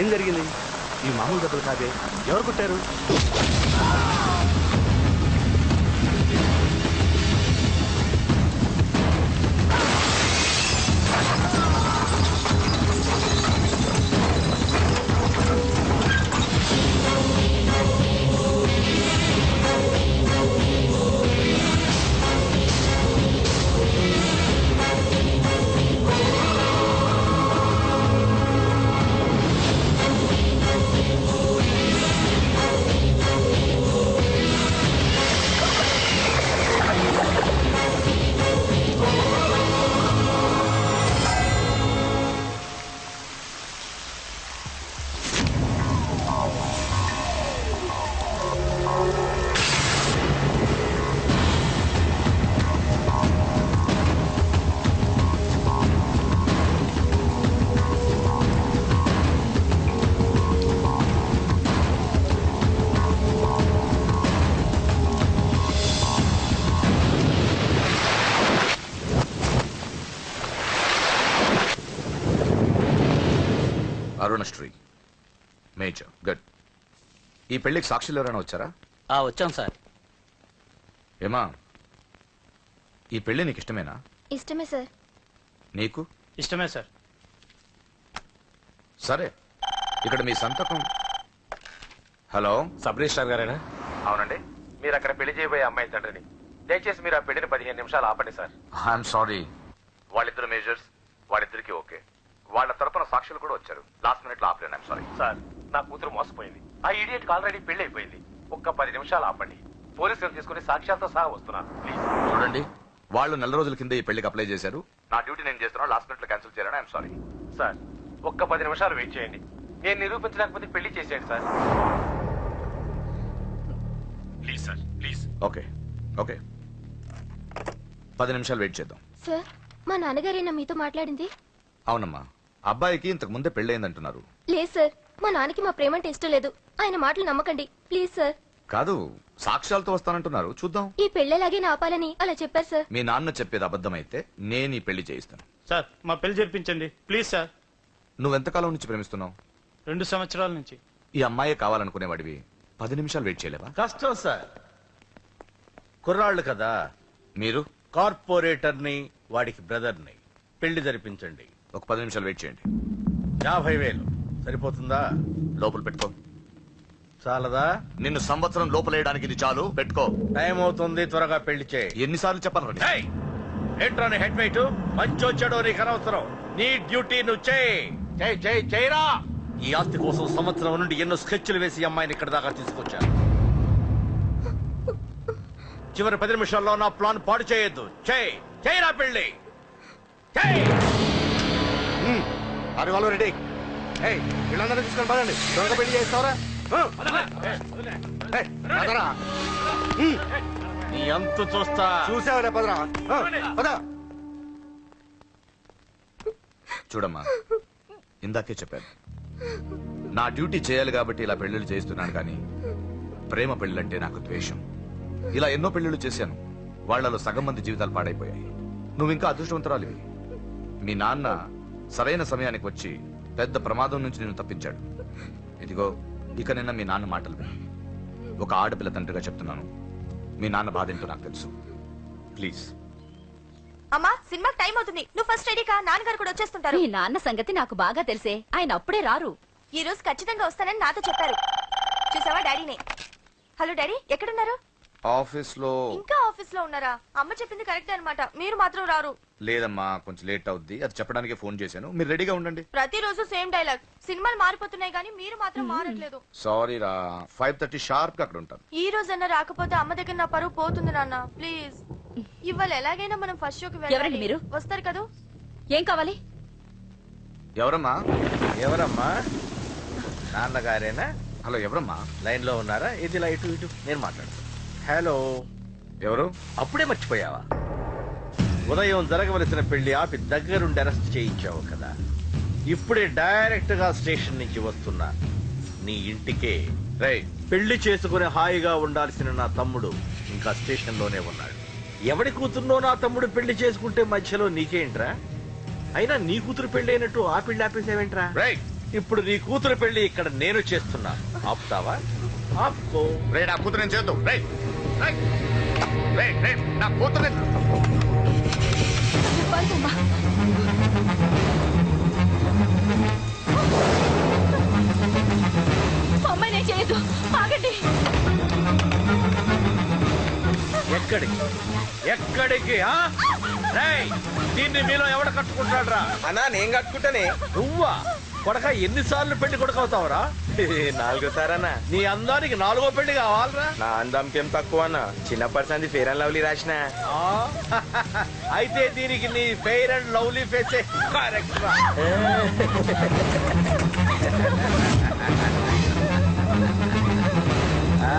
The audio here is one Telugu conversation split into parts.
ఏం జరిగింది? ఈ మామూలు దెబ్బలు కాదే ఎవరు కొట్టారు? అరుణశ్రీ మేజర్ గుడ్ ఈ పెళ్ళికి సాక్షులు ఎవరైనా వచ్చారా? ఆ వచ్చాం సార్. ఏమా ఈ పెళ్ళి నీకు ఇష్టమేనా? ఇష్టమే సార్. నీకు? ఇష్టమే సార్. సరే ఇక్కడ మీ సంతకం. హలో? సబ్ రిజిస్ట్రార్ గారేనా? అవునండి మీరు అక్కడ పెళ్ళి చేయబోయే అమ్మాయి తండ్రిని. దయచేసి మీరు ఆ పెళ్ళిని పదిహేను నిమిషాలు ఆపండి సార్. ఐఎమ్ సారీ వాళ్ళిద్దరు మేజర్స్ వాళ్ళిద్దరికి ఓకే. వాళ్ళ తరపున సాక్షులు కూడా వచ్చారు. లాస్ట్ మినిట్లో ఆపలేను సారీ సార్ నా కూతురు మోసపోయింది. ఆ ఇడియట్ ఆల్రెడీ పెళ్ళి అయిపోయింది ఒక్క పది నిమిషాలు ఆపండి. పోలీసులు తీసుకుని సాక్ష్యాలతో సహా వస్తున్నాను ప్లీజ్ చూడండి వాళ్ళు నెల రోజుల కింద ఈ పెళ్ళికి అప్లై చేశారు. నా డ్యూటీ నేను చేస్తున్నాను లాస్ట్ మినిట్లో క్యాన్సిల్ చేయాలని ఐఎమ్ సారీ సార్ ఒక్క పది నిమిషాలు వెయిట్ చేయండి. నేను నిరూపించలేకపోతే పెళ్ళి చేసేయండి sir. Please sir please okay okay పది నిమిషాలు వెయిట్ చేద్దాం. సార్ మా నాన్నగారేనా మీతో మాట్లాడింది. అవునమ్మా. అబ్బాయికి ఇంతకు ముందే పెళ్ళయిందంటున్నారు. లేదు సార్ మా నాన్నకి మా ప్రేమ అంటే ఇష్టం లేదు. ఆయన మాటలు నమ్మకండి. Please sir. కాదు సాక్ష్యాలతో వస్తానంటున్నారు. చూద్దాం. ఈ పెళ్ళేలాగే ఆపాలని అలా చెప్పారు సార్. మీ నాన్న చెప్పేది అబద్ధమైతే నేను ఈ పెళ్ళి చేయిస్తాను. సార్ మా పెళ్ళి జరిపించండి. Please sir. నువ్వెంతకాలం నుంచి ప్రేమిస్తున్నావు? రెండు సంవత్సరాల నుంచి. ఈ అమ్మాయే కావాలనుకునేవాడివి. పది నిమిషాలు వెయిట్ చేయలేవా? కష్టం సార్. కుర్రాళ్ళు కదా. మీరు? కార్పొరేటర్ని వాడికి బ్రదర్ని. పెళ్ళి జరిపించండి. ఒక పది నిమిషాలు వెయిట్ చేయండి. యాభై వేలు. సరిపోతుందా? లోపల పెట్టుకో. చాలదా? నిన్ను సంవత్సరం లోపలేయడానికి ఇది చాలు. పెట్టుకో. టైం అవుతుంది త్వరగా పెళ్ళి చేయి. ఎన్నిసార్లు చెప్పాను! ఏంట్రా నీ హెడ్ వెయిట్? మంచి వచ్చాడో నీకు అనవసరం నీ డ్యూటీ నువ్వు చేయి. చేయి చేయి చేయరా! ఈ ఆస్తి కోసం సంవత్సరం నుండి ఎన్నో స్కెచ్లు వేసి అమ్మాయిని ఇక్కడ దాకా తీసుకొచ్చాను చివరి పది నిమిషాల్లో నా ప్లాన్ పాడు చేయొద్దు. చేయి. చేయరా పెళ్ళి చేయి! అరే వాళ్ళు రెడీ. ఏయ్ వీళ్ళందరూ తీసుకొని పదండి. త్వరగా పెళ్ళి చేస్తావరా? నీ అంతు చూస్తా. చూసావరా పదరా. పద. చూడమ్మా ఇందాకే చెప్పాను. నా డ్యూటీ చేయాలి కాబట్టి ఇలా పెళ్ళిళ్ళు చేస్తున్నాను కానీ ప్రేమ పెళ్ళంటే నాకు ద్వేషం. ఇలా ఎన్నో పెళ్ళిళ్ళు చేశాను. వాళ్ళలో సగం మంది జీవితాలు పాడైపోయాయి. నువ్వు ఇంకా అదృష్టవంతరాలివి. మీ నాన్న సరైన సమయానికి వచ్చి పెద్ద ప్రమాదం నుంచి నేను తప్పించాడు. ఇదిగో ఇక నిన్న మీ నాన్న మాటలు. ఒక ఆడపిల్ల తండ్రిగా చెప్తున్నాను. మీ నాన్న బాధ ఏంటో నాకు తెలుసు. ప్లీజ్. అమ్మా సినిమాకి టైం అవుతుంది. నువ్వు ఫస్ట్ రెడీ కా నాన్నగారు కూడా వచ్చేస్తుంటారు. మీ నాన్న సంగతి నాకు బాగా తెలిసే. ఆయన అప్పుడే రారు. ఈ రోజు ఖచ్చితంగా వస్తానని నాతో చెప్పారు. చూసావా డాడీని? హలో డాడీ ఎక్కడున్నారు? ఆఫీస్లో ఇంకా ఆఫీస్లో ఉన్నారా? అమ్మ చెప్పింది కరెక్ట్ అన్నమాట. మీరు మాత్రం రారు. లేదమ్మా కొంచెం లేట్ అవుద్ది. అది చెప్పడానికి ఫోన్ చేశాను. మీరు రెడీగా ఉండండి. ప్రతిరోజు సేమ్ డైలాగ్. సినిమాలు మారిపోతున్నాయి కానీ మీరు మాత్రం మారట్లేదు. సారీ రా. ఫైవ్ థర్టీ షార్ప్గా అక్కడ ఉంటాను. ఈ రోజన్నా రాకపోతే అమ్మ దగ్గర నా పరువు పోతుంది నాన్న. ప్లీజ్ ఇవాళ ఎలాగైనా మనం ఫస్ట్ షోకి ఎవరండి వెళ్ళాలి. మీరు? వస్తారు కదా? ఏం కావాలి? ఎవరమ్మా? ఎవరమ్మా? నాన్నగారేనా? హలో ఎవరమ్మా? లైన్లో ఉన్నారా? ఇది ఇలా ఇటు. ఇటు నేను మాట్లాడతాను హలో ఎవరు? అప్పుడే మర్చిపోయావా? ఉదయం జరగవలసిన పెళ్ళి ఆపి దగ్గరుండి అరెస్ట్ చేయించావు కదా. ఇప్పుడే డైరెక్ట్గా స్టేషన్ నుంచి వస్తున్నా. నీ ఇంటికే. రే పెళ్ళి చేసుకుని హాయిగా ఉండాల్సిన నా తమ్ముడు ఇంకా స్టేషన్లోనే ఉన్నాడు. ఎవడి కూతుర్నో నా తమ్ముడు పెళ్ళి చేసుకుంటే మధ్యలో నీకేంట్రా? అయినా నీ కూతురు పెళ్ళి అయినట్టు ఆ పెళ్ళి ఆపేసావేంట్రా? రే ఇప్పుడు నీ కూతురు పెళ్ళి ఇక్కడ నేను చేస్తున్నా. ఆపుతావా? ఆపుకో. రే నా కూతురు నేను చేద్దాం. రే రే రే రే నా కూతురు పడుకోమ్మా. అమ్మాయి నేను చేయొద్దు ఆగండి ఎక్కడికి? ఎక్కడికి ఆ? రేయ్, దీన్ని మీలో ఎవడ కట్టుకుంటాడు రా అన్నా నేను కట్టుకుంటానే. నువ్వా? కొడక ఎన్నిసార్లు పెళ్ళి కొడుకవుతావురా? నాలుగోసారన్నా నీ అందానికి నాలుగో పెళ్ళి కావాలరా. నా అందంకి ఏం తక్కువ అన్న? చిన్నప్పటి సంది ఫేర్ అండ్ లవ్లీ రాసిన? అయితే దీనికి నీ ఫెయిర్ అండ్ లవ్లీ ఫేసే కరెక్ట్ రా. ఆ,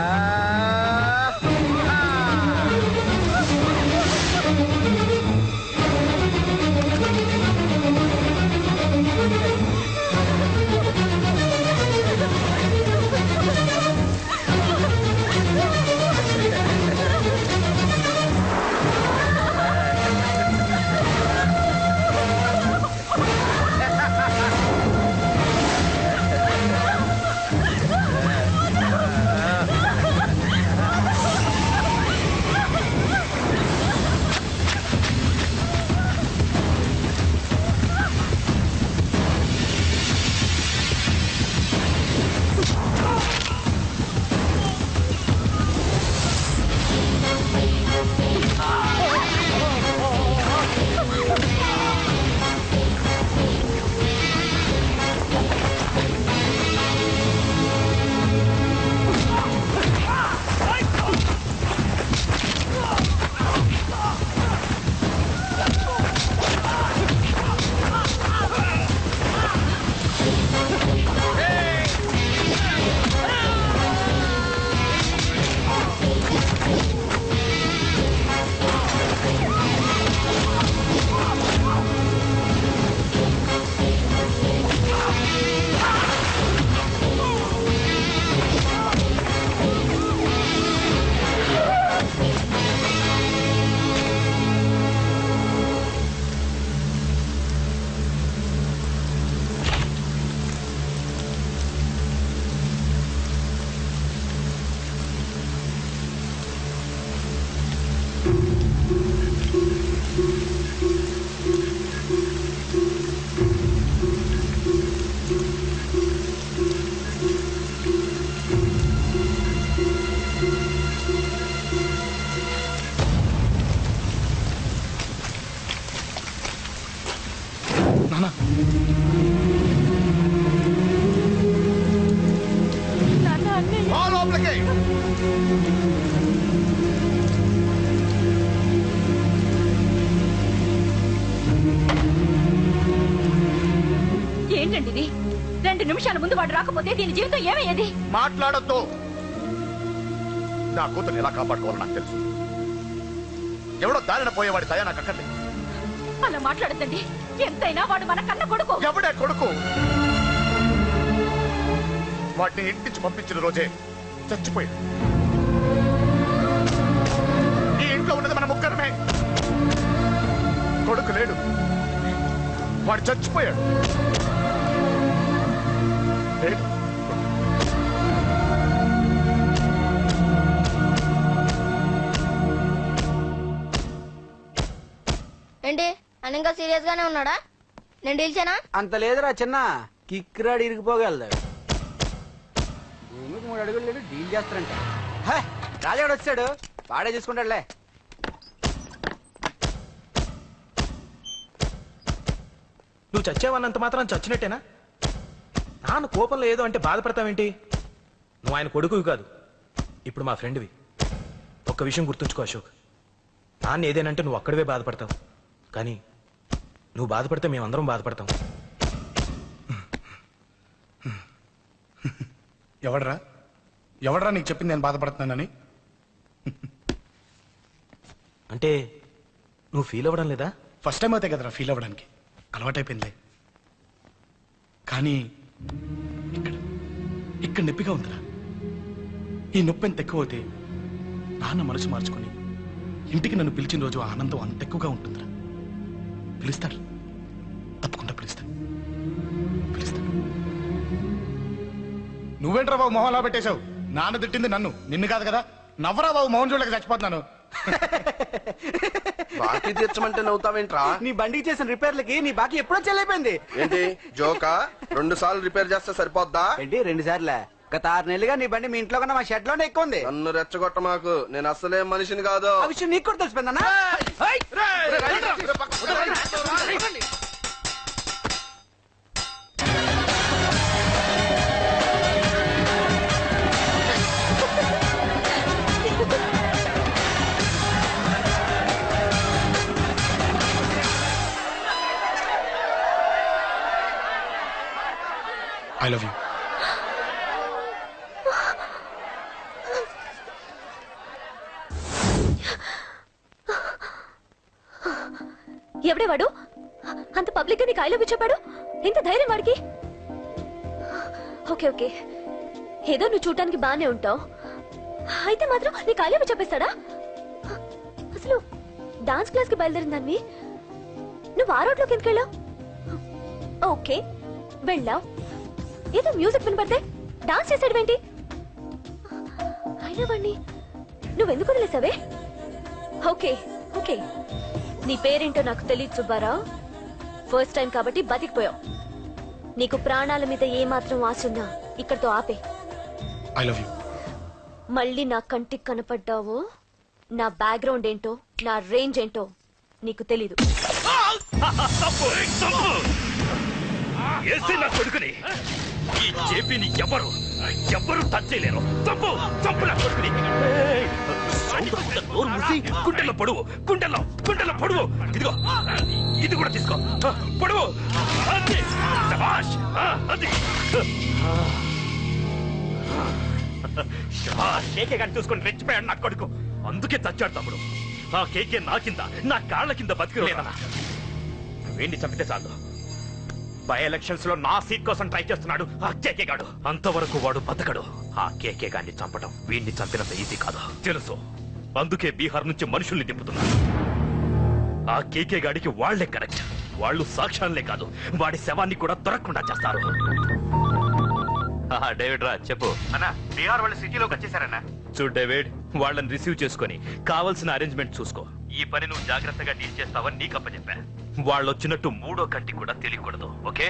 రాకపోతే దీని జీవితం ఏమయ్యేది? మాట్లాడొద్దు. నా కూతురు ఎలా కాపాడుకోవాలో నాకు తెలుసు. ఎవడో దారిన పోయేవాడి దయ నాకు అక్కర్లేదు. అలా మాట్లాడద్దండి. ఎంతైనా వాడు మన కన్న కొడుకు. ఎవడే కొడుకు? వాటిని ఇంటించి పంపించిన రోజే చచ్చిపోయాడు. ఈ ఇంట్లో ఉన్నది మన ముగ్గురమే. కొడుకు లేడు. వాడు చచ్చిపోయాడు. సీరియస్ గానే ఉన్నాడా? నేను డీల్చానా అంత లేదురా చిన్న. కిక్రాడు ఇరిగిపోగలదు భూమికి మూడు అడుగులు లేడు డీల్ చేస్తారంట. హే, రాజాడు వచ్చాడు. వాడే చూసుకుంటాడులే. నువ్వు చచ్చావన్నంత మాత్రం చచ్చినట్టేనా? నాన్న కోపంలో ఏదో అంటే బాధపడతావేంటి? నువ్వు ఆయన కొడుకువి కాదు. ఇప్పుడు మా ఫ్రెండ్వి. ఒక్క విషయం గుర్తుంచుకో అశోక్. నాన్న ఏదేనంటే నువ్వు అక్కడివే బాధపడతావు. కానీ నువ్వు బాధపడితే మేమందరం బాధపడతాం. ఎవడరా? ఎవడరా నీకు చెప్పింది నేను బాధపడుతున్నానని? అంటే నువ్వు ఫీల్ అవ్వడం లేదా? ఫస్ట్ టైం అవుతాయి కదరా ఫీల్ అవ్వడానికి. అలవాటైపోయిందిలే. కానీ ఇక్కడ ఇక్కడ నొప్పిగా ఉందిరా. ఈ నొప్పి ఎంత ఎక్కువ అవుతే నాన్న మనసు మార్చుకొని ఇంటికి నన్ను పిలిచిన రోజు ఆనందం అంత ఎక్కువగా ఉంటుందిరా. పిలుస్తాడు తప్పకుండా పిలుస్తాడు పిలుస్తాడు నువ్వేంట్రా బాబు మొహంలా పెట్టేశావు? నాన్న తిట్టింది నన్ను. నిన్ను కాదు కదా. నవ్వరా బాబు మొహం చూడలేక చచ్చిపోతున్నాను. బాకీ తీర్చమంటే నవ్వుతావేంట్రా? నీ బండికి చేసిన రిపేర్లకి నీ బాకీ ఎప్పుడో చెల్లైపోయింది ఏంటి? జోకా? రెండు సార్లు రిపేర్ చేస్తే సరిపోద్దా? ఏంటి? రెండు సార్లే? గత ఆరు నెలలుగా నీ బండి మీ ఇంట్లో కన్నా మా షెడ్లోనే ఎక్కువ ఉంది. నన్ను రెచ్చగొట్ట మాకు. నేను అసలే మనిషిని కాదు. ఆ విషయం నీకు కూడా తెలిసిపోయిందన్నా ఐ లవ్ యూ నీకు ఐ లవ్ చెప్పాడు ఇంత ధైర్యం వాడికి? Okay okay. ఏదో నువ్వు చూడటానికి బానే ఉంటావు. అయితే మాత్రం నీకు ఐ లవ్ చెప్పేస్తాడా? అసలు డాన్స్ క్లాస్కి బయలుదేరిన దాన్ని? నువ్వు ఆ రోడ్లోకి ఎందుకు వెళ్ళావు? ఓకే వెళ్ళావు. ఏదో మ్యూజిక్ వినపడితే డాన్స్ చేసాడువేంటి అయినా వాణ్ణి నువ్వెందుకు వదిలేసావే? Okay okay. నీ పేరేంటో నాకు తెలియదు సుబ్బారావు. ఫస్ట్ టైం కాబట్టి బతికిపోయావు నీకు ప్రాణాల మీద ఏమాత్రం ఆశ ఉన్నా ఇక్కడితో ఆపే. ఐ లవ్ యూ మళ్ళీ నా కంటికి కనపడ్డావో నా బ్యాక్గ్రౌండ్ ఏంటో నా రేంజ్ ఏంటో నీకు తెలీదు. ఏసే నా కొడుకుని. ఈ జేపీని ఎవరు ఎవరు టచ్ చేయలేరు. చంపు చంపు నా కొడుకుని. నోరు మూసి పొడువు గుండెల్లో పొడువు. ఇదిగో ఇది కూడా తీసుకో. పొడువు. శబాష్ శబాష్ కేకే గాని చూసుకొని రెచ్చిపోయాడు నా కొడుకు. అందుకే చచ్చాడు తమ్ముడు. ఆ కేకే నా కింద నా కాళ్ళ కింద బతికలేదన్నా వేణ్ణి చంపితే చాలు. బై ఎలక్షన్స్లో నా సీట్ కోసం ట్రై చేస్తున్నాడు ఆ కేకే గాడు. అంతవరకు వాడు బతకడు. ఆ కేకే గాన్ని చంపడం వీణ్ణి చంపినంత ఈజీ కాదు. తెలుసు. అందుకే బీహార్ నుంచి మనుషుల్ని దింపుతున్నాడు ఆ కేకే గాడికి వాళ్ళే కరెక్ట్. వాళ్ళు సాక్ష్యాలే కాదు. వాడి శవాన్ని కూడా దొరకకుండా చేస్తారు. డేవిడ్ రా చెప్పు. అన్నా బీహార్ వాళ్ళు సిటీలోకి వచ్చేసారన్నా. చూడు డేవిడ్ వాళ్ళని రిసీవ్ చేసుకొని కావాల్సిన అరేంజ్మెంట్ చూసుకో. ఈ పని నువ్వు జాగ్రత్తగా డీల్ చేస్తావని నీకు అప్పచెప్పా వాళ్ళు వచ్చినట్టు మూడో కంటి కూడా తెలియకూడదు ఓకే?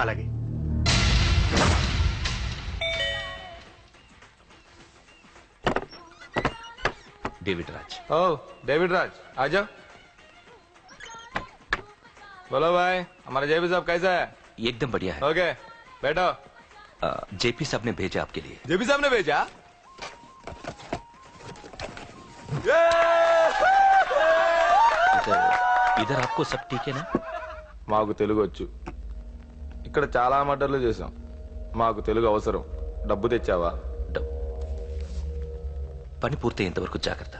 అలాగే. డేవిడ్ రాజ్ ओ डेविड राज आ जाओ बोलो भाई हमारा जेपी साहब कैसा है एकदम बढ़िया है ओके बैठो जेपी साहब ने भेजा आपके लिए जेपी साहब ने भेजा इधर इधर आपको सब ठीक है ना మాకు తెలుగు వచ్చు ఇక్కడ చాలా మటర్లు చేసాం మాకు తెలుగు అవసరం డబ్బు తెచ్చావా పని పూర్తయ్యేంత వరకు జాగ్రత్త.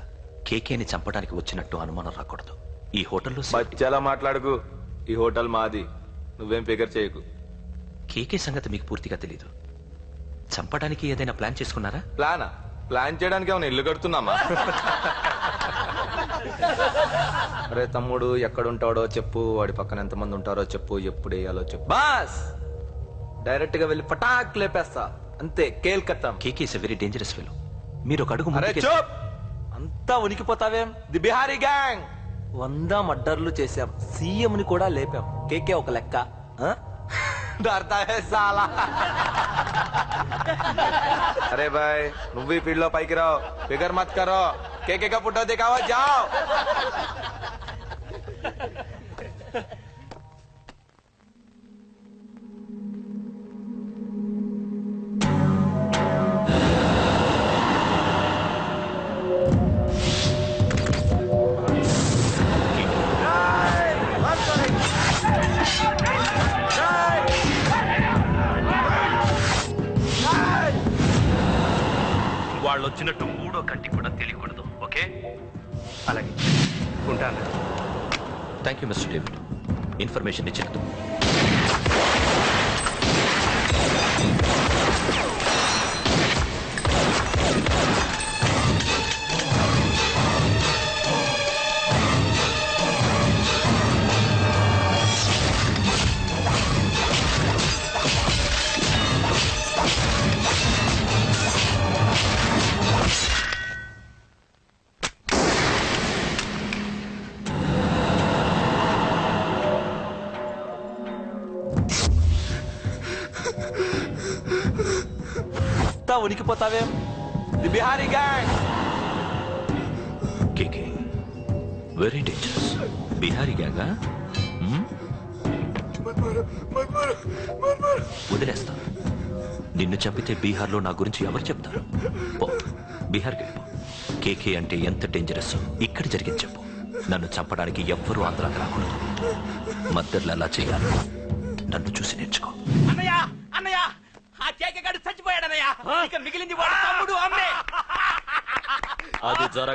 కేకేని చంపడానికి వచ్చినట్టు అనుమానం రాకూడదు. ఈ హోటల్లో బచ్చాలా మాట్లాడుకు. ఈ హోటల్ మాది. నువ్వేం ఫికర్ చేయకు. కేకే సంగతి మీకు పూర్తిగా తెలీదు. చంపడానికి ఏదైనా ప్లాన్ చేసుకున్నారా? ప్లానా? ప్లాన్ చేయడానికి ఏమైనా ఇల్లు కడుతున్నామా? అరే తమ్ముడు ఎక్కడుంటాడో చెప్పు. వాడి పక్కన ఎంతమంది ఉంటారో చెప్పు. ఎప్పుడు వేయాలో చెప్పు. బాస్! డైరెక్ట్గా వెళ్ళి పటాక్ లేపేస్తా. అంతే కేల్కత్తాం. KK is very dangerous fellow. మీరు ఒక అడుగు అంతా ఉనికిపోతావేం? The Bihari gang! వంద మర్డర్లు చేశాం. సీఎం ని కూడా లేపాం. కేకే ఒక లెక్క. సాలా. అరే బాయ్ నువ్వు ఫీల్డ్లో పైకి రావు. ఫిగర్ మత్ కరో. కేకే కా పుట్టో దిగావో జావ్! వచ్చినట్టు మూడో కంటి కూడా తెలియకూడదు ఓకే? అలాగే. ఉంటాను. Thank you mister David information ఇచ్చినందుకు. ఇంకా ఉనికిపోతావేం the Bihari gang. KK. Very dangerous Bihari గ్యాంగా hmm? వదిలేస్తా. నిన్ను చంపితే బీహార్లో నా గురించి ఎవరు చెప్తారు? పో బీహార్కి వెళ్ళిపో. కేకే అంటే ఎంత డేంజరస్ ఇక్కడ జరిగింది చెప్పు. నన్ను చంపడానికి ఎవ్వరూ ఆంధ్రాకి రాకూడదు. మద్దర్లు అలా చేయాలి? నన్ను చూసి నేర్చుకో అన్నయ్య అన్నయ్య ఆ కేక గడు చచ్చిపోయాడన్నయ్య ఇక మిగిలింది వాడు తమ్ముడు అమ్మే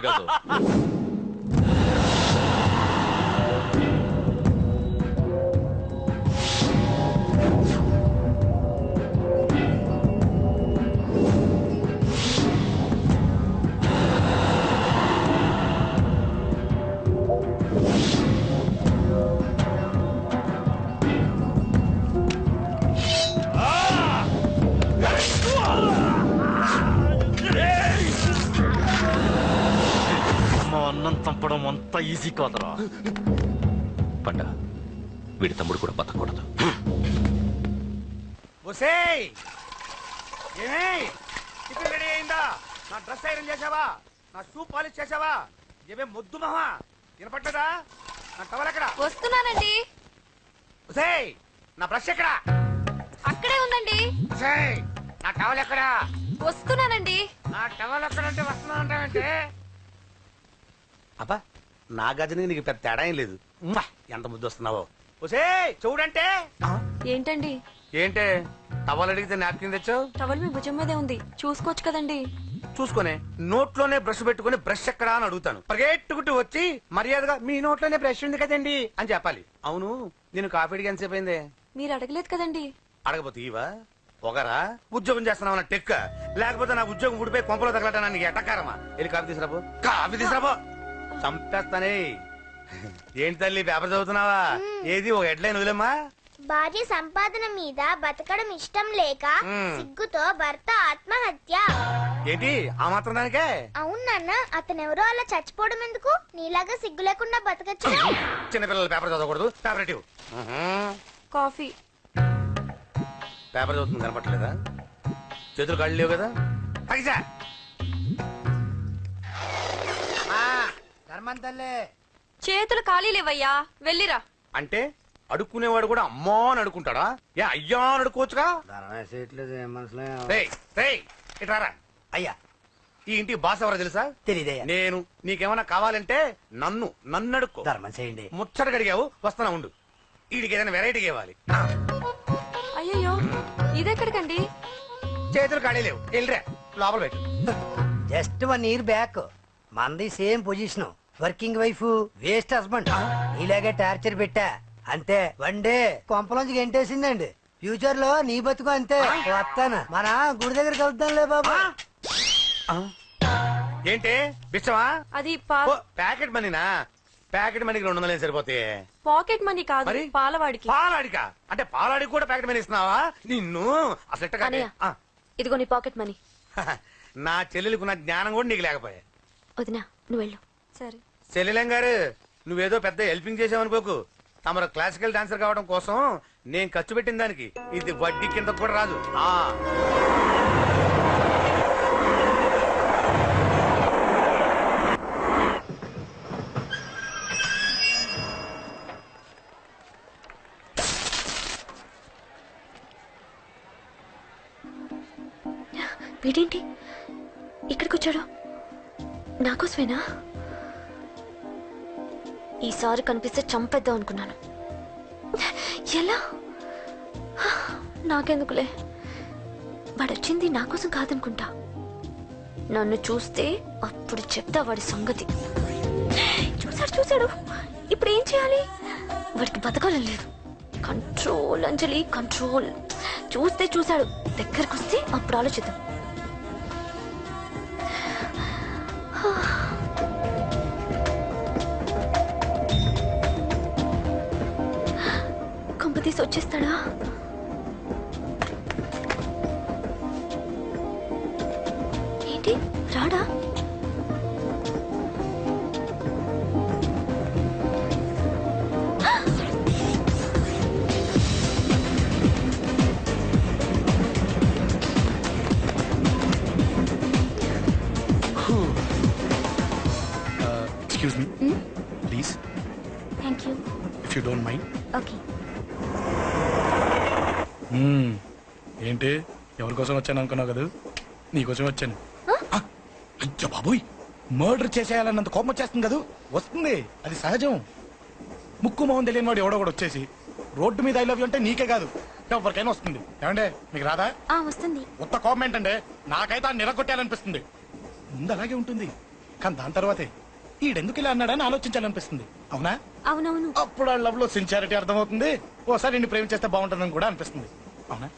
అది గజనికి నీకు పెద్ద తేడా ఏం లేదు. ఉమ్మా, ఎంత ముద్దు వస్తున్నావో. ఒసేయ్ చూడంటే. ఏంటండి? ఏంటే? టవల్ అడిగితే నాప్కిన్ తెచ్చావు? టవల్ మీ భుజం మీదే ఉంది. చూసుకోవచ్చు కదండి. చూసుకొని నోట్లోనే బ్రష్ పెట్టుకుని బ్రష్ ఎక్కడా అని అడుగుతాను. పరిగెట్టుకుంటూ వచ్చి మర్యాదగా మీ నోట్లోనే బ్రష్ ఉంది కదండి అని చెప్పాలి. అవును నేను కాఫీ అడిగి ఎంతసేపు అయిందే? మీరు అడగలేదు కదండి. అడగపోతే ఇవా పొగరా? ఉద్యోగం చేస్తున్నావు టెక్క. లేకపోతే నా ఉద్యోగం ఊడిపోయి కొంపలో తగలటా నీకు ఎట్టకారమా వెళ్ళి కాఫీ తీసుకురాబో కాఫీ తీసుకురాబో చంపేస్తానే. ఏంటి తల్లి పేపర్ చదువుతున్నావా? ఏది ఒక హెడ్లైన్ వదిలేమ్మా? భార్య సంపాదన మీద బతకడం ఇష్టం లేక. సిగ్గుతో భర్త ఆత్మహత్య. ఏంటి ఆ మాత్రం దానికే? అవును నాన్న అతనెవరో అలా చచ్చిపోవడం ఎందుకు? నీలాగా సిగ్గు లేకుండా బతకచ్చు. చిన్నపిల్లల పేపర్ చదవకూడదు పేపర్ ఇవ్వు కాఫీ. పేపర్ చదువుతుంది కనపట్లేదా చేతులు కాళ్ళు లేవు కదా? తగ్గిసా ధర్మంతల్లే చేతులు ఖాళీ లేవయ్యా. వెళ్ళిరా. అంటే అడుక్కునేవాడు కూడా అమ్మా అని అడుకుంటాడా ఏ అయ్యా అని అడుకోవచ్చుగా రేయ్, రేయ్, ఇటు రారా. అయ్యా. ఈ ఇంటికి బాస్ ఎవరో తెలుసా? తెలీదయ్యా నేను. నీకేమైనా కావాలంటే నన్ను నన్ను అడుక్కో. ధర్మం చేయండి. ముచ్చటగా అడిగావు వస్తానా ఉండు. వీడికి ఏదైనా వెరైటీ ఇవ్వాలి. అయ్యయ్యో ఇదెక్కడికండి? చేతులు ఖాళీ లేవు. వెళ్ళిరా. లోపల పెట్టు. Just one year back. మనది same position. Working wife waste husband. నీలాగే టార్చర్ పెట్టా. అంతే. వన్ డే కొంపలోంచి గెంటేసిందండి. ఫ్యూచర్లో నీ బతుకు అంతే. వస్తాను. మన గుడి దగ్గర కలుద్దాంలే బాబా. ఏంటి? బిచ్చమా? అది ప్యాకెట్ మనీనా? ప్యాకెట్ మనీకి రెండు వందలు సరిపోతాయి? పాకెట్ మనీ కాదు? పాలవాడికి. పాలాడికా? అంటే పాలాడికి కూడా ప్యాకెట్ మనీ ఇస్తున్నావా? నిన్ను? అసలు ఇదిగో నీ పాకెట్ మనీ. నా చెల్లెలకు ఉన్న జ్ఞానం కూడా నీకు లేకపోయా. వదినా నువ్వు వెళ్ళు. సరే. చెల్లెలం గారు నువ్వేదో పెద్ద హెల్పింగ్ చేసావనుకోకు తమరు క్లాసికల్ డాన్సర్ కావడం కోసం నేను ఖర్చు పెట్టిన దానికి. ఇది వడ్డీ కింద కూడా రాదు. ఆ. వీడేంటి? ఇక్కడికి వచ్చాడు నాకోసమేనా? ఒకసారి కనిపిస్తే చంపేద్దాం అనుకున్నాను. ఎలా? నాకెందుకులే? వాడొచ్చింది నాకోసం నా కోసం కాదనుకుంటా. నన్ను చూస్తే అప్పుడు చెప్తా వాడి సంగతి. చూశాడు చూశాడు. ఇప్పుడు ఏం చేయాలి? వాడికి బతకాలని లేదు. Control Anjali control. చూస్తే చూశాడు. దగ్గరకు వస్తే అప్పుడు ఆలోచిద్దాం. వచ్చేస్తాడా? కోసం వచ్చాను అనుకున్నావు కదా? నీకోసం వచ్చాను. అయ్యో బాబోయ్! మర్డర్ చేసేయాలన్నంత కోపం వచ్చేస్తుంది కదా? వస్తుంది. అది సహజం. ముక్కు మొహం తెలియని వాడు ఎవడో కూడా వచ్చేసి రోడ్డు మీద ఐ లవ్ యూ అంటే నీకే కాదు. ఎవరికైనా వస్తుంది. ఏమండే మీకు రాదా? వస్తుంది. ఉత్త కోపం ఏంటంటే నాకైతే ఆ నిలగొట్టాలనిపిస్తుంది ముందు అలాగే ఉంటుంది. కానీ దాని తర్వాతే ఈడెందుకు ఇలా అన్నాడని ఆలోచించాలనిపిస్తుంది. అవునా? అవునవును. అప్పుడు ఆ లవ్లో సిన్సియారిటీ అర్థమవుతుంది. ఓసారి నిన్ను ప్రేమించేస్తే బాగుంటుందని కూడా అనిపిస్తుంది. అవునా?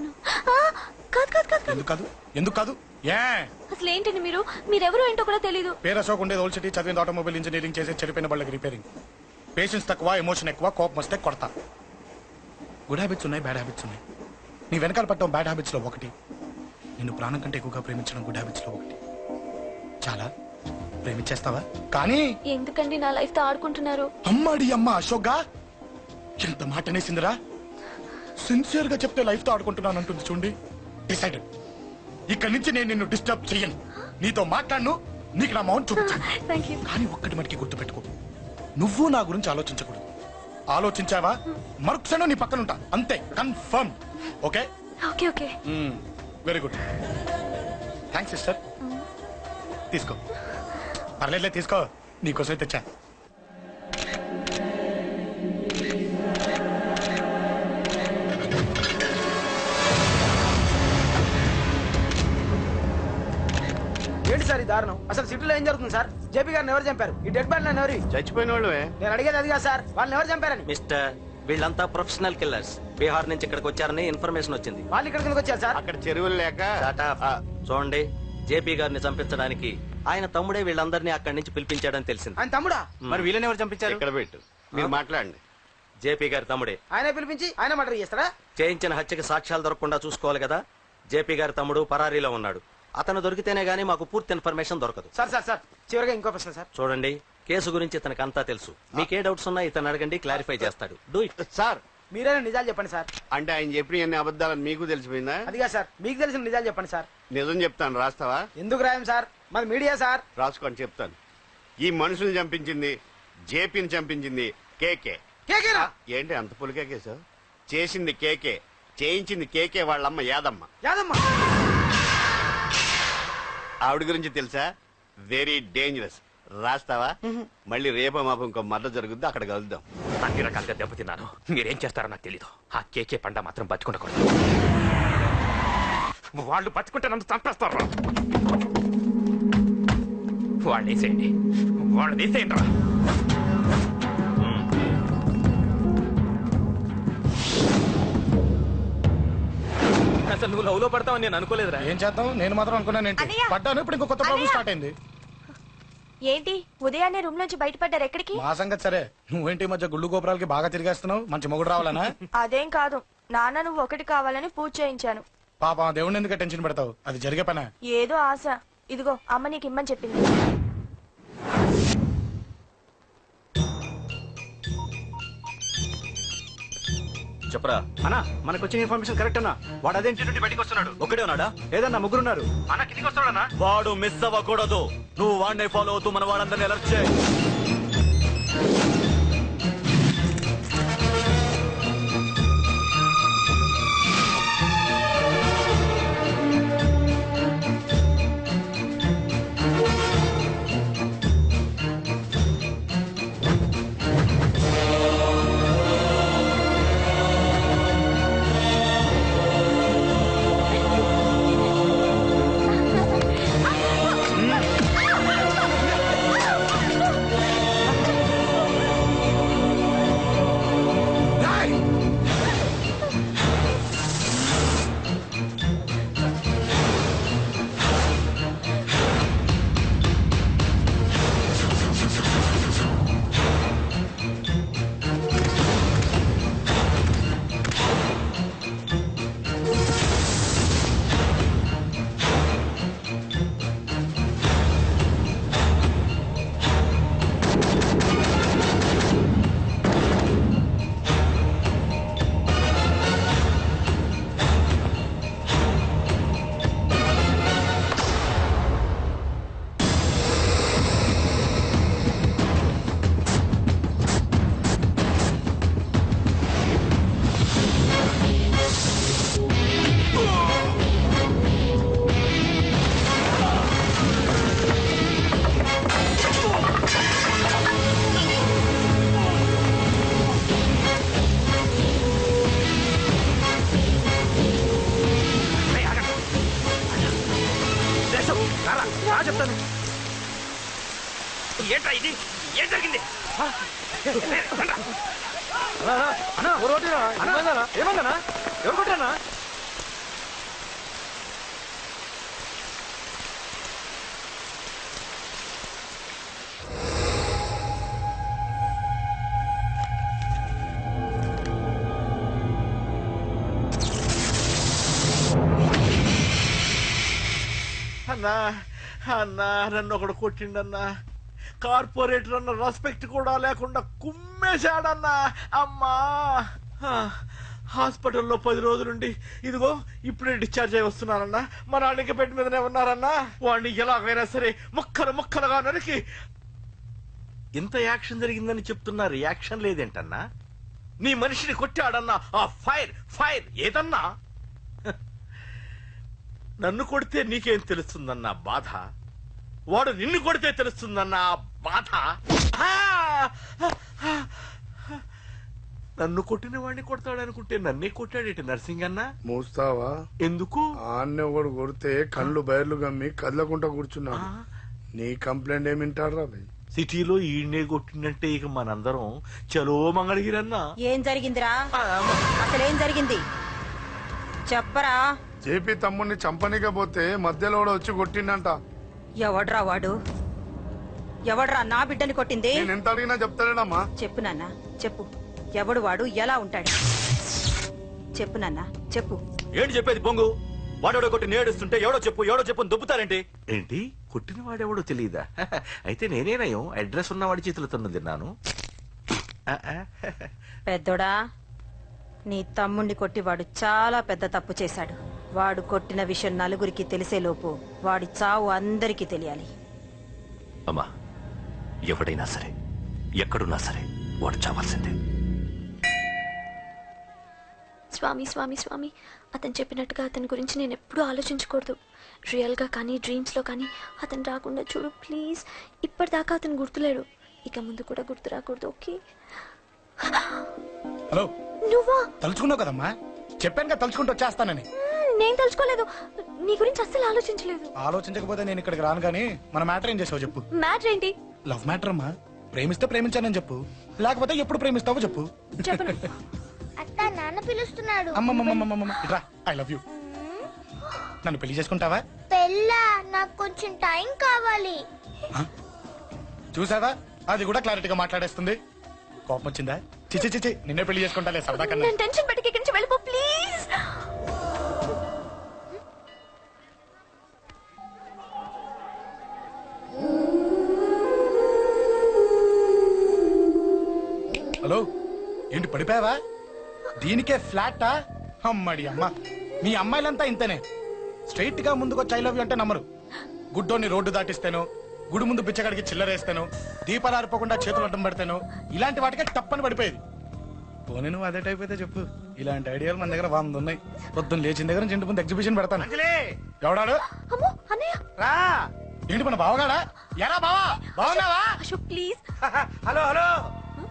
అవును. ఆ, కాదు కాదు కాదు కాదు ఎందుకు కాదు. ఎందుకు కాదు? ఏ? అసలు ఏంటండి మీరు? మీరెవరో ఏంటో కూడా తెలీదు. పేరు అశోక్ ఉండేది ఓల్డ్ సిటీ చదివింది ఆటోమొబైల్ ఇంజనీరింగ్ చేసి చెడిపోయిన వాళ్ళకి రిపేరింగ్ పేషెన్స్ తక్కువ ఎమోషన్ ఎక్కువ కోపం వస్తే కొడతా. గుడ్ హ్యాబిట్స్ ఉన్నాయి బ్యాడ్ హ్యాబిట్స్ ఉన్నాయి. నీ వెనకాల పట్టడం బ్యాడ్ హ్యాబిట్స్లో ఒకటి. నిన్ను ప్రాణం కంటే ఎక్కువగా ప్రేమించడం గుడ్ హ్యాబిట్స్లో ఒకటి. చాలా. ప్రేమించేస్తావా? కానీ ఎందుకండి నా లైఫ్తో ఆడుకుంటున్నారు? అమ్మాడి అమ్మ అశోక్గా? ఎంత మాట అనేసిందిరా? సిన్సియర్గా చెప్తే లైఫ్తో ఆడుకుంటున్నాను అంటుంది చూడండి. డిసైడెడ్ ఇక్కడి నుంచి నేను నిన్ను డిస్టర్బ్ చెయ్యను. నీతో మాట్లాడను నీకు నా మౌన్ చూపించాను. కానీ ఒక్కటి మనకి గుర్తుపెట్టుకో. నువ్వు నా గురించి ఆలోచించకూడదు. ఆలోచించావా? మరుక్షణం నీ పక్కన ఉంటా. అంతే confirm okay okay okay very good thanks sister తీసుకో. పర్లేదులే తీసుకో. నీకోసమే తెచ్చా. ఏంటి సార్ ఈ దారుణం? అసలు సిటీలో ఏం జరుగుతుంది సార్? జేపీ గారిని ఎవరు చంపారు? ఈ డెడ్ బాడీ ఎవరు? చచ్చిపోయిన వాళ్ళే నేను అడిగేది అది కాదు సార్. వాళ్ళని ఎవరు చంపారని? మిస్టర్ వీళ్ళంతా ప్రొఫెషనల్ కిల్లర్స్. బీహార్ నుంచి ఇక్కడికి వచ్చారని ఇన్ఫర్మేషన్ వచ్చింది. వాళ్ళు ఇక్కడ కిందకి వచ్చారు సార్? అక్కడ చెరువులు లేక. చూడండి జేపీ గారిని చంపించడానికి ఆయన తమ్ముడే వీళ్ళందరినీ అక్కడి నుంచి పిలిపించాడని తెలిసింది. ఆయన తమ్ముడా? మరి వీళ్ళని ఎవరు చంపించారు? ఇక్కడ పెట్టు. మీరు మాట్లాడండి. జేపీ గారి తమ్ముడే. ఆయనే పిలిపించి ఆయన మర్డర్ చేస్తారా చేయించిన హత్యకి సాక్ష్యాలు దొరకకుండా చూసుకోవాలి కదా? జేపీ గారి తమ్ముడు పరారీలో ఉన్నాడు. అతను దొరికితేనే గానీ మాకు పూర్తి ఇన్ఫర్మేషన్ దొరకదు. Sir sir sir. చివరిగా ఇంకో ప్రశ్న సార్. చూడండి కేసు గురించి ఇతనికి అంతా తెలుసు. మీకే డౌట్స్ ఉన్నా ఇతను అడగండి క్లారిఫై చేస్తాడు. డూ ఇట్ సార్ మీరైనా నిజాలు చెప్పండి సార్. అంటే ఆయన చెప్పిన అన్ని అబద్ధాలని మీకు తెలిసిపోయిందా? అదిగా సార్. మీకు తెలిసిన నిజాలు చెప్పండి సార్. నిజం చెప్తాను రాస్తావా? ఎందుకు రాయం సార్? మాది మీడియా సార్. రాసుకోండి చెప్తాను. ఈ మనుషుల్ని చంపించింది జేపీని చంపించింది కేకే. కేకేనా? ఏంటి అంత పులికేకే సార్ చేసింది కేకే. చేయించింది కేకే వాళ్ళమ్మ యాదమ్మ. యాదమ్మ! ఆవిడ గురించి తెలుసా? వెరీ డేంజరస్ రాస్తావా? మళ్ళీ రేపో మాపం ఇంకో మర్ర జరుగుద్ది అక్కడ కలుద్దాం. అన్ని రకాలుగా దెబ్బతిన్నాను మీరేం చేస్తారో నాకు తెలీదు. ఆ కేకే పండ మాత్రం బతుకుండకూడదు. వాళ్ళు బతుకుంటే నన్ను చంపేస్తారు. వాళ్ళు వేసేయండి వాళ్ళు వేసేయండి రా. అసలు నువ్వు లవ్లో పడతావని నేను అనుకోలేదురా. ఏం చేద్దాం? నేను మాత్రం అనుకున్నాను ఏంటి? అన్నయ్య! పడ్డాను? ఇప్పుడు ఇంకో కొత్త ప్రాబ్లం అన్నయ్య! స్టార్ట్ అయింది. ఏంటి? ఉదయాన్నే రూమ్ నుంచి బయటపడ్డారు ఎక్కడికి? మా సంగతి సరే. నువ్వేంటి ఈ మధ్య గుళ్ళు గోపురాలకి బాగా తిరిగేస్తున్నావు? మంచి మొగుడు రావాలనా? అదేం కాదు. నాన్న నువ్వు ఒకటి కావాలని పూజ చేయించాను. పాప దేవుడిని ఎందుకు టెన్షన్ పెడతావు? అది జరిగే పనే. ఏదో ఆశ. ఇదిగో అమ్మ నీకు ఇమ్మని చెప్పింది. చెప్పరా? అన్నా మనకు వచ్చిన ఇన్ఫర్మేషన్ కరెక్ట్ అన్నా. వాడు అదే నుండి బయటికి వస్తున్నాడు. ఒకడే ఉన్నాడా? ఏదన్నా ముగ్గురున్నారు. అన్న కిందికి వస్తాడన్నా వాడు మిస్ అవ్వకూడదు. నువ్వు వాడిని ఫాలో అవుతూ మన వాళ్ళందరినీ అలర్ట్ చేయి. అన్నా అన్నా నన్ను ఒకడు కొట్టిండన్నా. కార్పొరేటర్ అన్న రెస్పెక్ట్ కూడా లేకుండా కుమ్మేశాడన్నా. అమ్మా హాస్పిటల్లో పది రోజులుండి ఇదిగో ఇప్పుడే డిశ్చార్జ్ అయి వస్తున్నానన్నా. మా నాన్నకి బెడ్ మీదనే ఉన్నారన్నా. వాడిని ఎలాగైనా సరే ముక్కలు ముక్కలుగా నరికి. ఇంత యాక్షన్ జరిగిందని చెప్తున్నా రియాక్షన్ లేదేంటన్నా? నీ మనిషిని కొట్టాడన్నా. ఆ ఫైర్ ఫైర్ ఏదన్నా? నన్ను కొడితే నీకేం తెలుస్తుందన్న బాధ? వాడు నిన్ను కొడితే తెలుస్తుందన్న బాధ! నన్ను కొట్టిన వాడిని కొడతాడనుకుంటే నన్నే కొట్టాడేటి నర్సింగ్ అన్న మూస్తావా? ఎందుకు? ఆన్నే ఒకడు కొడితే కళ్ళు బయర్లు గమ్మి కదలకుండా కూర్చున్నాడు. నీ కంప్లైంట్ ఏమి వింటారా భయ్ సిటీలో ఈయనే కొట్టిందంటే ఇక మనందరం చలో మంగళగిరన్నా ఏం జరిగిందిరా? అసలేం జరిగింది? చెప్పరా? జేపీ తమ్ముడిని చంపనీకపోతే మధ్యలో కూడా వచ్చి కొట్టిండంట. ఎవడ్రా వాడు? ఎవడ్రా నా బిడ్డని కొట్టింది? నేను ఎంత అడిగినా చెప్తాడమ్మా చెప్పు నాన్న చెప్పు. ఎవడు వాడు ఎలా ఉంటాడు? చెప్పు నాన్న చెప్పు. ఏంటి చెప్పేది పొంగు వాడెవడో కొట్టి నేడుస్తుంటే ఎవడో చెప్పు ఎవడో చెప్పు దొబ్బుతారేంటి? ఏంటి? కొట్టిన వాడెవడో తెలియదా అయితే నేనేనయం అడ్రస్ ఉన్నవాడి చేతులతో తిన్నాను. పెద్దోడా నీ తమ్ముణ్ణి కొట్టి వాడు చాలా పెద్ద తప్పు చేశాడు. వాడు కొట్టిన విషయం నలుగురికి తెలిసేలోపు వాడి చావు అందరికీ తెలియాలి. అమ్మా ఎవడైనా సరే ఎక్కడున్నా సరే వాడు చావాల్సిందే. స్వామి స్వామి స్వామి అతను చెప్పినట్టుగా అతని గురించి నేను ఎప్పుడూ ఆలోచించకూడదు. రియల్గా కానీ డ్రీమ్స్లో కానీ అతను రాకుండా చూడు ప్లీజ్ ఇప్పటిదాకా అతను గుర్తులేడు. ఇక ముందు కూడా గుర్తు రాకూడదు ఓకే? హలో. నువ్వా? తలుచుకున్నావు కదమ్మా? చెప్పాను కదా తలుచుకుంటూ వచ్చేస్తానని. నేను తలుచుకోలేదు. నీ గురించి అస్సలు ఆలోచించలేదు. ఆలోచించకపోతే నేను ఇక్కడికి రాను కానీ మన మ్యాటర్ ఏం చేసావు చెప్పు. మ్యాటర్ ఏంటి? లవ్ మ్యాటర్ అమ్మా. ప్రేమిస్తే ప్రేమించానని చెప్పు. లేకపోతే ఎప్పుడు ప్రేమిస్తావో చెప్పు. చెప్పను. అత్త నాన్న పిలుస్తున్నాడు. అమ్మమ్మమ్మమ్మమ్మ ఇట్రా ఐ లవ్ యూ నన్ను పెళ్ళి చేసుకుంటావా? పెళ్ళా నాకు కొంచెం టైం కావాలి. చూసావా? అది కూడా క్లారిటీగా మాట్లాడేస్తుంది. కోపం వచ్చిందా? చిచి చిచి నిన్నే పెళ్ళి చేసుకుంటాలే సరదా కన్నా. నేను టెన్షన్ పెట్టి ఇక్కడి నుంచి వెళ్ళిపో ప్లీజ్. హలో ఏంటి పడిపోయావా? దీనికే ఫ్లాటా? అమ్మడి అమ్మ. మీ అమ్మాయిలంతా ఇంతనే. స్ట్రైట్గా ముందుకొచ్చి ఐ లవ్ యూ అంటే నమ్మరు. గుడ్డోని రోడ్డు దాటిస్తాను గుడి ముందు బిచ్చగాడికి చిల్లరేస్తాను దీపాలు ఆరిపోకుండా చేతులు అడ్డం పెడతాను ఇలాంటి వాటికే తప్పని పడిపోయేది. పోనీ నువ్వు అదే టైప్ అయితే చెప్పు. ఇలాంటి ఐడియాలు మన దగ్గర వంద ఉన్నాయి. పొద్దున్న లేచిన దగ్గర నుంచి ఇంటి ముందు ఎగ్జిబిషన్ పెడతాను. ఎవడాడు? రా! ఏంటి మన బావగాడా? ఎరా బావా? బావున్నావా అశోక్ ప్లీజ్ హలో హలో.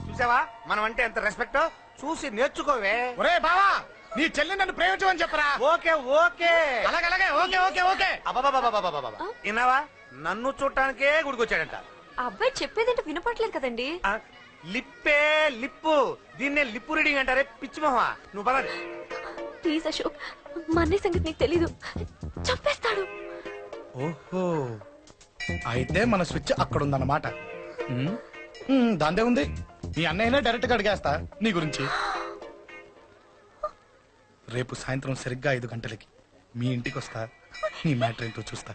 చూసావా? మనం అంటే ఎంత రెస్పెక్ట్ చూసి నేర్చుకోవే. ఒరే బావా నీ చెల్లి నన్ను ప్రేమించమని చెప్పరా? Okay okay. అలాగే అలాగే. Okay okay okay. అబ్బబ్బబ్బబ్బబ్బబ్బబ్బ. విన్నావా? నన్ను చూడటానికే గుడికొచ్చాడంట. అబ్బాయి చెప్పేదంటే వినపట్లేదు కదండి. లిప్పే లిప్పు. దీన్నే లిప్పు రీడింగ్ అంటారే పిచ్చి మొహ నువ్వు పదండి ప్లీజ్ అశోక్ మా అన్నయ్య సంగతి నీకు తెలీదు. చంపేస్తాడు. ఓహో. అయితే మన స్విచ్ అక్కడ ఉందన్నమాట ఉమ్, ఉమ్, దాందే ఉంది. మీ అన్నయ్యనే డైరెక్ట్గా అడిగేస్తా నీ గురించి. రేపు సాయంత్రం సరిగ్గా ఐదు గంటలకి మీ ఇంటికి వస్తా నీ మ్యాటర్ ఏంటో చూస్తా.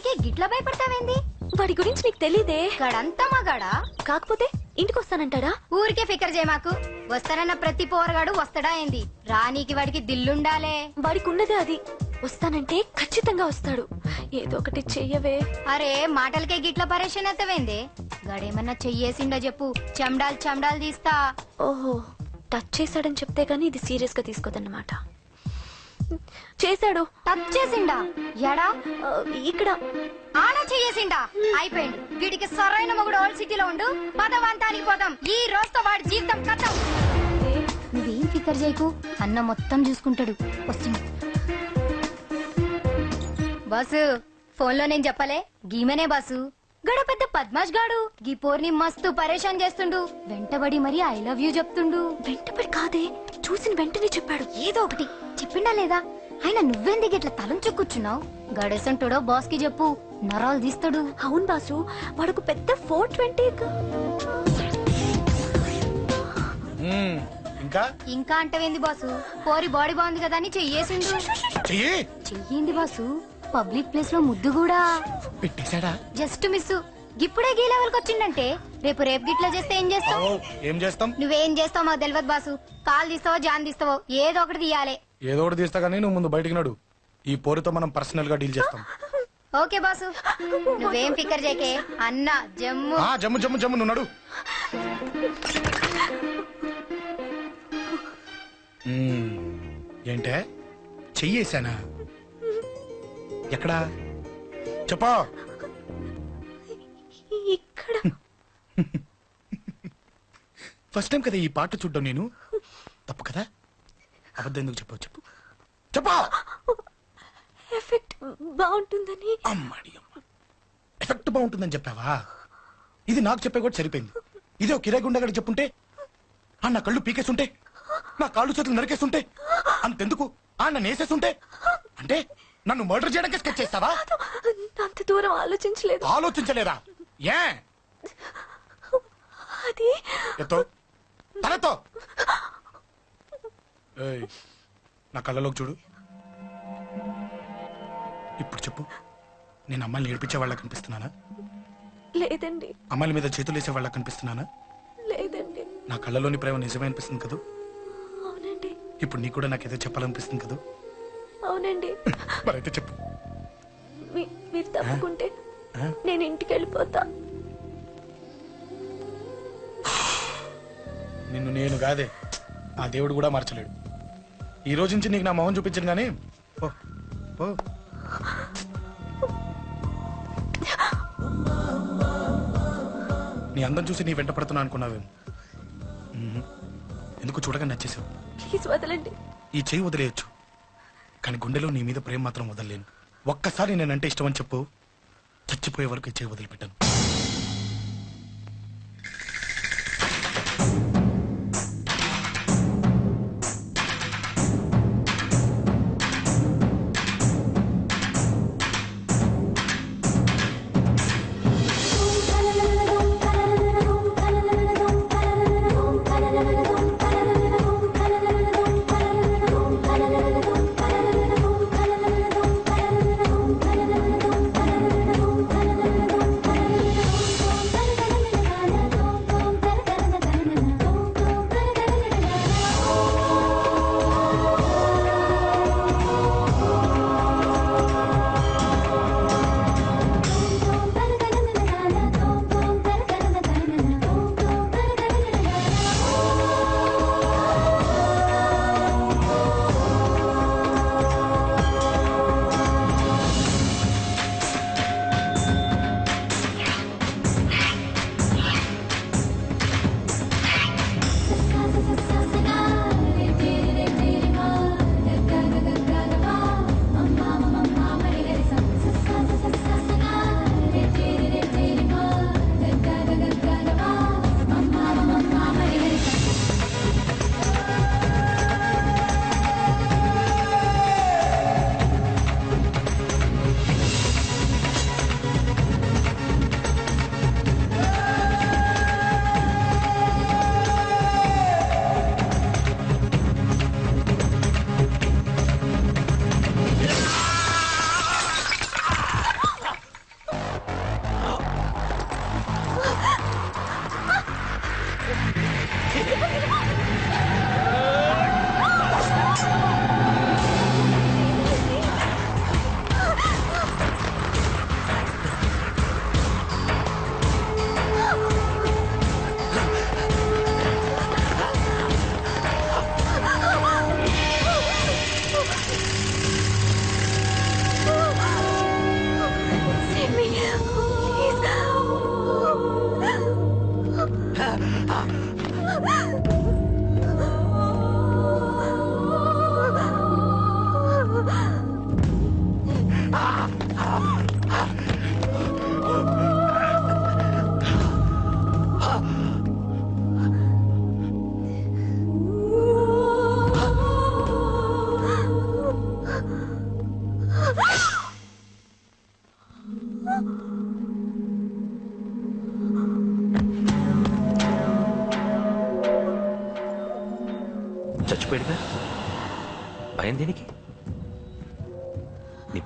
ఊరికే గిట్ల భయపడతావేంది? వాడి గురించి నీకు తెలీదే. గడంతా మగాడా? కాకపోతే ఇంటికి వస్తానంటాడా ఊరికే ఫికర్ చేయ మాకు. వస్తానన్న ప్రతి పోరగాడు వస్తాడా ఏంది? రానీకి వాడికి దిల్లుండాలే. వాడికి ఉన్నదే అది. వస్తానంటే ఖచ్చితంగా వస్తాడు. ఏదో ఒకటి చెయ్యవే. అరే మాటలకే గిట్ల పరేషన్ అవుతావేంది గడేమన్నా చెయ్యేసిండో చెప్పు. చెమ్డాల్ చెమ్డాల్ తీస్తా. ఓహో టచ్ చేశాడని చెప్తే గానీ ఇది సీరియస్గా తీసుకోదన్నమాట. చేశాడు. టచ్ చేసిండా? ఎడా? ఇక్కడ. ఆడ చెయ్యేసిండా అయిపోయింది. వీడికి సరైన మొగుడు ఓల్డ్ సిటీలో ఉండు. పదవంతానికి పోదాం. ఈ రోజుతో వాడి జీవితం కథం. నువ్వేం ఫికర్ చేయకు. అన్న మొత్తం చూసుకుంటాడు. వస్తుంది బాసు ఫోన్లో నేను చెప్పలే. గీమనే బాసు గడ పెద్ద పద్మాష్ గాడు. గీ పోర్ని మస్తు పరేషాన్ చేస్తుండు. వెంటబడి మరి ఐ లవ్ యూ చెప్తుండు. వెంటబడి కాదే చూసిన వెంటనే చెప్పాడు. ఏదో ఒకటి. చెప్పిండా లేదా? ఆయన నువ్వెందుకు ఇట్లా తలంచు కూర్చున్నావు? గడేసంటుడో బాస్కి చెప్పు. నరాలు తీస్తాడు. అవును బాసు వాడొక పెద్ద ఫోర్ ట్వంటీ ఇంకా? ఇంకా అంటవేంది బాసు? పోరి బాడీ బాగుంది కదా అని చెయ్యేసిండు. చెయ్యి? చెయ్యింది బాసు. పబ్లిక్ ప్లేస్లో ముద్దు కూడా. పెట్టేశాడా? జస్ట్ మిస్ ఇప్పుడే గీ లెవెల్కి వచ్చిండంటే రేపు రేపు గిట్లా చేస్తే ఏం చేస్తావు ఏం చేస్తాం? నువ్వేం చేస్తావు మాకు తెలియదు బాసు. కాల్ తీస్తావో జాన్ తీస్తావో ఏదో ఒకటి తీయాలి. ఏదో ఒకటి తీస్తా కానీ నువ్వు ముందు బయటికి నడు. ఈ పోరుతో మనం పర్సనల్గా డీల్ చేస్తాం. Okay boss. నువ్వేం ఫికర్ చేకే అన్న జమ్ము. ఆ జమ్ము జమ్ము జమ్ము నువ్వు నడు. ఏంటే? చెయ్యేశానా? ఎక్కడా? చెప్పా. ఇక్కడ. ఫస్ట్ టైం కదా ఈ పాట చూడ్డం నేను. తప్పు కదా? అబద్ధం ఎందుకు చెప్పావు చెప్పు. చెప్పా. ఎఫెక్ట్ బాగుంటుందని. అమ్మాడి అమ్మ. ఎఫెక్ట్ బాగుంటుందని చెప్పావా? ఇది నాకు చెప్పే కూడా సరిపోయింది. ఇదే ఒక కిరాయి గుండెగాడు చెప్పుంటే ఆ నా కళ్ళు పీకేస్తుంటే నా కాళ్ళు చేతులు నరికేస్తుంటే అంతెందుకు? ఆ నన్ను వేసేస్తుంటే అంటే నన్ను మర్డర్ చేయడానికి స్కెచ్ చేస్తావా? అంత దూరం ఆలోచించలేదు. ఆలోచించలేదా ఏ? అది ఎత్తో. తలెత్తో. ఏయ్, నా కళ్ళలోకి చూడు. ఇప్పుడు చెప్పు. నేను అమ్మాయిని ఏడిపించే వాళ్ళ కనిపిస్తున్నానా? లేదండి. అమ్మాయిల మీద చేతులు వేసే వాళ్ళ కనిపిస్తున్నానా? లేదండి. నా కళ్ళలోని ప్రేమ నిజమే అనిపిస్తుంది కదా? అవునండి. ఇప్పుడు నీకు కూడా నాకేదో చెప్పాలనిపిస్తుంది కదా? అవునండి. మరైతే చెప్పు. మీరు తప్పుకుంటే? నేను ఇంటికి వెళ్ళిపోతా నిన్ను నేను కాదే ఆ దేవుడు కూడా మార్చలేడు. ఈ రోజు నుంచి నీకు నా మొహం చూపించను కానీ పో పో. నీ అందం చూసి నీ వెంట పడుతున్నా అనుకున్నావేమో మ్మ్. ఎందుకు చూడగా నచ్చేసావు? ప్లీజ్ వదలండి. ఈ చేయి వదిలేయచ్చు. కానీ గుండెలో నీ మీద ప్రేమ మాత్రం వదలలేను. ఒక్కసారి నేనంటే ఇష్టం చెప్పు. చచ్చిపోయే వరకు ఇచ్చే వదిలిపెట్టాను.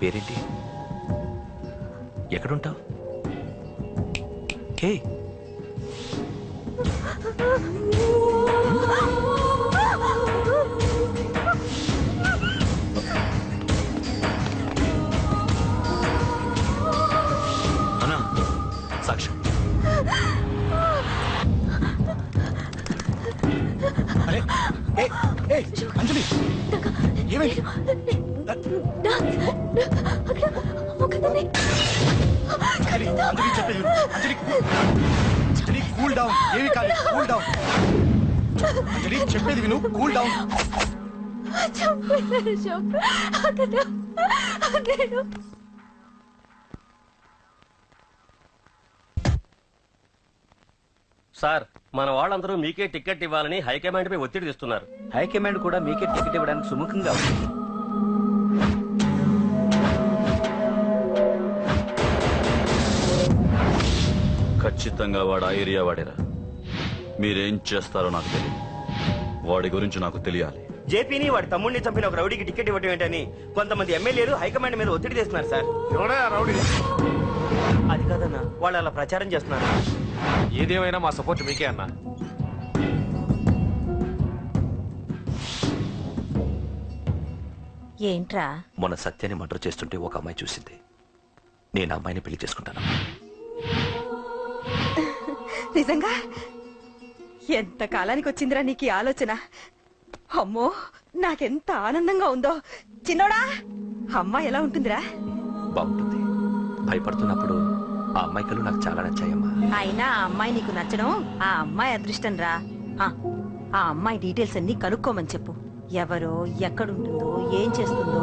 పేరేంటి? వాళ్ళందరూ మీకే టికెట్ ఇవ్వాలని హైకమాండ్ పై ఒత్తిడి తెస్తున్నారు. హైకమాండ్ కూడా మీకే టికెట్ ఇవ్వడానికి సుముఖంగా ఉంది. ఖచ్చితంగా వాడు ఆ ఏరియా వాడేరా. మీరేం చేస్తారో నాకు తెలియదు. వాడి గురించి నాకు తెలియాలి. జేపీని వాడి తమ్ముడిని చంపిన ఒక రౌడీకి టికెట్ ఇవ్వటం ఏంటని కొంతమంది ఎమ్మెల్యేలు హైకమాండ్ మీద ఒత్తిడి తెస్తున్నారు సార్. రౌడీ? అది కాదన్నా వాళ్ళు అలా ప్రచారం చేస్తున్నారు. ఏదేమైనా మా సపోర్ట్ మీకే అన్నా. ఏంట్రా? మొన్న సత్యాన్ని మర్డర్ చేస్తుంటే ఒక అమ్మాయి చూసింది. నేను ఆ అమ్మాయిని పెళ్ళి చేసుకుంటాను. నిజంగా? ఎంత కాలానికి వచ్చిందిరా నీకు ఈ ఆలోచన? అమ్మో నాకెంత ఆనందంగా ఉందో. చిన్నోడా అమ్మ ఎలా ఉంటుందిరా? బాగుంటుంది. భయపడుతున్నప్పుడు ఆ అమ్మాయి కళ్ళు నాకు చాలా నచ్చాయమ్మా. అయినా ఆ అమ్మాయి నీకు నచ్చడం ఆ అమ్మాయి అదృష్టం రా ఆ, ఆ అమ్మాయి డీటెయిల్స్ అన్ని కనుక్కోమని చెప్పు. ఎవరో ఎక్కడుంటుందో ఏం చేస్తుందో.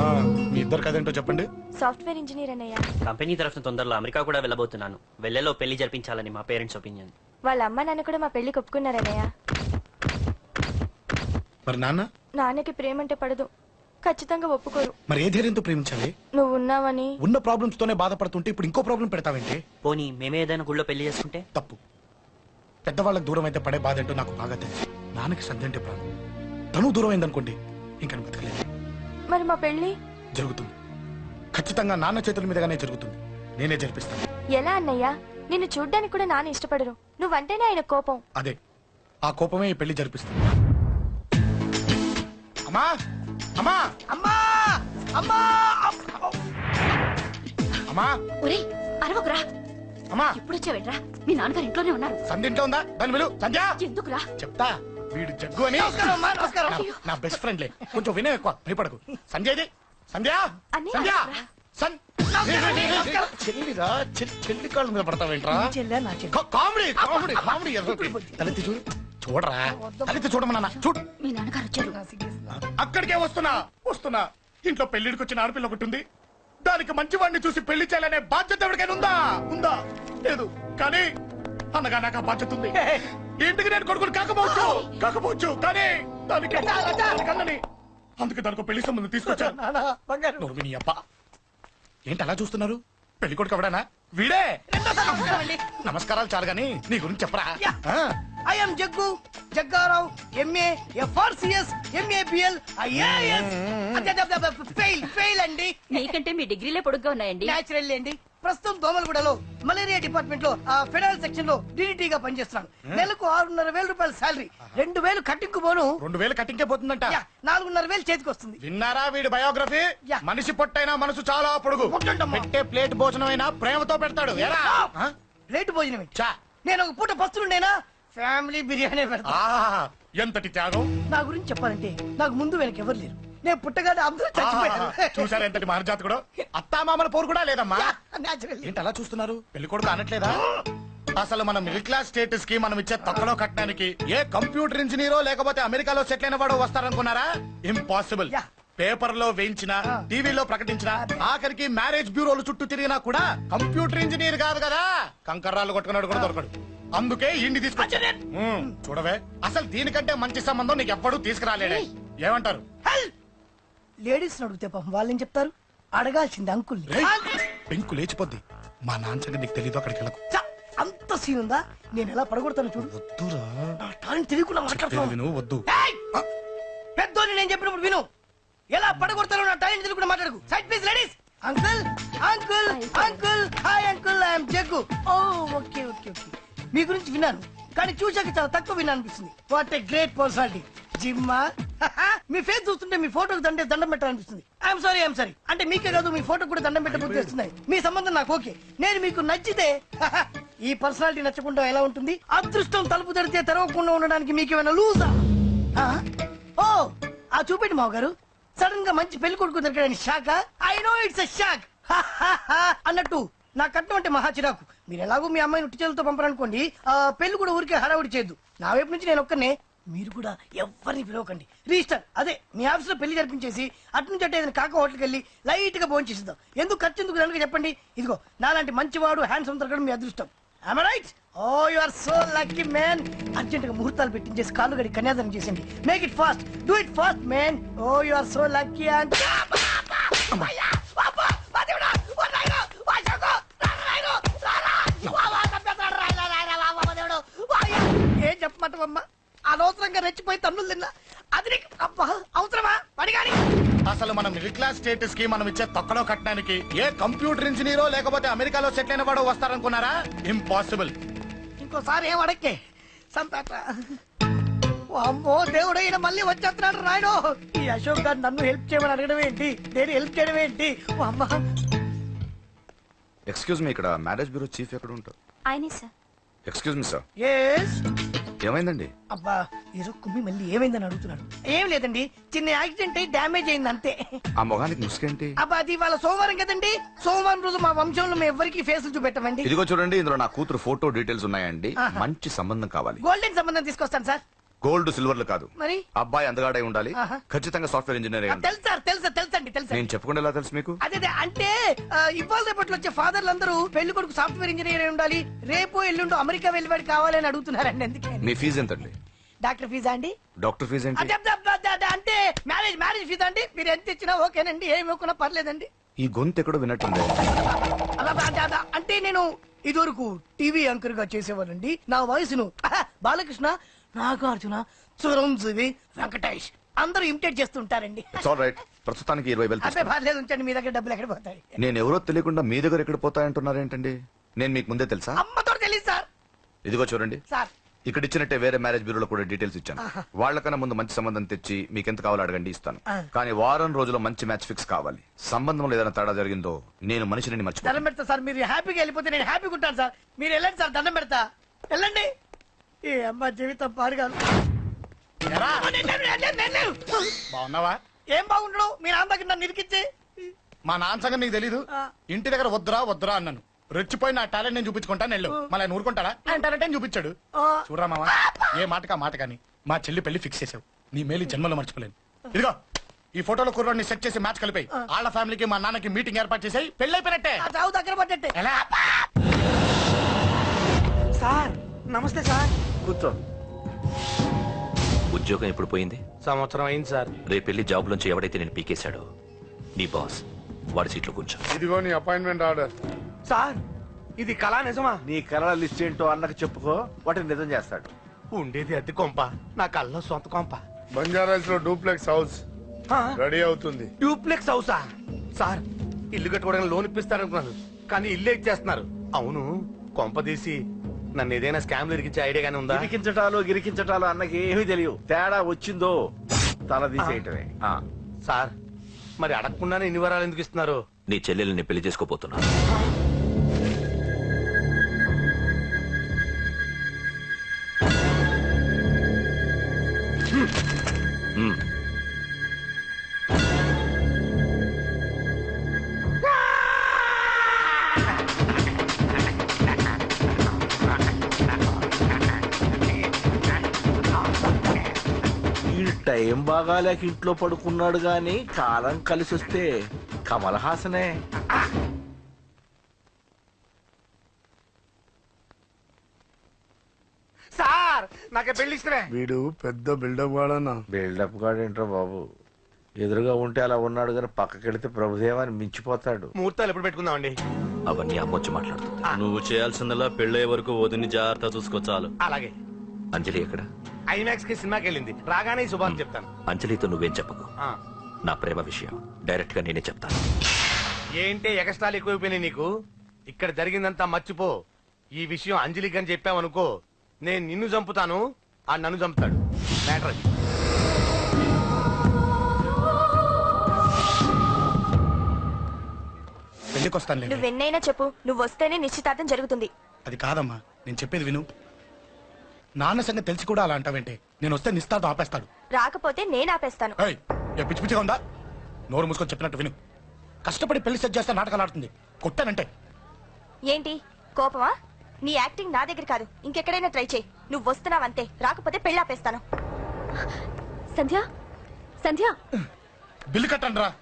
ఆ, మీ ఇద్దరు కదేంటో చెప్పండి. సాఫ్ట్వేర్ ఇంజనీర్ అన్నయ్య. కంపెనీ తరఫున తొందరలో అమెరికా కూడా వెళ్ళబోతున్నాను. వెళ్ళేలో పెళ్ళి జరిపించాలని మా పేరెంట్స్ ఒపీనియన్. వాళ్ళ అమ్మ నాన్న కూడా మా పెళ్ళికి ఒప్పుకున్నారన్నయ్య మరి నాన్న? నాన్నకి ప్రేమ అంటే పడదు. ఖచ్చితంగా ఒప్పుకోరు. మరి ఏ ధైర్యంతో ప్రేమించాలి? నువ్వు ఉన్నావని. ఉన్న ప్రాబ్లమ్స్ తోనే బాధపడుతుంటే ఇప్పుడు ఇంకో ప్రాబ్లం పెడతావేంటి? పోనీ మేమే ఏదైనా గుళ్ళో పెళ్ళి చేసుకుంటే? తప్పు. పెద్దవాళ్ళకి దూరం అయితే పడే బాధ ఏంటో నాకు బాగా తెలుసు నాన్నకి సంధి అంటే ప్రాణం. తను దూరం అయిందనుకోండి ఇంకా బతకలేదు మరి మా పెళ్ళి జరుగుతుంది. ఖచ్చితంగా నాన్న చేతుల మీదగానే జరుగుతుంది. నేనే జరిపిస్తాను. ఎలా అన్నయ్య? నిన్ను చూడ్డానికి కూడా నాన్న ఇష్టపడరు. నువ్వంటేనే ఆయన కోపం. అదే. ఆ కోపమే ఈ పెళ్ళి జరిపిస్తుంది. అమ్మా! అమ్మా! అమ్మా! అమ్మా! అమ్మా! ఒరే అరవకురా. అమ్మా! ఇప్పుడు వచ్చావేట్రా మీ నాన్నగారు ఇంట్లోనే ఉన్నారు. సంధ్య ఇంట్లో ఉందా? దాని విలు సంధ్య! ఎందుకురా? చెప్తా. వీడు జగ్గు అని. నా- నా బెస్ట్ ఫ్రెండ్లే కొంచెం వినయం ఎక్కువ భయపడకు. సంధ్యది సంధ్య. సంధ్య. సన్ చెల్లిరా చెల్లి చెల్లి కాళ్ళ మీద పడతావేంట్రా? కా- కామెడీ కామెడీ కామెడీ ఎర్రటి. తలెత్తి చూడు. చూడరా? తలెత్తి చూడమన్నా చూడు. మీ నాన్నగారు వచ్చారు. అక్కడికే వస్తున్నా. వస్తున్నా. ఇంట్లో పెళ్ళిడికి వచ్చిన ఆడపిల్ల ఒకటి ఉంది. దానికి మంచి వాడిని చూసి పెళ్ళి చేయాలనే బాధ్యత ఎవరికైనా ఉందా? ఉందా? లేదు. కానీ అనగా నాకు ఆ బాధ్యత ఉంది. ఇంటికి నేను కొడుకుని కాకపోవచ్చు? కాకపోవచ్చు. కానీ దానికి అన్నని అందుకే దానికి పెళ్ళి సంబంధం తీసుకొచ్చాను. అప్ప ఏంటి అలా చూస్తున్నారు? పెళ్ళి కొడుకు ఎవడానా? వీడే! నమస్కారాలు చాలు గాని నీ గురించి చెప్పరా? I'm Jaggu Jaggarao MA FRCS MABL IAS fail fail అండి. మీకంటే మీ డిగ్రీలే పొడుగ్గా ఉన్నాయండి. న్యాచురల్ అండి. ప్రస్తుతం దోమలగూడలో మలేరియా డిపార్ట్మెంట్లో ఆ ఫెడరల్ సెక్షన్లో DDT గా పనిచేస్తున్నాను. నెలకు ఆరున్నర వేల రూపాయల శాలరీ. రెండు వేలు కట్టింకు పోను. రెండు వేలు కట్టింకే పోతుందంట. నాలుగున్నర వేలు చేతికి వస్తుంది. విన్నారా వీడి బయోగ్రఫీ? మనిషి పొట్టైనా మనసు చాలా పొడుగు. పెట్టే ప్లేట్ భోజనం అయినా ప్రేమతో పెడతాడు? ప్లేట్ భోజనం? నేను ఒక పూట పస్తులుండేనా? ఫ్యామిలీ బిర్యానీ పెడతా. ఎంతటి త్యాగం? నా గురించి చెప్పాలంటే నాకు ముందు వెనక ఎవరు లేరు. నేను పుట్టగానే అందరూ చచ్చిపోయారు. చూసారా ఎంతటి మహర్జాత్ కూడా? అత్తామామల పోరు కూడా లేదమ్మా. ఏంటి అలా చూస్తున్నారు? పెళ్ళి కొడుకు అనట్లేదా? అసలు మన మిడిల్ క్లాస్ స్టేటస్కి మనం ఇచ్చే తక్కువలో కట్టడానికి ఏ కంప్యూటర్ ఇంజనీరో లేకపోతే అమెరికాలో సెటిల్ అయిన వాడు వస్తారనుకున్నారా? ఇంపాసిబుల్. పేపర్లో వేయించిన టీవీలో ప్రకటించిన ఆఖరికి మ్యారేజ్ బ్యూరోలు చుట్టూ తిరిగినా కూడా కంప్యూటర్ ఇంజనీర్ కాదు కదా? కంకర్రాలు కొట్టుకున్నాడు కూడా దొరకడు. అందుకే ఇండి తీసుకొచ్చా చూడవే. అసలు దీనికంటే మంచి సంబంధం నీకు ఎప్పుడూ తీసుకురాలేడే. ఏమంటారు? లేడీస్ అడిగితే పాపం వాళ్ళేం చెప్తారు? అడగాల్సింది అంకుల్ పెంకు లేచిపోద్ది. మా నాన్న నీకు తెలీదు అక్కడికి వెళ్ళకు. అంత సీన్ ఉందా? నేను ఎలా పడగొడతాను చూడు. వద్దురా. తెలియకుండా మాట్లాడుతున్నాను విను వద్దు. పెద్దోని నేను చెప్పినప్పుడు విను. ఎలా పడగొడతానో నా టాలెంట్ తెలియకుండా మాట్లాడకు. Side please ladies uncle uncle uncle hi uncle I'm Jaggu oh okay okay okay మీ గురించి విన్నాను కానీ చూశాక చాలా తక్కువ విన్నాను అనిపిస్తుంది వాట్ ఏ గ్రేట్ పర్సనాలిటీ జిమ్మా మీ ఫేస్ చూస్తుంటే మీ ఫోటోకి దండే దండం పెట్టాలనిపిస్తుంది. ఐఎమ్ సారీ ఐఎమ్ సారీ అంటే మీకే కాదు మీ ఫోటో కూడా దండం పెట్టబుద్ధి వస్తున్నాయి. మీ సంబంధం నాకు ఓకే. నేను మీకు నచ్చితే ఈ పర్సనాలిటీ నచ్చకుండా ఎలా ఉంటుంది? అదృష్టం తలుపు తెరితే తెరవకుండా ఉండడానికి మీకు ఏమైనా లూజా ఓ ఆ చూపెట్టి మావ గారు సడన్గా మంచి పెళ్ళి కొడుకు దొరికాడని shock I know it's shock అన్నట్టు నా కట్నం అంటే మహా చిరాకు. మీరు ఎలాగో మీ అమ్మాయిని ఉట్టిచేలతో పంపరనుకోండి ఆ పెళ్ళి కూడా ఊరికే హడావుడి చేయదు నా వైపు నుంచి నేను ఒక్కనే మీరు కూడా ఎవరిని పిలవకండి. రిజిస్టర్ అదే మీ ఆఫీస్లో పెళ్ళి జరిపించేసి అటు నుంచి అంటే ఏదైనా కాక హోటల్కి వెళ్ళి లైట్గా భోజనం చేసిద్దాం ఎందుకు ఖర్చు ఎందుకు కనుక చెప్పండి? ఇదిగో నాలాంటి మంచివాడు హ్యాండ్సమ్ దొరకడం మీ అదృష్టం. Right oh you are so lucky man అర్జెంట్గా ముహూర్తాలు పెట్టించేసి కాళ్ళు గడి కన్యాదానం చేసింది make it fast do it fast man oh you are so lucky and ఏం చెప్పమంటావమ్మా? అనవసరంగా రెచ్చిపోయి తన్నులు తిన్నా. అది నీకు అబ్బా అవసరమా? పడిగాని అసలు మన మిడిల్ క్లాస్ స్టేటస్కి మనం ఇచ్చే తొక్కలో కట్టడానికి ఏ కంప్యూటర్ ఇంజనీరో లేకపోతే అమెరికాలో సెటిల్ అయిన వాడు వస్తారనుకున్నారా? ఇంపాసిబుల్ ఇంకోసారి ఏం అడక్కే? సంపేట. అమ్మో దేవుడు ఈయన మళ్ళీ వచ్చేస్తున్నాడు రాయడు. ఈ అశోక్ గారు నన్ను హెల్ప్ చేయమని అడగడం ఏంటి? నేను హెల్ప్ చేయడం ఏంటి? ఓ అమ్మ. ఎక్స్క్యూజ్ మీ ఇక్కడ మ్యారేజ్ బ్యూరో చీఫ్ ఎక్కడ ఉంటారు? ఆయనే sir. Excuse me sir yes ఏమైందండి? అబ్బా ఈరోజు కుమ్మి మళ్ళీ ఏమైందని అడుగుతున్నాడు. ఏం లేదండి చిన్న యాక్సిడెంట్ అయి డ్యామేజ్ అయింది అంతే ఆ మొగానికి ముసుకేంటి? అబ్బా అది ఇవాళ సోమవారం కదండి. సోమవారం రోజు మా వంశంలో మేము ఎవరికి ఫేసులు చూపెట్టమండి. ఇదిగో చూడండి ఇందులో నా కూతురు ఫోటో డీటెయిల్స్ ఉన్నాయండి. మంచి సంబంధం కావాలి. గోల్డెన్ సంబంధం తీసుకొస్తాను సార్. గోల్డ్ సిల్వర్లు కాదు. మరి? అబ్బాయి అందగాడై ఉండాలి. ఆహా. ఖచ్చితంగా సాఫ్ట్వేర్ ఇంజనీర్ తెలుసు సార్ తెలుసా తెలుసండి తెలుసా నేను చెప్పకుండా ఎలా తెలుసు మీకు? అదే అదే, అంటే ఆ, ఇవాళ రేపట్లో వచ్చే ఫాదర్లు అందరూ పెళ్ళి కొడుకు సాఫ్ట్వేర్ ఇంజనీర్ అయి ఉండాలి. రేపు ఎల్లుండు అమెరికా వెళ్ళివాడు కావాలి అని అడుగుతున్నారండి అందుకే. మీ ఫీజు ఎంతండి? డాక్టర్ ఫీజా అండి? డాక్టర్ ఫీజు ఏంటి? అదే, అదే, అదే, అదే, అదే, అంటే మ్యారేజ్ మ్యారేజ్ ఫీజా అండి? మీరు ఎంత ఇచ్చినా ఓకేనండి ఏమి ఇవ్వకున్నా పర్లేదండి. ఈ గొంతు ఎక్కడో విన్నట్టుంది అలా, అంటే నేను ఇదివరకు టీవీ యాంకర్గా చేసేవాడండి నా వయసును బాలకృష్ణ నాగార్జున చిరంజీవి వెంకటేష్. అందరూ ఇమిటేట్ చేస్తుంటారండి. రైట్ ప్రస్తుతానికి ఇరవై వేలు తీసుకోండి. ఉంచండి. మీ దగ్గర డబ్బులు ఎక్కడ పోతాయి? నేను ఎవరో తెలియకుండా మీ దగ్గర ఎక్కడ పోతాయంటున్నారేంటండి నేను మీకు ముందే తెలుసా? అమ్మతో తెలియదు సార్. ఇదిగో చూడండి. సార్. ఇక్కడ ఇచ్చినట్టే వేరే మ్యారేజ్ బ్యూరోలో కూడా డీటెయిల్స్ ఇచ్చాను. వాళ్ళకన్నా ముందు మంచి సంబంధం తెచ్చి మీకు ఎంత కావాలో అడగండి ఇస్తాను. ఆ. కానీ వారం రోజుల్లో మంచి మ్యాచ్ ఫిక్స్ కావాలి. సంబంధంలో ఏదైనా తేడా జరిగిందో నేను మనిషిని మర్చిపోతాను దండం పెడతా సార్. మీరు హ్యాపీగా వెళ్ళిపోతే నేను హ్యాపీగా ఉంటాను సార్. మీరు వెళ్ళండి సార్. దండం పెడతా. వెళ్ళండి. ఏ అమ్మ జీవితం పాడుగాను బాగున్నావా? ఏం బాగుండడు? మీ నాన్న దగ్గర నన్ను ఇరికిచ్చి. మా నాన్న సంగతి నీకు తెలీదు. ఇంటి దగ్గర వద్దురా వద్దురా అన్నాను. రెచ్చిపోయి నా టాలెంట్ నేను చూపించుకుంటాను వెళ్ళు. మళ్ళీ ఆయన ఊరుకుంటాడా? ఆయన టాలెంట్ చూపించాడు. చూడరా మావా? ఏ మాటకా మాట కానీ మా చెల్లి పెళ్ళి ఫిక్స్ చేసావు నీ మేలు ఈ జన్మలో మర్చిపోలేను. ఇదిగో ఈ ఫోటోలో కుర్రోడిని సెట్ చేసి మ్యాచ్ కలిపాయి. వాళ్ళ ఫ్యామిలీకి మా నాన్నకి మీటింగ్ ఏర్పాటు చేసాయి. పెళ్ళి అయిపోయినట్టే దగ్గర పడ్డట్టే. సార్ నమస్తే సార్. కూర్చో. ఉద్యోగం ఎప్పుడు పోయింది? సంవత్సరం అయింది సార్. రేపెళ్ళి జాబ్ నుంచి ఎవడైతే నేను పీకేశాడో నీ బాస్ వాడి సీట్లో కూర్చో. ఇదిగో నీ అపాయింట్మెంట్ ఆర్డర్. సార్ ఇది కళా నిజమా? నీ కలల లిస్ట్ ఏంటో అన్నకు చెప్పుకో వాటిని నిజం చేస్తాడు. ఉండేది అద్దె కొంప నా కళ్ళలో సొంత కొంప. బంజారాస్లో డూప్లెక్స్ హౌస్ రెడీ అవుతుంది. డూప్లెక్స్ హౌసా? సార్ ఇల్లు కట్టుకోవడానికి లోన్ ఇప్పిస్తారనుకున్నాను కానీ ఇల్లే ఇచ్చేస్తున్నారు అవును కొంప తీసి నన్ను ఏదైనా స్కామ్ ఇరికించే ఐడియా గానీ ఉందా? గిరికించటాలు గిరికించటాలు అన్నకి ఏమీ తెలియవు. తేడా వచ్చిందో తల తీసేయటమే. ఆ, సార్ మరి అడగకుండానే ఇన్ని వరాలు ఎందుకు ఇస్తున్నారు? నీ చెల్లెల్ని పెళ్ళి చేసుకోపోతున్నా బాగాలేక ఇంట్లో పడుకున్నాడు గాని కాలం కలిసి వస్తే కమల్ హాసనే. సార్ నాకే పెళ్ళి వీడు పెద్ద బిల్డప్ వాడన్నా బిల్డప్ గాడు ఏంట్రా బాబు? ఎదురుగా ఉంటే అలా ఉన్నాడు కానీ పక్కకెడితే ప్రభుదేవాన్ని మించిపోతాడు. ముహూర్తాలు ఎప్పుడు పెట్టుకుందామండి? అవన్నీ అమ్మొచ్చి మాట్లాడుతుంది. నువ్వు చేయాల్సిందల్లా పెళ్ళయ్యే వరకు వదిని జాగ్రత్త చూసుకో చాలు. అలాగే. అంజలి ఎక్కడ? ఐమాక్స్కి సినిమాకి వెళ్ళింది. రాగానే ఈ శుభాన్ని చెప్తాను. అంజలితో నువ్వేం చెప్పకు. ఆ. నా ప్రేమ విషయం. డైరెక్ట్గా నేనే చెప్తాను. ఏంటి ఎగస్ట్రాలు ఎక్కువైపోయినాయి నీకు? ఇక్కడ జరిగిందంతా మర్చిపో. ఈ విషయం అంజలికి అని చెప్పావనుకో నేను నిన్ను చంపుతాను ఆ నన్ను చంపుతాడు. మ్యాటర్ అది. పెళ్ళికి వస్తానులే నువ్వెన్నైనా చెప్పు. నువ్వు వస్తేనే నిశ్చితార్థం జరుగుతుంది. అది కాదమ్మా. నేను చెప్పేది విను. నాన్న సంగతి తెలిసి కూడా అలా అంటావేంటి? నేను వస్తే నిస్తాతో ఆపేస్తాడు. రాకపోతే నేను ఆపేస్తాను. ఏయ్, ఏ పిచ్చి పిచ్చిగా ఉందా? నోరు మూసుకొని చెప్పినట్టు విను. కష్టపడి పెళ్ళి సెట్ చేస్తే నాటకాలు ఆడుతుంది. కొట్టానంటే. ఏంటి? కోపమా? నీ యాక్టింగ్ నా దగ్గర కాదు. ఇంకెక్కడైనా ట్రై చేయి. నువ్వు వస్తున్నావంతే. రాకపోతే పెళ్ళి ఆపేస్తాను. సంధ్య? సంధ్య? బిల్లు కట్టండి రా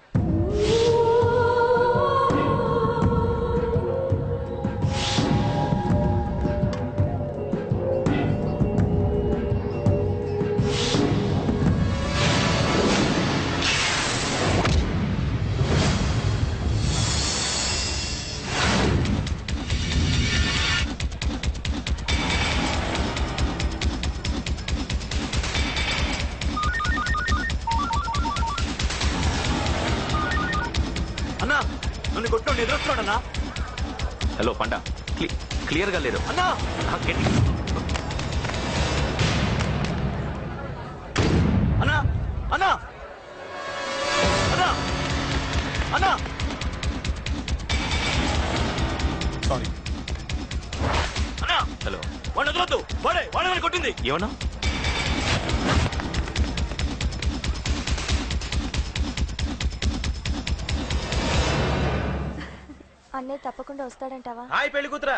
వస్తాడంటావా హాయ్ పెళ్ళి కూతురా.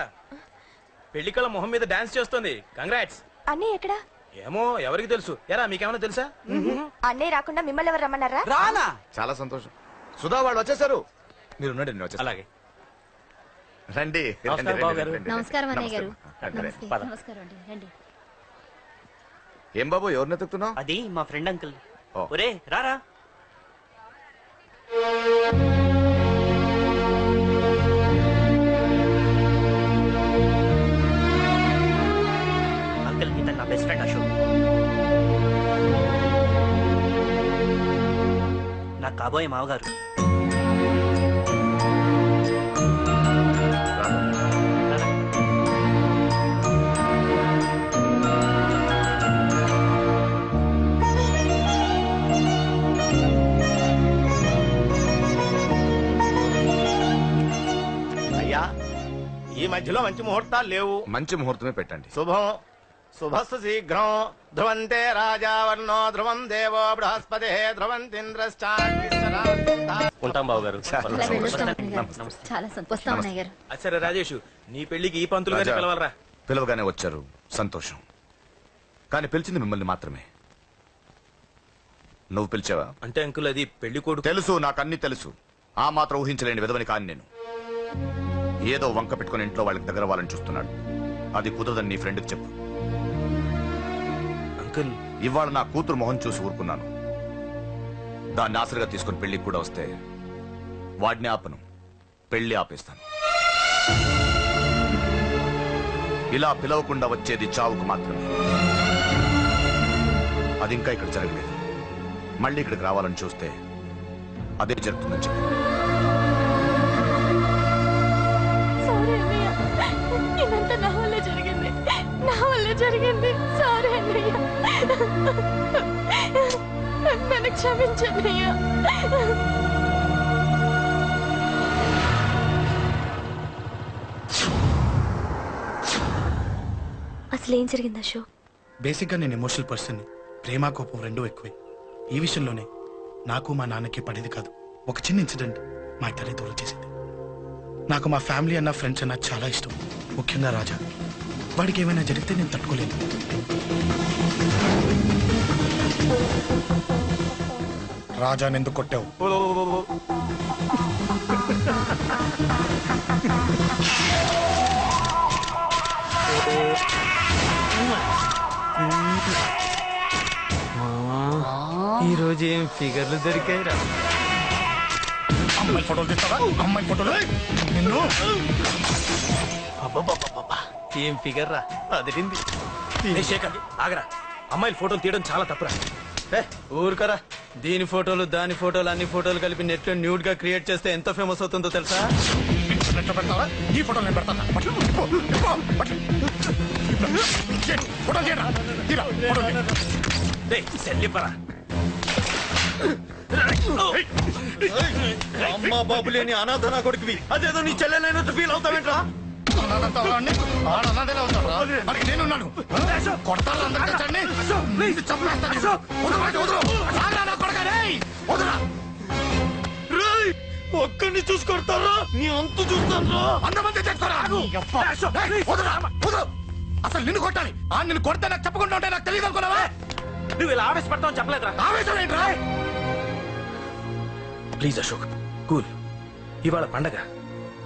పెళ్ళి కళ మొహం మీద డాన్స్ చేస్తుంది. కంగ్రాట్స్ అన్నయ్య ఎక్కడా? ఏమో ఎవరికి తెలుసు. ఎరా మీకేమైనా తెలుసా? అన్నయ్య రాకుండా మిమ్మల్ని ఎవరు రమ్మన్నారా? రానా? చాలా సంతోషం. సుధా వాళ్ళు వచ్చేసారు మీరు ఉండండి నేను వచ్చేస్తాను. అలాగే. రండి నమస్కారం, రండి, బాబు రండి, గారు. రండి, నమస్కారం రండి. అన్నయ్య గారు. రండి, రండి. నమస్తే పద. నమస్కారం అండి. రండి. ఏం బాబు ఎవరిని ఎత్తుకుతున్నావు అది మా ఫ్రెండ్ అంకుల్ ఓ. ఒరే రారా. కాబోయే మావగారు. అయ్యా ఈ మధ్యలో మంచి ముహూర్తాలు లేవు. మంచి ముహూర్తమే పెట్టండి. శుభం. శుభస్సు శీఘ్రం ధ్రువంతే రాజా వర్ణో ధ్రువం దేవో బృహస్పతి ఉంటాం బాబు గారు చాలా సంతోషం రాజేష్ నీ పెళ్ళికి ఈ పంతులు గారిని పిలవాలరా? పిలవగానే వచ్చారు. సంతోషం. కానీ పిలిచింది మిమ్మల్ని మాత్రమే. నువ్వు పిలిచావా? అంటే అంకుల్ అది పెళ్ళి కొడుకు తెలుసు నాకు అన్ని తెలుసు. ఆ మాత్రం ఊహించలేని విధవని కాని నేను. ఏదో వంక పెట్టుకుని ఇంట్లో వాళ్ళకి దగ్గర వాళ్ళని చూస్తున్నాడు. అది కుదరదని నీ ఫ్రెండ్కి చెప్పు. అంకుల్ ఇవాళ నా కూతురు మొహం చూసి ఊరుకున్నాను. దాన్ని ఆసరిగా తీసుకుని పెళ్ళికి కూడా వస్తే వాడిని ఆపను. పెళ్ళి ఆపేస్తాను. ఇలా పిలవకుండా వచ్చేది చావుకు మాత్రమే. అది ఇంకా ఇక్కడ జరగలేదు. మళ్ళీ ఇక్కడికి రావాలని చూస్తే అదే జరుగుతుందని చెప్పి. జరిగింది. నా వల్ల జరిగింది. సారీ అన్నయ్య. నన్ను క్షమించన్నయ్య అసలు ఏం జరిగింది అశోక్? బేసిక్గా నేను ఎమోషనల్ పర్సన్ ప్రేమ కోపం రెండూ ఎక్కువే. ఈ విషయంలోనే నాకు మా నాన్నకి పడేది కాదు. ఒక చిన్న ఇన్సిడెంట్ మా ఇద్దరి దూరం చేసింది. నాకు మా ఫ్యామిలీ అన్న ఫ్రెండ్స్ అన్న చాలా ఇష్టం. ముఖ్యంగా రాజా. వాడికి ఏమైనా జరిగితే నేను తట్టుకోలేను రాజా ఎందుకు కొట్టావు? ఈ రోజు ఏం ఫిగర్లు దొరికాయిరా? అమ్మాయి ఫోటోలు తీస్తావా? అమ్మాయి ఫోటోలు? నిన్ను? ఏం ఫిగర్ రా? అదిరింది. ఏ శేఖర్ ఆగరా. అమ్మాయిల ఫోటోలు తీయడం చాలా తప్పురా. ఏ ఊరుకరా. దీని ఫోటోలు దాని ఫోటోలు అన్ని ఫోటోలు కలిపి నెట్లో న్యూడ్గా క్రియేట్ చేస్తే ఎంత ఫేమస్ అవుతుందో తెలుసా? నెట్లో పెడతావా ఈ ఫోటోలు నేను పెడతాను? ఫోటోలు తీరా ఫోటోలు సెల్లిపరా అమ్మా బాబు లేని అనాథ నా కొడుకువి. అదేదో నీ చెల్లెలైనట్టు ఫీల్ అవుతావేంట్రా? నేనున్నాను అందరికీ చండి. చంపేస్తాను. వదరు, వదరు. కొడుకా, రేయ్. వదరా. ఒక్కడిని చూసుకొడతారా నీ అంతు చూస్తాను అంతమంది వదరా, వదరు. అసలు నిన్ను కొట్టాలి ఆ నిన్ను కొడితే నాకు చెప్పకుండా ఉంటే నాకు తెలియదు అనుకున్నావా నువ్వు ఇలా ఆవేశపడతావు చెప్పలేదురా ఆవేశం ఏంట్రా ప్లీజ్ అశోక్ కూల్ ఇవాళ పండగ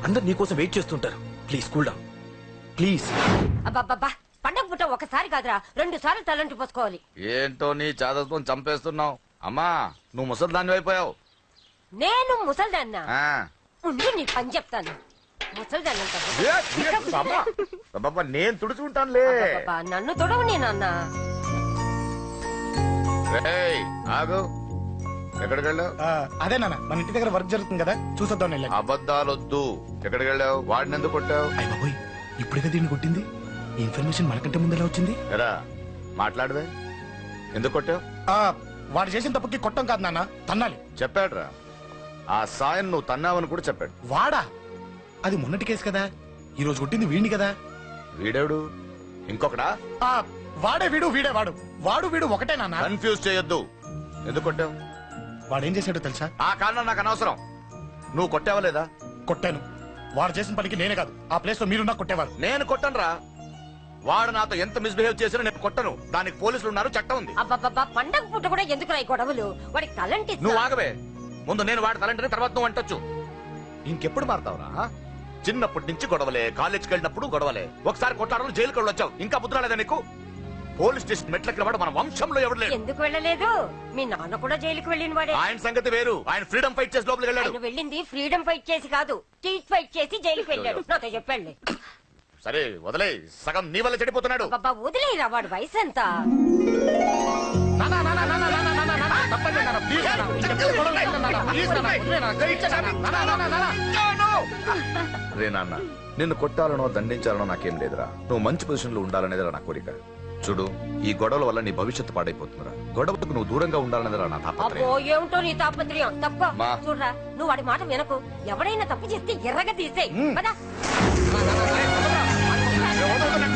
అందరు నీకోసం వెయిట్ చేస్తుంటారు ప్లీజ్ కూల్ డౌన్ ప్లీజ్ అబ్బబ్బబ్బా పండగ పుట్ట ఒకసారి కాదురా రెండు సార్లు తలంటి పోసుకోవాలి. ఏంటో నీ చాదత్వం చంపేస్తున్నావు? అమ్మా నువ్వు ముసలిదాన్ని అయిపోయావు. నేను ముసల్దాన్న. ఉండు నీ పని చెప్తాను. నేను తుడుచుకుంటానులే. నన్ను తొడవు నేనన్న రేయ్, ఆగు. ఎక్కడికి వెళ్ళావు? అదే నాన్న మన ఇంటి దగ్గర వర్క్ జరుగుతుంది కదా చూసొద్దాం వెళ్ళాను. అబద్ధాలొద్దు. ఎక్కడికి వెళ్ళావు? వాడిని ఎందుకు కొట్టావు? అయ్య బాబోయ్ దీన్ని కొట్టింది? ఈ ఇన్ఫర్మేషన్ మనకంటే ముందు ఎలా వచ్చింది? ఎరా మాట్లాడవే. ఎందుకు కొట్టావు? ఆ, వాడు చేసిన తప్పుకి కొట్టం కాదు నాన్న తన్నాలి. చెప్పాడురా. ఆ సాయం నువ్వు తన్నావని కూడా చెప్పాడు. వాడా? అది మొన్నటి కేసు కదా ఈ రోజు కొట్టింది వీడిని కదా. వీడెవడు? ఇంకొకడా? ఆ, వాడే వీడు వీడే వాడు. వాడు వీడు ఒకటే నాన్న. కన్ఫ్యూజ్ చేయొద్దు. ఎందుకు కొట్టావు? వాడు ఏం చేశాడో తెలుసా? ఆ కారణం నాకు అనవసరం. నువ్వు కొట్టావా లేదా? కొట్టాను. వాడు చేసిన పనికి నేనే కాదు. ఆ ప్లేస్లో మీరున్నా కొట్టేవారు నేను కొట్టనురా. వాడు నాతో ఎంత మిస్బిహేవ్ చేసినా నేను కొట్టను. దానికి పోలీసులు ఉన్నారు చట్టం ఉంది. అబ్బబ్బబ్బా పండగ పుట్ట కూడా ఎందుకు ఈ గొడవలు? వాడికి తలంటి నువ్వు ఆగవే. ముందు నేను వాడి తలంటే తర్వాత నువ్వు అంటొచ్చు. ఇంకెప్పుడు మారుతావురా? చిన్నప్పటి నుంచి గొడవలే కాలేజ్కి వెళ్ళినప్పుడు గొడవలే. ఒకసారి కొట్లాడలు జైలుకి వెళ్ళి వచ్చావు ఇంకా బుద్ధి రాలేదా నీకు? పోలీస్ స్టేషన్ మెట్లకి వాడు మన వంశంలో ఎవడు లేడు ఎందుకు వెళ్ళలేదు మీ నాన్న కూడా జైలుకి వెళ్ళిన వాడే ఆయన సంగతి వేరు ఆయన ఫ్రీడమ్ ఫైట్ చేసి లోపలికి వెళ్ళాడు ఆయన వెళ్ళింది ఫ్రీడమ్ ఫైట్ చేసి కాదు టీట్ ఫైట్ చేసి జైలుకి వెళ్ళాడు నాతో చెప్పండి సరే వదిలే సగం నీ వల్ల చెడిపోతున్నాడు బాబా వదిలేరా వాడు వయసు ఎంత రే నాన్న నిన్ను కొట్టాలనో దండించాలనో నాకేం లేదురా నువ్వు మంచి పొజిషన్లో ఉండాలనేదిరా నా కోరిక చూడు ఈ గొడవల వల్ల నీ భవిష్యత్తు పాడైపోతుందిరా. గొడవకు నువ్వు దూరంగా ఉండాలనేదిరా నా తాపత్రయం. అబ్బో ఏమిటో నీ తాపత్రయం? తప్ప మా. చూడరా నువ్వు వాడి మాట వినకు. ఎవడైనా తప్పు చేస్తే ఎర్రగా తీసేయ్. పదా. రేయ్,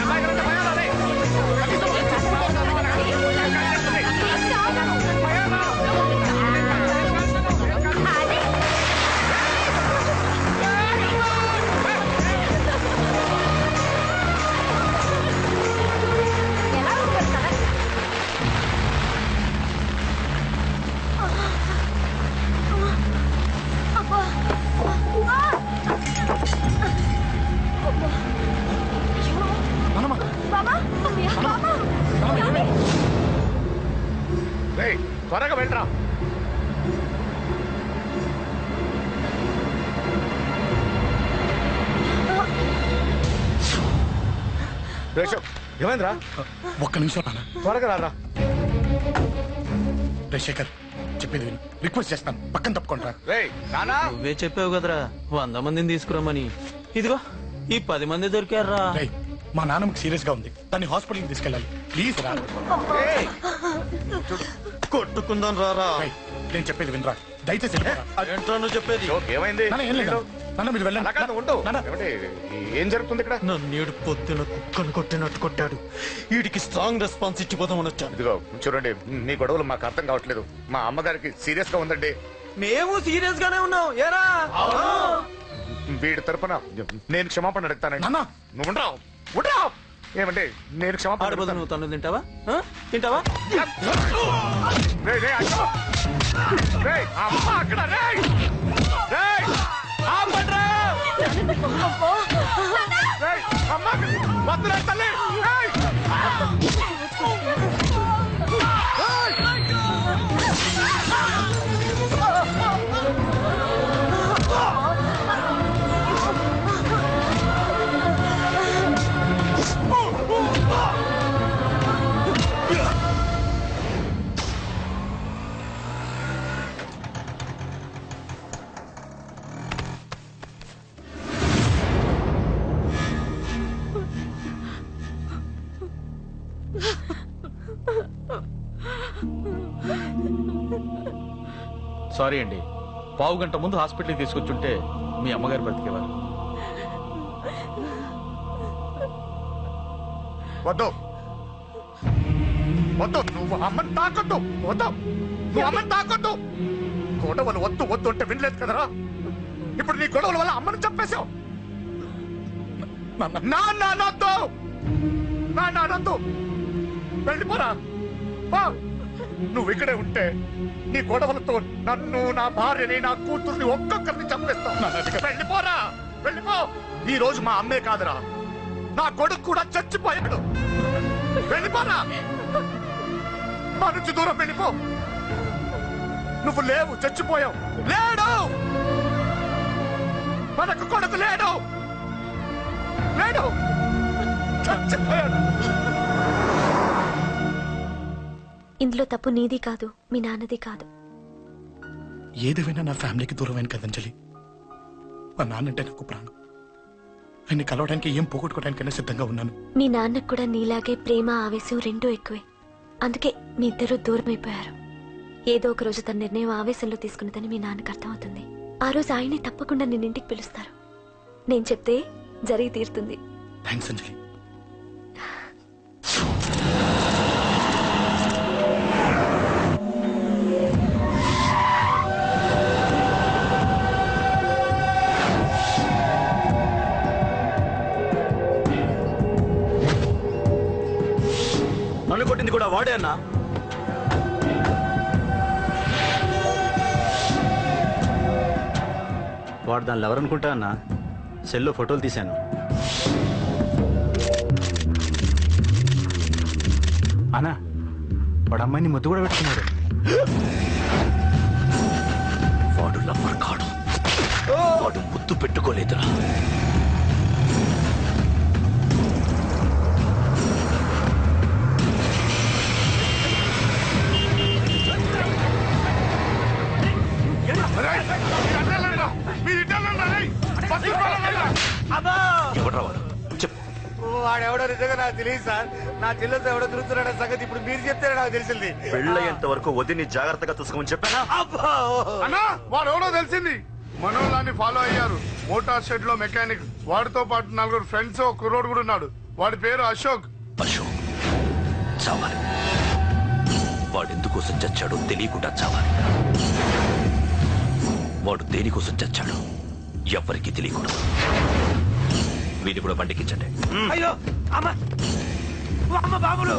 ఏమైందిరా? ఒక్క నిమిషం నాన్న. త్వరగా రారా. రే శేఖర్ చెప్పేది విను. రిక్వెస్ట్ చేస్తాను. పక్కన తప్పుకుంటా రేయ్ నానా. నువ్వే చెప్పావు కదరా. వంద మందిని తీసుకురమ్మని. ఇదిగో ఈ పది మంది దొరికారా రేయ్ మా నాన్నకి సీరియస్గా ఉంది. దాన్ని హాస్పిటల్కి తీసుకెళ్ళాలి. ప్లీజ్ రా. కొట్టుకుందాం రారా. రేయ్, నేను చెప్పేది వినరా. దయచేసి వెళ్ళిపోరా. ఏంట్రా నువ్వు చెప్పేది? ఏమైంది? నాన్న, ఏం లేదు నాన్న. మీరు వెళ్ళండి. ఉండు. ఏమంటే, ఏం జరుగుతుంది ఇక్కడ? నన్ను పొద్దున కుక్కను కొట్టినట్టు కొట్టాడు. వీడికి స్ట్రాంగ్ రెస్పాన్స్ ఇచ్చిపోదామని వచ్చాను. ఇదిగో చూడండి మీ గొడవలు మాకు అర్థం కావట్లేదు. మా అమ్మగారికి సీరియస్గా ఉందండి. మేము సీరియస్ గానే ఉన్నాం. ఏరా? వీడి తరపున నేను క్షమాపణ అడుగుతానండి. నాన్న. నువ్వు ఉండరావు ఉండరావు ఏమంటే నేను క్షమాపణ ఆడబోదు. నువ్వు తను తింటావా ఆ? తింటావా రేయ్, రేయ్, అయ్యో! రేయ్, అమ్మ అక్కడ రేయ్! రేయ్, ఆపండ్రా! రేయ్, అమ్మ అక్కడ- వద్దురా తల్లి! రేయ్! సారీ అండి. పావు గంట ముందు హాస్పిటల్కి తీసుకొచ్చుంటే మీ అమ్మగారు బ్రతికేవారు. వద్దు. వద్దు. నువ్వు అమ్మని తాకొద్దు. వద్దు. నువ్వు అమ్మని తాకొద్దు. గొడవలు వద్దు వద్దు అంటే వినలేదు కదరా? ఇప్పుడు నీ గొడవల వల్ల అమ్మని చంపేశావు. నా నానొద్దు నా నానొద్దు వెళ్ళిపోరా. నువ్వు ఇక్కడే ఉంటే నీ గొడవలతో నన్ను నా భార్యని నా కూతుర్ని ఒక్కొక్కరిని చంపేస్తావు. వెళ్ళిపోరా వెళ్ళిపో. ఈ రోజు మా అమ్మే కాదురా. నా కొడుకు కూడా చచ్చిపోయాడు. వెళ్ళిపోరా. మా నుంచి దూరం వెళ్ళిపో. నువ్వు లేవు చచ్చిపోయావు. లేడు! మనకు కొడుకు లేడు. లేడు! చచ్చిపోయాడు. ఇందులో తప్పు నీది కాదు మీ నాన్నది కాదు. ఏదేమైనా నా ఫ్యామిలీకి దూరమైన కదంజలి మా నాన్నంటే నాకు ప్రాణం. ఆయన్ని కలవడానికి ఏం పోగొట్టుకోవడానికైనా సిద్ధంగా ఉన్నాను. మీ నాన్నకు కూడా నీలాగే ప్రేమ ఆవేశం రెండూ ఎక్కువే. అందుకే మీ ఇద్దరు దూరం అయిపోయారు ఏదో ఒక రోజు తన నిర్ణయం ఆవేశంలో తీసుకున్నదని మీ నాన్నకు అర్థమవుతుంది. ఆ రోజు ఆయనే తప్పకుండా నిన్న ఇంటికి పిలుస్తారు. నేను చెప్తే జరిగి తీరుతుంది. థ్యాంక్స్ అంజలి. కూడా వాడే అన్నా? వాడు దానిలో ఎవరనుకుంటా అన్న? సెల్లో ఫోటోలు తీశాను. అన్నా వాడు అమ్మాయిని ముద్దు కూడా పెట్టుకున్నాడు. వాడు లవ్వర్ కాడు. వాడు ముద్దు పెట్టుకోలేదురా. వాడు వాడెవడో నిజంగా నాకు తెలియదు సార్. నా చెల్లెలతో ఎవడో తిరుగుతున్నాడ సంగతి ఇప్పుడు మీరు చెప్తే నాకు తెలిసింది. పెళ్ళయ్యేంత వరకు వదిని జాగ్రత్తగా చూసుకోమని చెప్పానా? అన్నా వాడు ఎవడో తెలిసింది. మనోళ్ళని ఫాలో అయ్యారు. మోటార్ షెడ్లో మెకానిక్ వాడితో పాటు నలుగురు ఫ్రెండ్స్ ఒక కుర్రోడు కూడా ఉన్నాడు. వాడి పేరు అశోక్. అశోక్. చావాలి. వాడు ఎందుకోసం చచ్చాడో తెలియకుండా చావాలి. వాడు దేనికోసం చచ్చాడు ఎవరికి తెలియకూడదు. వీని కూడా పండికించండి అయ్యో అమ్మ అమ్మ బాబులు!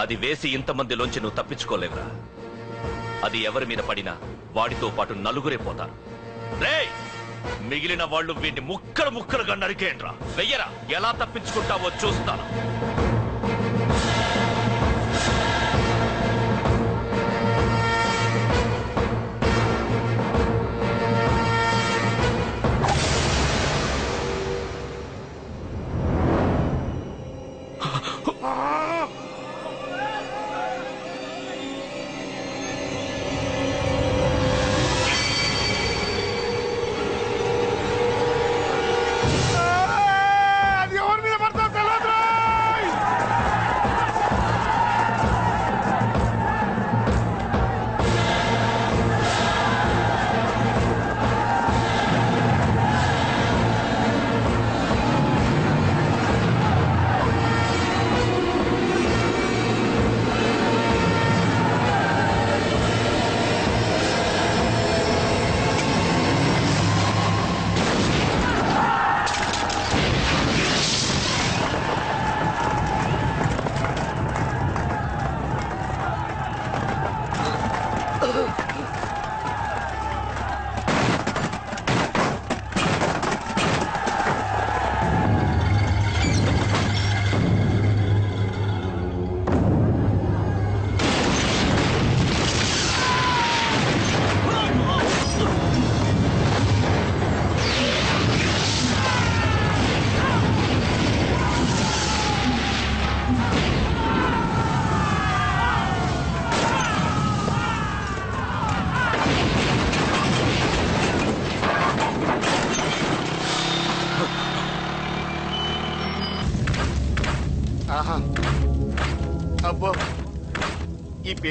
అది వేసి ఇంతమందిలోంచి నువ్వు తప్పించుకోలేవురా అది ఎవరి మీద పడినా వాడితో పాటు నలుగురే పోతారు. రేయ్! మిగిలిన వాళ్ళు వీటిని ముక్కలు ముక్కలుగా నరికేయండ్రా. వెయ్యరా. ఎలా తప్పించుకుంటావో చూస్తాను.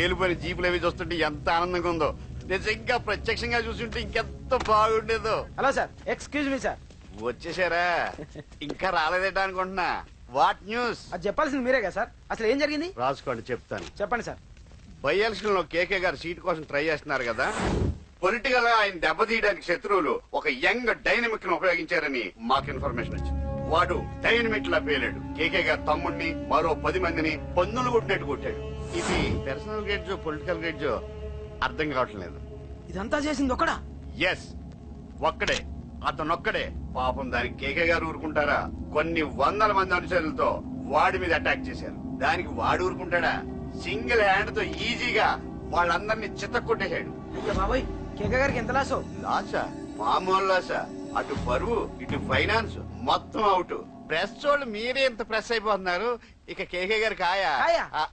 పేలుపోయిన జీపులు అవి చూస్తుంటే ఎంత ఆనందంగా ఉందో. నిజంగా ప్రత్యక్షంగా చూస్తుంటే ఇంకెంత బాగుండేదో. Hello sir excuse me sir. వచ్చేసారా? ఇంకా రాలేదేటా అనుకుంటున్నా. వాట్ న్యూస్ అది చెప్పాల్సింది మీరే కదా సార్. అసలు ఏం జరిగింది? రాసుకోండి చెప్తాను. చెప్పండి సార్. బై ఎలక్షన్లో కేకే గారు సీట్ కోసం ట్రై చేస్తున్నారు కదా. పొలిటికల్గా ఆయన దెబ్బతీయడానికి శత్రువులు ఒక యంగ్ డైనమిక్ను ఉపయోగించారని మాకు ఇన్ఫర్మేషన్ వచ్చింది. వాడు డైనమిక్ లా పేలాడు. కేకే గారు తమ్ముడిని మరో పది మందిని పన్నులు కొట్టినట్టు కొట్టాడు. ఇది పర్సనల్ గేడ్జో పొలిటికల్ గేడ్జో అర్థం కావట్లేదు. ఇదంతా చేసింది ఒకడా ఎస్ ఒక్కడే. అతనొక్కడే. పాపం దానికి కేకే గారు ఊరుకుంటారా? కొన్ని వందల మంది అనుచరులతో వాడి మీద అటాక్ చేశారు. దానికి వాడు ఊరుకుంటాడా? సింగిల్ హ్యాండ్తో ఈజీగా వాళ్ళందరినీ చిత్తకొట్టేశాడు బాబాయ్ కేక గారికి ఎంత లాసో? లాసా? మామూలు లాసా? అటు పరువు ఇటు ఫైనాన్స్ మొత్తం అవుట్ ప్రెస్ వాళ్ళు మీరే ఎంత ప్రెస్ అయిపోతున్నారు. ఇక కేకే గారి కాయ.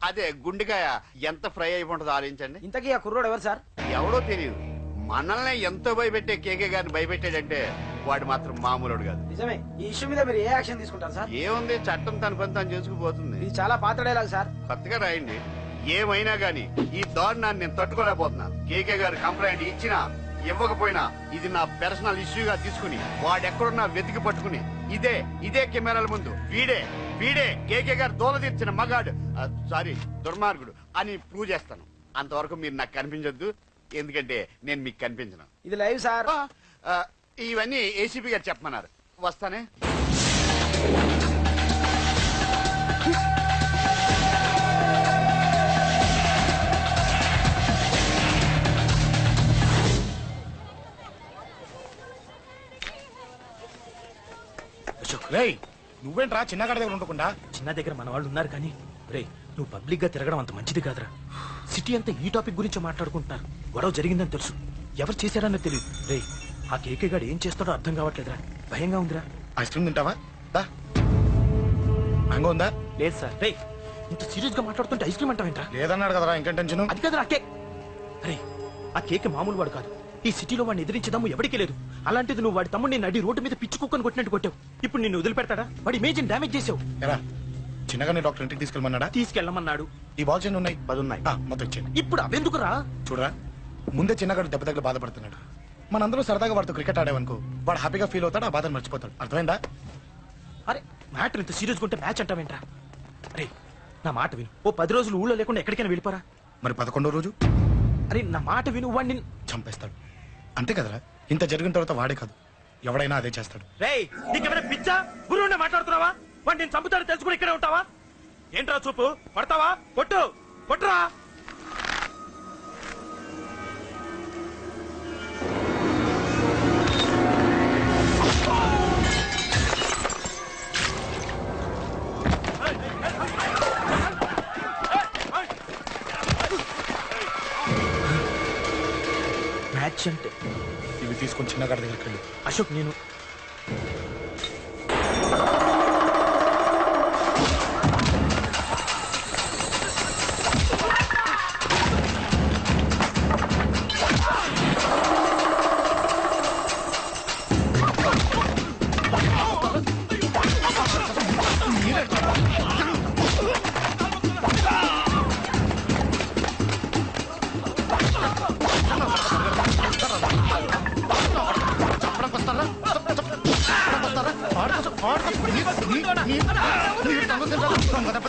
అదే గుండెకాయ. ఎంత ఫ్రై అయిపోతుందో ఆలోచించండి. ఇంతకీ ఆ కుర్రోడు ఎవరు సార్? ఎవడో తెలియదు. మనల్ని ఎంతో భయపెట్టే కేకే గారిని భయపెట్టాడంటే వాడు మాత్రం మామూలుడు కాదు. నిజమే. ఈ ఇష్యూ మీద మీరు ఏ యాక్షన్ తీసుకుంటారు సార్? ఏముంది? చట్టం తన పని తాను చేసుకుపోతుంది. ఇది చాలా పాత డైలాగ్ సార్. కొత్తగా రాయండి. ఏమైనా గాని ఈ దారుణాన్ని నేను తట్టుకోలేకపోతున్నాను. కేకే గారు కంప్లైంట్ ఇచ్చినా ఇవ్వకపోయినా ఇది నా పర్సనల్ ఇష్యూగా తీసుకుని వాడెక్కడున్నా వెతికి పట్టుకుని ఇదే ఇదే కెమెరాల ముందు. వీడే వీడే కేకే గారు దోల తీర్చిన మగాడు. సారీ దుర్మార్గుడు అని ప్రూవ్ చేస్తాను. అంతవరకు మీరు నాకు కనిపించొద్దు. ఎందుకంటే నేను మీకు కనిపించను. ఇది లైవ్ సార్. ఇవన్నీ ఏసీపీ గారు చెప్పమన్నారు. వస్తానే? రేయ్ నువ్వేంట్రా చిన్నగాడి దగ్గర ఉండకుండా? చిన్న దగ్గర మన వాళ్ళు ఉన్నారు కానీ రే నువ్వు పబ్లిక్గా తిరగడం అంత మంచిది కాదురా. సిటీ అంతా ఈ టాపిక్ గురించి మాట్లాడుకుంటున్నారు. గొడవ జరిగిందని తెలుసు. ఎవరు చేశారన్నది తెలియదు. రే ఆ కేకే గాడు ఏం చేస్తాడో అర్థం కావట్లేదురా. భయంగా ఉందిరా. ఐస్ క్రీమ్ తింటావా? దా. మ్యాంగో ఉందా? లేదు సార్. రే ఇంత సీరియస్గా మాట్లాడుతుంటే ఐస్ క్రీమ్ అంటావేంట్రా? లేదన్నాడు కదరా ఇంకా టెన్షన్ అది కదా ఆ కేక్ అరే ఆ కేక్ మామూలు వాడు కాదు. ఈ సిటీలో వాడిని ఎదిరించదమ్ము ఎవరికీ లేదు. అలాంటిది నువ్వు వాడి తమ్ముడిని నడి రోడ్డు మీద పిచ్చి కుక్కను కొట్టినట్టు కొట్టావు. ఇప్పుడు నిన్ను వదిలిపెడతాడా? వాడి ఇమేజ్ డ్యామేజ్ చేసావు. ఎరా చిన్నగానే డాక్టర్ ఇంటికి తీసుకెళ్ళమన్నాడా? తీసుకెళ్ళమన్నాడు. ఈ బాల్స్ ఎన్ని ఉన్నాయి? పది ఉన్నాయి మొత్తం ఇచ్చేయండి. ఇప్పుడు అవెందుకురా చూడరా ముందే చిన్నగాడు దెబ్బ తగిలి బాధపడుతున్నాడు. మనందరూ సరదాగా వాడితో క్రికెట్ ఆడామనుకో వాడు హ్యాపీగా ఫీల్ అవుతాడు ఆ బాధను మర్చిపోతాడు. అర్థమైందా? అరే మ్యాటర్ ఇంత సీరియస్ ఉంటే మ్యాచ్ అంటావేంట్రా? అరే నా మాట విను. ఓ పది రోజులు ఊళ్ళో లేకుండా ఎక్కడికైనా వెళ్ళిపోరా? మరి పదకొండో రోజు? అరే నా మాట విను వాడిని చంపేస్తాడు. అంతే కదరా? ఇంత జరిగిన తర్వాత వాడే కాదు. ఎవడైనా అదే చేస్తాడు. రేయ్ నీకేమైనా పిచ్చా? గురువునే మాట్లాడుతున్నావా? వాడు నేను చంపుతాడు తెలుసుకుని ఇక్కడే ఉంటావా? ఏంట్రా చూపు? పడతావా? కొట్టు! కొట్టురా! అర్జెంట్ ఇవి తీసుకొని చిన్నగారి దగ్గరికి వెళ్ళు. అశోక్ నేను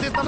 ఎక్కడ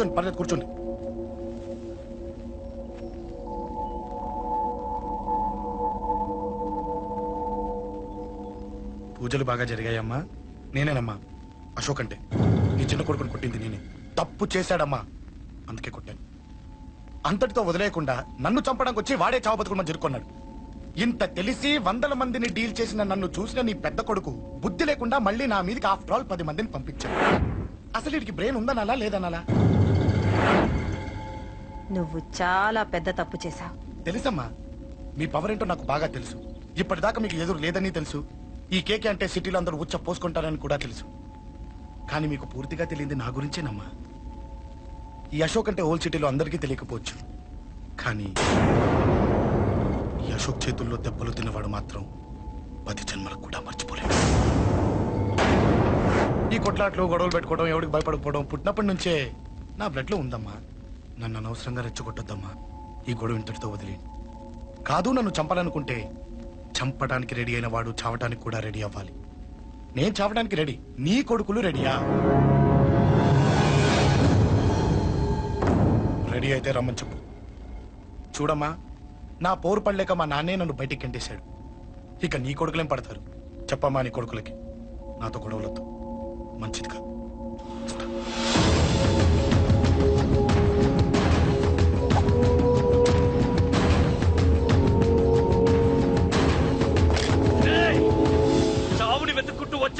కూర్చోండి పర్లేదు కూర్చోండి. పూజలు బాగా జరిగాయమ్మా. నేనేనమ్మా. అశోక్ అంటే. నీ చిన్న కొడుకుని కొట్టింది నేనే. తప్పు చేశాడమ్మా. అందుకే కొట్టాను. అంతటితో వదిలేయకుండా నన్ను చంపడానికి వచ్చి వాడే చావు బతుకుమని జరుకున్నాడు ఇంత తెలిసి వందల మందిని డీల్ చేసిన నన్ను చూసిన నీ పెద్ద కొడుకు బుద్ధి లేకుండా మళ్ళీ నా మీదకి ఆఫ్టర్ ఆల్ పది మందిని పంపించాడు. అసలు వీడికి బ్రెయిన్ ఉందనాలా లేదనాలా? నువ్వు చాలా పెద్ద తప్పు చేశావు. తెలుసమ్మా మీ పవర్ ఏంటో నాకు బాగా తెలుసు. ఇప్పటిదాకా మీకు ఎదురు లేదని తెలుసు. ఈ కేక్ అంటే సిటీలో అందరూ ఉచ్చ పోసుకుంటారని కూడా తెలుసు. కానీ మీకు పూర్తిగా తెలియంది నా గురించేనమ్మా. ఈ అశోక్ అంటే ఓల్డ్ సిటీలో అందరికీ తెలియకపోవచ్చు. కానీ ఈ అశోక్ చేతుల్లో దెబ్బలు తిన్నవాడు మాత్రం పది జన్మలకు కూడా మర్చిపోలేడు. ఈ కొట్లాట్లు గొడవలు పెట్టుకోవడం ఎవరికి భయపడకపోవడం పుట్టినప్పటి నుంచే నా బ్లడ్లో ఉందమ్మా. నన్ను అనవసరంగా రెచ్చగొట్టొద్దమ్మా. ఈ గొడవ ఇంతటితో వదిలి. కాదు నన్ను చంపాలనుకుంటే చంపడానికి రెడీ అయిన వాడు చావటానికి కూడా రెడీ అవ్వాలి. నేను చావడానికి రెడీ. నీ కొడుకులు రెడీయా? రెడీ అయితే రమ్మని చెప్పు. చూడమ్మా నా పోరు పడలేక మా నాన్నే నన్ను బయటికి గెంటేశాడు ఇక నీ కొడుకులేం పడతారు. చెప్పమ్మా నీ కొడుకులకి. నాతో గొడవలతో మంచిది కాదు.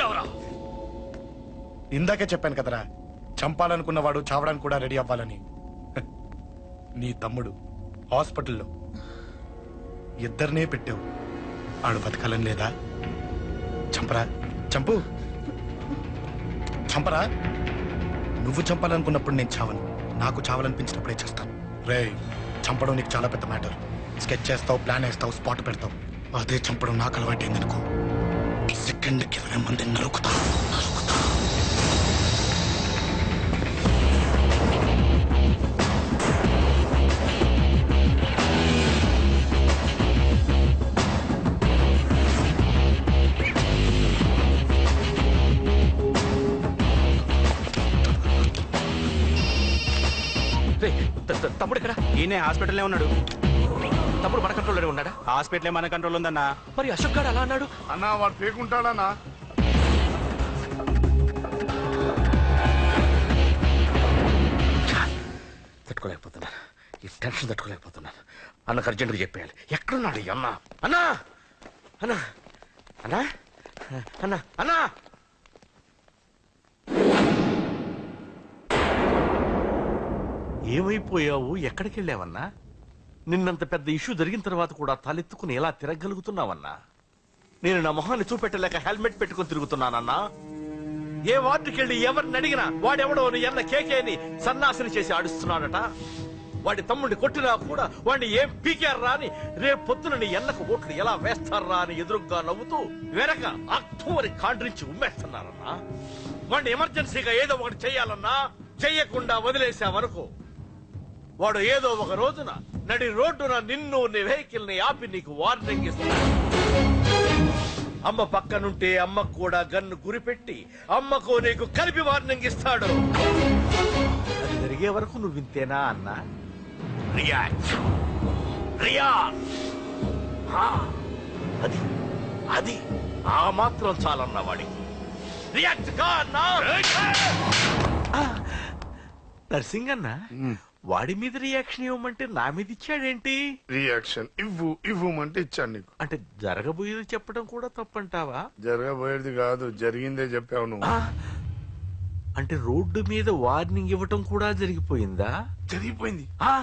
వెతుక్కుంటూ ఇందాకే చెప్పాను కదరా చంపాలనుకున్నవాడు చావడానికి కూడా రెడీ అవ్వాలని. నీ తమ్ముడు హాస్పిటల్లో ఇద్దరినే పెట్టావు. ఆడు బతకాలని లేదా? చంపరా? చంపు. చంపరా? నువ్వు చంపాలనుకున్నప్పుడు నేను చావను. నాకు చావాలనిపించినప్పుడే చేస్తాను. రే చంపడం నీకు చాలా పెద్ద మ్యాటర్. స్కెచ్ చేస్తావు ప్లాన్ వేస్తావు స్పాట్ పెడతావు. అదే చంపడం నాకు అలవాటైందనుకో. సెకండ్కి ఇరవై మంది నరుకుతా? నరుకుతా? రేయ్, త- త- తమ్ముడు ఇక్కడ. ఈయనే హాస్పిటల్లో ఉన్నాడు. తమ్ముడు. మన కంట్రోల్లోనే ఉన్నాడా? హాస్పిటలే మన కంట్రోల్ ఉందన్నా. మరి అశోక్ గారు అలా అన్నాడు? అన్నా వాడు పేకుంటాడన్నా. తట్టుకోలేకపోతున్నాను. ఈ టెన్షన్ తట్టుకోలేకపోతున్నాను. అన్నకు అర్జెంటుగా చెప్పేయాలి. ఎక్కడున్నాడు ఈ అన్న? అన్నా! అన్నా! అన్నా! అన్నా! అన్నా! ఏమైపోయావు? ఎక్కడికి వెళ్ళావన్నా నిన్నంత పెద్ద ఇష్యూ జరిగిన తర్వాత కూడా తలెత్తుకుని ఎలా తిరగలుగుతున్నావన్నా నేను నా మొహాన్ని చూపెట్టలేక హెల్మెట్ పెట్టుకుని తిరుగుతున్నానన్నా? ఏ వార్డుకి వెళ్ళి ఎవరిని అడిగినా వాడెవడో నీ కేకేని సన్నాసిని చేసి ఆడుస్తున్నాడట? వాడి తమ్ముడిని కొట్టినా కూడా వాడిని ఏం పీకారా అని రేపు పొద్దున నీ ఎన్నకు ఓట్లు ఎలా వేస్తారా అని ఎదురుగ్గా నవ్వుతూ వెనక అక్టోబరి కాండ్రించి ఉమ్మేస్తున్నారన్నా? వాడిని ఎమర్జెన్సీగా ఏదో ఒకటి చేయాలన్నా? చెయ్యకుండా వదిలేసావనుకో. వాడు ఏదో ఒక రోజున నడి రోడ్డున నిన్ను నీ వెహికల్ని ఆపి నీకు వార్నింగ్ ఇస్తాడు అమ్మ పక్కనుంటే అమ్మకు కూడా గన్ను గురిపెట్టి అమ్మకు నీకు కలిపి వార్నింగ్ ఇస్తాడు. అది జరిగే వరకు నువ్వు వింతేనా అన్నా? అది అది ఆ మాత్రం చాలన్న వాడికి. రియాక్ట్ కా నర్సింగ్ అన్న వాడి మీద రియాక్షన్ ఇవ్వమంటే నా మీద ఇచ్చాడేంటి? రియాక్షన్ ఇవ్వు ఇవ్వమంటే ఇచ్చాను నీకు. అంటే జరగబోయేది చెప్పడం కూడా తప్పంటావా? జరగబోయేది కాదు జరిగిందే చెప్పావు నువ్వు. ఆ, అంటే రోడ్డు మీద వార్నింగ్ ఇవ్వటం కూడా జరిగిపోయిందా? జరిగిపోయింది. ఆ,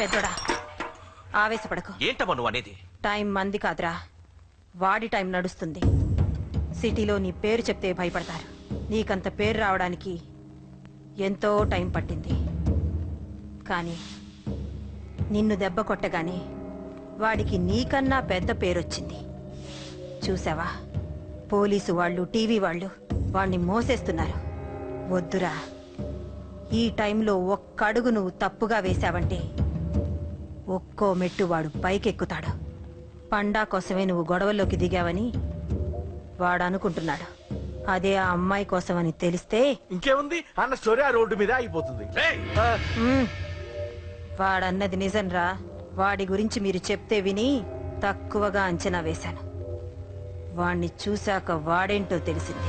పెద్దోడా ఆవేశపడకు. ఏంటమ్మా నువ్వు అనేది? టైం మంది కాదురా. వాడి టైం నడుస్తుంది. సిటీలో నీ పేరు చెప్తే భయపడతారు. నీకంత పేరు రావడానికి ఎంతో టైం పట్టింది. కానీ నిన్ను దెబ్బ కొట్టగానే వాడికి నీకన్నా పెద్ద పేరొచ్చింది. చూసావా? పోలీసు వాళ్ళు టీవీ వాళ్ళు వాణ్ణి మోసేస్తున్నారు. వద్దురా. ఈ టైంలో ఒక్క అడుగు నువ్వు తప్పుగా వేశావంటే ఒక్కో మెట్టు వాడు పైకెక్కుతాడు. పండా కోసమే నువ్వు గొడవల్లోకి దిగావని వాడు అనుకుంటున్నాడు అదే ఆ అమ్మాయి కోసమని తెలిస్తే ఇంకేముంది? అన్న స్టోరీ ఆ రోడ్డు మీద అయిపోతుంది మ్మ్. వాడన్నది నిజంరా. వాడి గురించి మీరు చెప్తే విని తక్కువగా అంచనా వేశాను. వాణ్ణి చూశాక వాడేంటో తెలిసింది.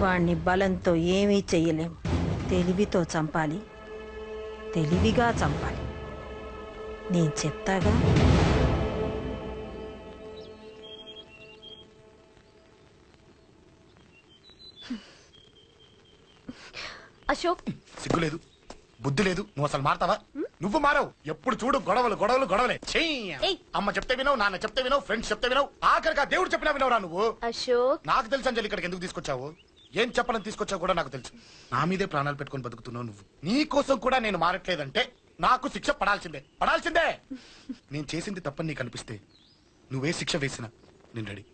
వాణ్ణి బలంతో ఏమీ చెయ్యలేం తెలివితో చంపాలి. తెలివిగా చంపాలి. నేను చెప్తాగా? అశోక్. సిగ్గులేదు. బుద్ధి లేదు నువ్వు అసలు మారతావా? నువ్వు మారవు. ఎప్పుడు చూడు గొడవలు గొడవలు గొడవలే. అమ్మ చెప్తే వినవు నాన్న చెప్తే వినవు ఫ్రెండ్స్ చెప్తే వినవు. ఆఖరిగా దేవుడు చెప్పినా వినవురా నువ్వు? అశోక్. నాకు తెలుసు అంజలి ఇక్కడికి ఎందుకు తీసుకొచ్చావు? ఏం చెప్పాలని తీసుకొచ్చావు కూడా నాకు తెలుసు. నా మీదే ప్రాణాలు పెట్టుకొని బతుకుతున్నావు నువ్వు. నీ కోసం కూడా నేను మారట్లేదంటే నాకు శిక్ష పడాల్సిందే. పడాల్సిందే! నేను చేసింది తప్పని నీకు అనిపిస్తే నువ్వే శిక్ష వేసినా నేను ready.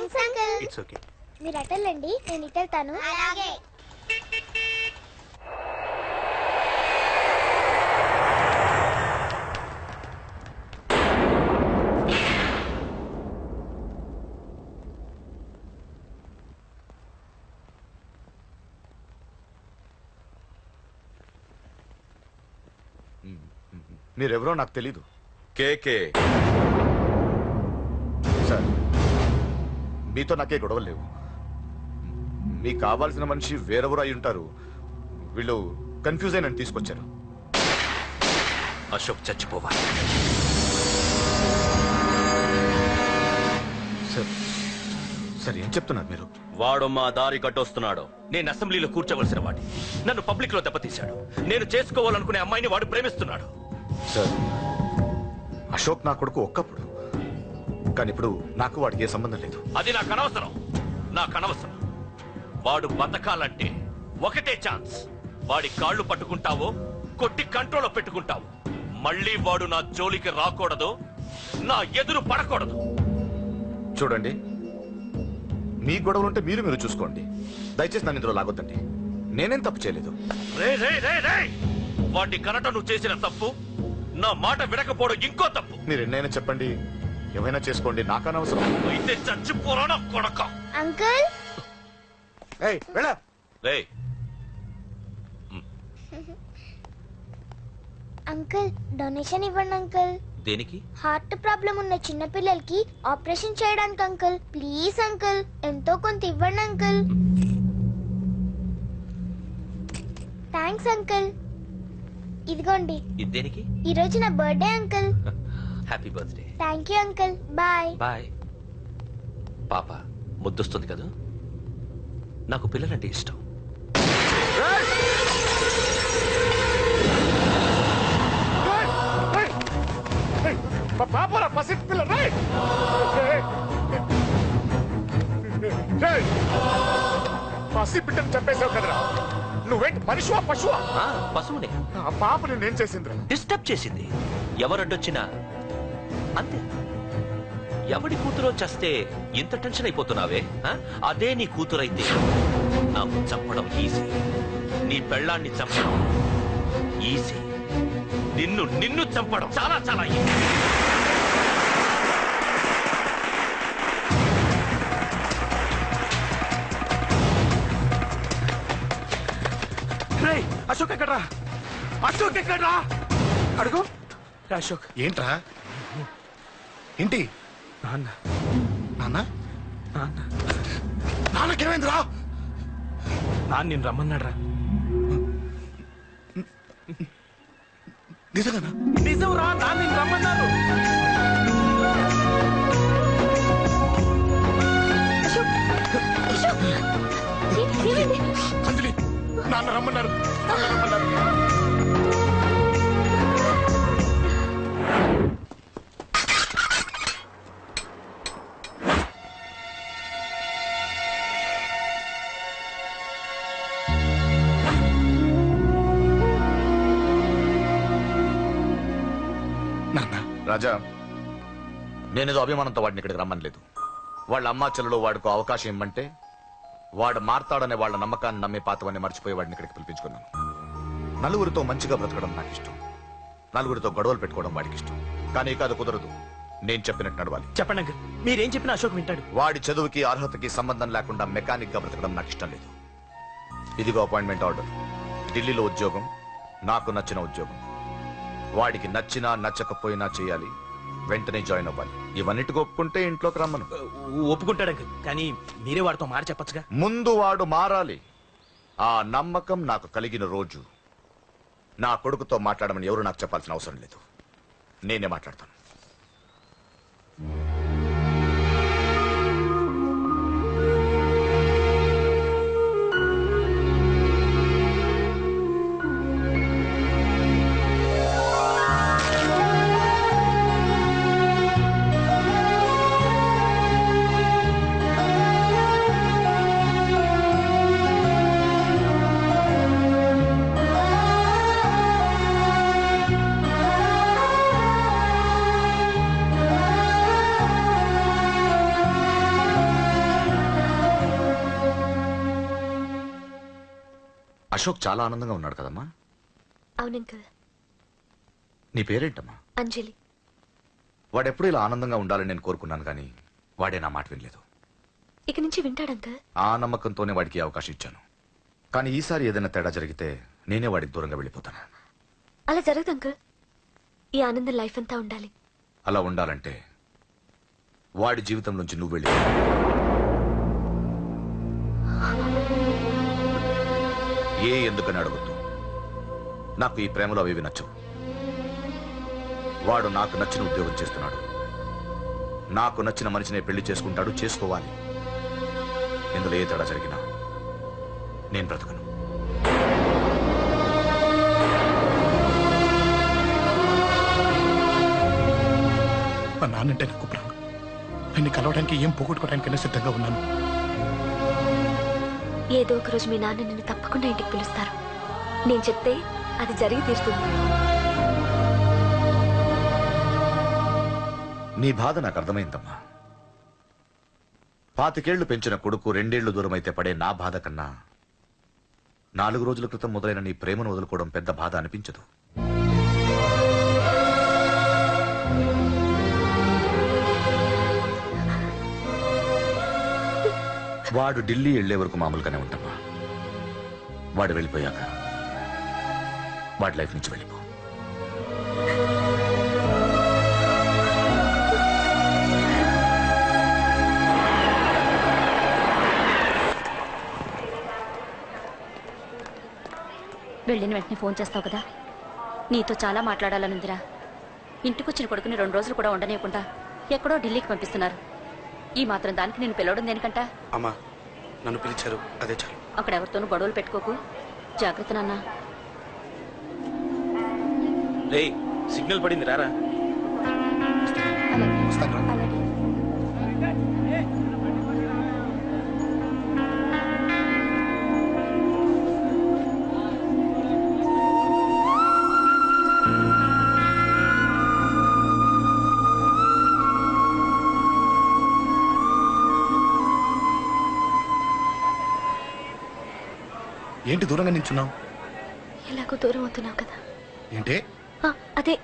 Thanks uncle it's okay మీరు అటెళ్ళండి నేను ఇటెళ్తాను. అలాగే. మీరెవరో నాకు తెలీదు. కేకే మీతో నాకే గొడవలు లేవు. మీకు కావాల్సిన మనిషి వేరెవరు అయి ఉంటారు. వీళ్ళు కన్ఫ్యూజ్ అయిన తీసుకొచ్చారు. అశోక్ చచ్చిపోవాలి. సార్ సార్ ఏం చెప్తున్నారు మీరు? వాడు మా దారి కట్టొస్తున్నాడు. నేను అసెంబ్లీలో కూర్చోవలసిన వాడి నన్ను పబ్లిక్లో దెబ్బతీశాడు. నేను చేసుకోవాలనుకునే అమ్మాయిని వాడు ప్రేమిస్తున్నాడు. సార్ అశోక్ నా కొడుకు ఒక్కప్పుడు కానీ ఇప్పుడు నాకు వాడికి ఏ సంబంధం లేదు. అది నాకు అనవసరం. నాకు అనవసరం. వాడు బతకాలంటే ఒకటే ఛాన్స్. వాడి కాళ్ళు పట్టుకుంటావో కొట్టి కంట్రోల్లో పెట్టుకుంటావు. మళ్ళీ వాడు నా జోలికి రాకూడదు నా ఎదురు పడకూడదు. చూడండి మీ గొడవలు ఉంటే మీరు మీరు చూసుకోండి. దయచేసి నన్ను ఇందులో లాగొద్దండి. నేనేం తప్పు చేయలేదు. వాడిని కనట నువ్వు చేసిన తప్పు నా మాట వినకపోవడం ఇంకో తప్పు. మీరు ఎన్నైనా చెప్పండి. ఏమైనా చేసుకోండి నాకు అనవసరం అయితే చచ్చిపోరా నా కొడక. అంకుల్? రే అంకుల్ డొనేషన్ ఇవ్వండి అంకుల్. దేనికి? హార్ట్ ప్రాబ్లం ఉన్న చిన్న పిల్లలకి ఆపరేషన్ చేయడానికి అంకుల్. Please uncle. ఎంతో కొంత ఇవ్వండి అంకుల్. Thanks uncle. ఇదిగోండి. ఇది దేనికి? ఈ రోజు నా birthday uncle. Happy birthday. Thank you uncle bye bye పాప ముద్దొస్తుంది కదా నాకు పిల్లలంటే ఇష్టం పాపరా పసి పిల్ల! రేయ్! పసి బిడ్డను చంపేశావు కదరా నువ్వేంటి మనిషివా పశువా పశువునే ఆ పాప నేనేం చేసిందిరా డిస్టర్బ్ చేసింది ఎవరడ్డొచ్చినా అంతే. ఎవడి కూతురో చేస్తే ఇంత టెన్షన్ అయిపోతున్నావే ఆ? అదే నీ కూతురైతే. నాకు చంపడం ఈజీ. నీ పెళ్ళాన్ని చంపడం ఈజీ. నిన్ను నిన్ను చంపడం చాలా చాలా ఈజీ. అశోక్ ఎక్కడ్రా? అశోక్ ఎక్కడ్రా? అడుగు. రా అశోక్. ఏంట్రా? ఏంటి? నాన్న. నాన్న? నాన్న. నాన్నకేమైందిరా? నాన్న నేను రమ్మన్నాడ్రా. నిజంగానా? నిజం రా నాన్న నేను రమ్మన్నారు అంజలి నాన్న రమ్మన్నారు. నాన్న రమ్మన్నారు. రాజా నేనేదో అభిమానంతో వాడిని ఇక్కడికి రమ్మనలేదు. వాళ్ళ అమ్మా చెల్లెలు వాడికి అవకాశం ఇమ్మంటే వాడు మారతాడనే వాళ్ళ నమ్మకాన్ని నమ్మే పాతవన్నీ మర్చిపోయి వాడిని ఇక్కడికి పిలిపించుకున్నాను. నలుగురితో మంచిగా బ్రతకడం నాకు ఇష్టం నలుగురితో గొడవలు పెట్టుకోవడం వాడికి ఇష్టం కానీ ఇక అది కుదరదు. నేను చెప్పినట్టు నడవాలి. చెప్పండి అంకుల్. మీరేం చెప్పినా అశోక్ వింటాడు. వాడి చదువుకి అర్హతకి సంబంధం లేకుండా మెకానిక్గా బ్రతకడం నాకు ఇష్టం లేదు. ఇదిగో అపాయింట్మెంట్ ఆర్డర్. ఢిల్లీలో ఉద్యోగం నాకు నచ్చిన ఉద్యోగం. వాడికి నచ్చినా నచ్చకపోయినా చేయాలి. వెంటనే జాయిన్ అవ్వాలి. ఇవన్నిటికి ఒప్పుకుంటే ఇంట్లోకి రమ్మను. ఒప్పుకుంటాడు అంకుల్. కానీ మీరే వాడితో మాట చెప్పొచ్చుగా. ముందు వాడు మారాలి. ఆ నమ్మకం నాకు కలిగిన రోజు. నా కొడుకుతో మాట్లాడమని ఎవరు నాకు చెప్పాల్సిన అవసరం లేదు. నేనే మాట్లాడతాను. అశోక్ చాలా ఆనందంగా ఉన్నాడు కదమ్మా? అవును అంకుల్ నీ పేరేంటమ్మా? అంజలి. వాడెప్పుడు ఇలా ఆనందంగా ఉండాలని నేను కోరుకున్నాను కానీ వాడే నా మాట వినలేదు. ఇక నుంచి వింటాడు అంకుల్. ఆ నమ్మకంతోనే వాడికి ఈ అవకాశం ఇచ్చాను. కానీ ఈసారి ఏదైనా తేడా జరిగితే నేనే వాడికి దూరంగా వెళ్ళిపోతాను. అలా జరగదు అంకుల్. ఈ ఆనందం లైఫ్ అంతా ఉండాలి. అలా ఉండాలంటే వాడి జీవితం నుంచి నువ్వు వెళ్ళి ఏ ఎందుకని అడగొద్దు నాకు ఈ ప్రేమలో అవి నచ్చవు. వాడు నాకు నచ్చిన ఉద్యోగం చేస్తున్నాడు. నాకు నచ్చిన మనిషినే పెళ్ళి చేసుకుంటాడు చేసుకోవాలి. ఇందులో ఏ తేడా జరిగినా నేను బ్రతకను. మా నాన్నంటే నాకు ప్రాణం ఆయన్ని కలవడానికి ఏం పోగొట్టుకోవడానికైనా సిద్ధంగా ఉన్నాను. ఏదో ఒక రోజు మీ నాన్న నిన్ను తప్పకుండా ఇంటికి పిలుస్తారు. నేను చెప్తే అది జరిగి తీరుతుంది. నీ బాధ నాకు అర్థమైందమ్మా. పాతికేళ్ళు పెంచిన కొడుకు రెండేళ్ళు దూరమైతే పడే నా బాధ కన్నా నాలుగు రోజుల క్రితం మొదలైన నీ ప్రేమను వదులుకోవడం పెద్ద బాధ అనిపించదు. వాడు ఢిల్లీ వెళ్ళే వరకు మామూలుగానే ఉంటామా? వాడు వెళ్ళిపోయాక వాడి లైఫ్ నుంచి వెళ్ళిపో. వెళ్ళిన వెంటనే ఫోన్ చేస్తావు కదా? నీతో చాలా మాట్లాడాలనుందిరా. ఇంటికొచ్చిన కొడుకుని రెండు రోజులు కూడా ఉండనివ్వకుండా ఎక్కడో ఢిల్లీకి పంపిస్తున్నారు. ఈ మాత్రం దానికి నేను పిలవడం దేనికంట? అమ్మా నన్ను పిలిచారు. అదే చాలు. అక్కడ ఎవరితోనూ గొడవలు పెట్టుకోకు. జాగ్రత్త నాన్న. రే సిగ్నల్ పడింది రారా. ఏంటి దూరంగా నించున్నావు ఎలాగో దూరం అవుతున్నావు కదా. ఏంటే? ఆ, అదే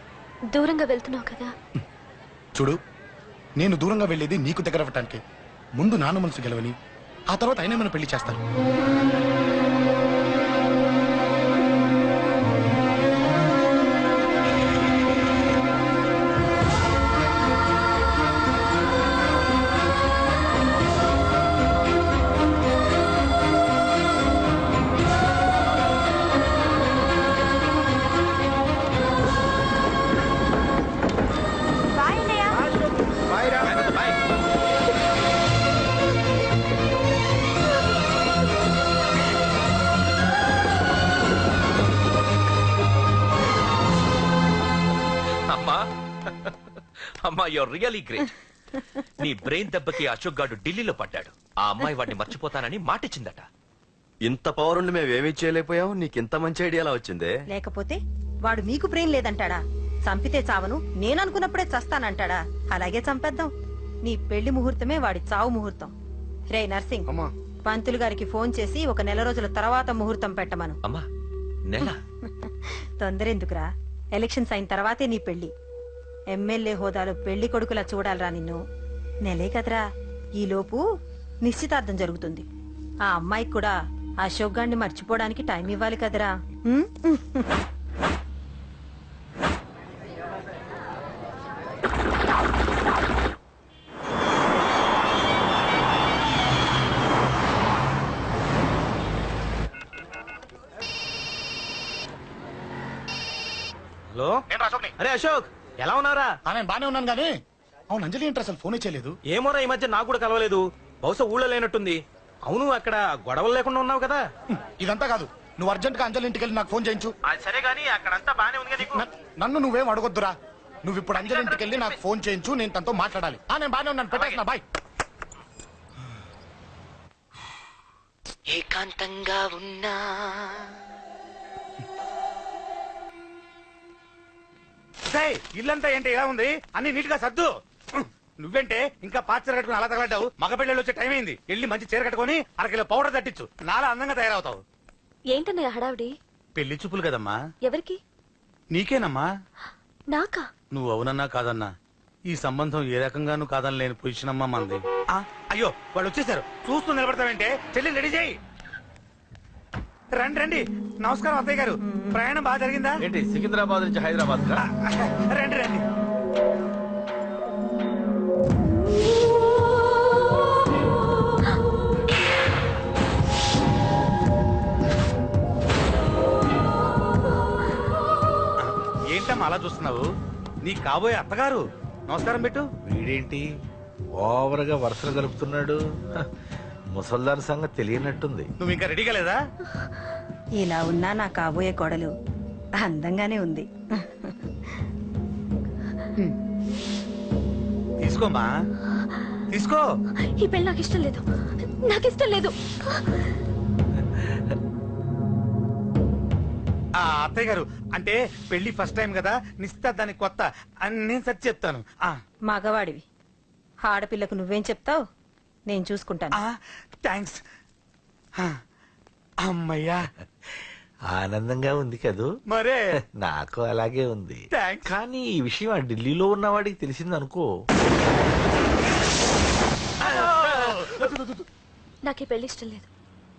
దూరంగా వెళ్తున్నావు కదా. చూడు నేను దూరంగా వెళ్ళేది నీకు దగ్గర అవ్వటానికి. ముందు నాన్న మనసు గెలవని ఆ తర్వాత మన పెళ్ళి చేస్తాను యువర్ రియలీ గ్రేట్. నీ బ్రెయిన్ దెబ్బకి అశోక్ గాడు ఢిల్లీలో పడ్డాడు. ఆ అమ్మాయి వాడిని మర్చిపోతానని మాటిచ్చిందట. ఇంత పవర్ ఉండి మేమేమీ చేయలేకపోయావు? నీకు ఇంత మంచి ఐడియా ఎలా వచ్చిందే? లేకపోతే వాడు మీకు ప్రేమ లేదంటాడా? చంపితే చావను నేను అనుకున్నప్పుడే చస్తానంటాడా? అలాగే చంపేద్దాం. నీ పెళ్ళి ముహూర్తమే వాడి చావు ముహూర్తం. రే నర్సింగ్ పంతులు గారికి ఫోన్ చేసి ఒక నెల రోజుల తర్వాత ముహూర్తం పెట్టమను. అమ్మా నెల. తొందర ఎందుకురా ఎలక్షన్స్ అయిన తర్వాతే నీ పెళ్ళి. ఎమ్మెల్యే హోదాలో పెళ్ళి కొడుకులా చూడాలరా నిన్ను. నెలే కదరా. ఈలోపు నిశ్చితార్థం జరుగుతుంది. ఆ అమ్మాయికి కూడా అశోక్ గాన్ని మర్చిపోవడానికి టైం ఇవ్వాలి కదరా? హలో? అరే అశోక్! ఎలా ఉన్నారా నేను బానే ఉన్నాను కానీ అవును అంజలి ఏంటి అసలు ఫోనే చేయలేదు. ఏమోరా ఈ మధ్య నాకు కూడా కలవలేదు. బహుశా ఊళ్ళో లేనట్టుంది. అవును అక్కడ గొడవలు లేకుండా ఉన్నావు కదా. ఇదంతా కాదు. నువ్వు అర్జెంట్గా అంజలి ఇంటికి వెళ్ళి నాకు ఫోన్ చేయించు. అది సరే గానీ అక్కడంతా బానే ఉంది నీకు. నన్ను నువ్వేం అడగొద్దురా. నువ్వు ఇప్పుడు అంజలి ఇంటికి వెళ్ళి నాకు ఫోన్ చేయించు నేను తనతో మాట్లాడాలి. ఆ నేను బానే ఉన్నాను. పెట్టేసిన బాయ్. ఏకాంతంగా ఉన్నా. సై ఇల్లంతా ఏంటి ఇలా ఉంది? అన్ని నీట్గా సర్దు. నువ్వేంటే ఇంకా పాత చీర కట్టుకుని అలా తగలడ్డావు. మగ పెళ్ళిళ్ళు వచ్చే టైం అయింది. వెళ్ళి మంచి చీర కట్టుకొని అరకిలో పౌడర్ తట్టించు. నాలా అందంగా తయారవుతావు. ఏంటన్నయ్య హడావిడి? పెళ్ళి చూపులు కదమ్మా. ఎవరికి? నీకేనమ్మా? నాకా? నువ్వు అవునన్నా కాదన్నా. ఈ సంబంధం ఏ రకంగానూ కాదని లేని పొజిషన్ అమ్మా మనది ఆ, అయ్యో వాళ్ళు వచ్చేసారు. చూస్తూ నిలబడతావేంటే? చెల్లి రెడీ చేయి. రండి రండి. నమస్కారం అత్తయ్య గారు. ప్రయాణం బాగా జరిగిందా? ఏంటి సికింద్రాబాద్ నుంచి హైదరాబాద్ కా? రండి రండి. ఏంటమ్మా అలా చూస్తున్నావు? నీ కాబోయే అత్తగారు? నమస్కారం పెట్టు. వీడేంటి? ఓవర్గా వరుసలు కలుపుతున్నాడు ముసల్దాన్ సంగతి తెలియనట్టుంది. నువ్వు ఇంకా రెడీగా లేదా? ఇలా ఉన్నా నా కాబోయే కోడలు అందంగానే ఉంది. తీసుకోమ్మా. తీసుకో. ఈ పెళ్ళి నాకు ఇష్టం లేదు. నాకు ఇష్టం లేదు. ఆ అత్తయ్య గారు అంటే పెళ్ళి ఫస్ట్ టైం కదా నిశ్చితార్థానికి కొత్త అని నేను సరి చెప్తాను. ఆ. మగవాడివి. ఆడపిల్లకు నువ్వేం చెప్తావు? నేను చూసుకుంటాను. థ్యాంక్స్ అమ్మయ్యా. ఆనందంగా ఉంది కదూ? మరే. నాకు అలాగే ఉంది. థ్యాంక్స్ కానీ ఈ విషయం ఆ ఢిల్లీలో ఉన్నవాడికి తెలిసింది అనుకో నాకు ఈ పెళ్ళి ఇష్టం లేదు.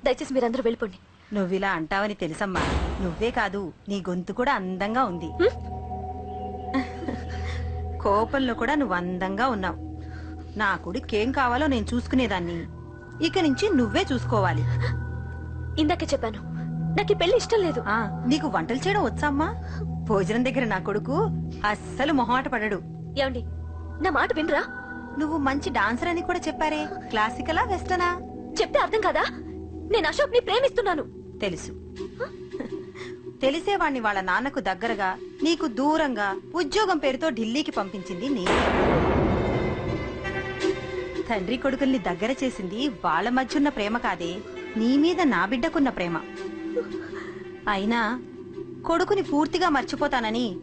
దయచేసి మీరందరూ వెళ్ళిపోండి. నువ్వు ఇలా అంటావని తెలుసమ్మా. నువ్వే కాదు నీ గొంతు కూడా అందంగా ఉంది. కోపంలో కూడా నువ్వు అందంగా ఉన్నావు. నా కొడుకేం కావాలో నేను చూసుకునేదాన్ని. ఇక నుంచి నువ్వే చూసుకోవాలి. ఇందాకే చెప్పాను. నాకు పెళ్ళి ఇష్టం లేదు. ఆ నీకు వంటలు చేయడం వచ్చామ్మా భోజనం దగ్గర నా కొడుకు అస్సలు మొహమాట పడడు. ఏమండి నా మాట వినరా? నువ్వు మంచి డాన్సర్ అని కూడా చెప్పారే. క్లాసికలా వెస్టనా? చెప్తే అర్థం కాదా? నేను అశోక్ని ప్రేమిస్తున్నాను. తెలుసు. తెలిసేవాణ్ణి వాళ్ళ నాన్నకు దగ్గరగా నీకు దూరంగా ఉద్యోగం పేరుతో ఢిల్లీకి పంపించింది నీ తండ్రి కొడుకుల్ని దగ్గర చేసింది వాళ్ళ మధ్యున్న ప్రేమ కాదే. నీ మీద నా బిడ్డకున్న ప్రేమ. అయినా కొడుకుని పూర్తిగా మర్చిపోతానని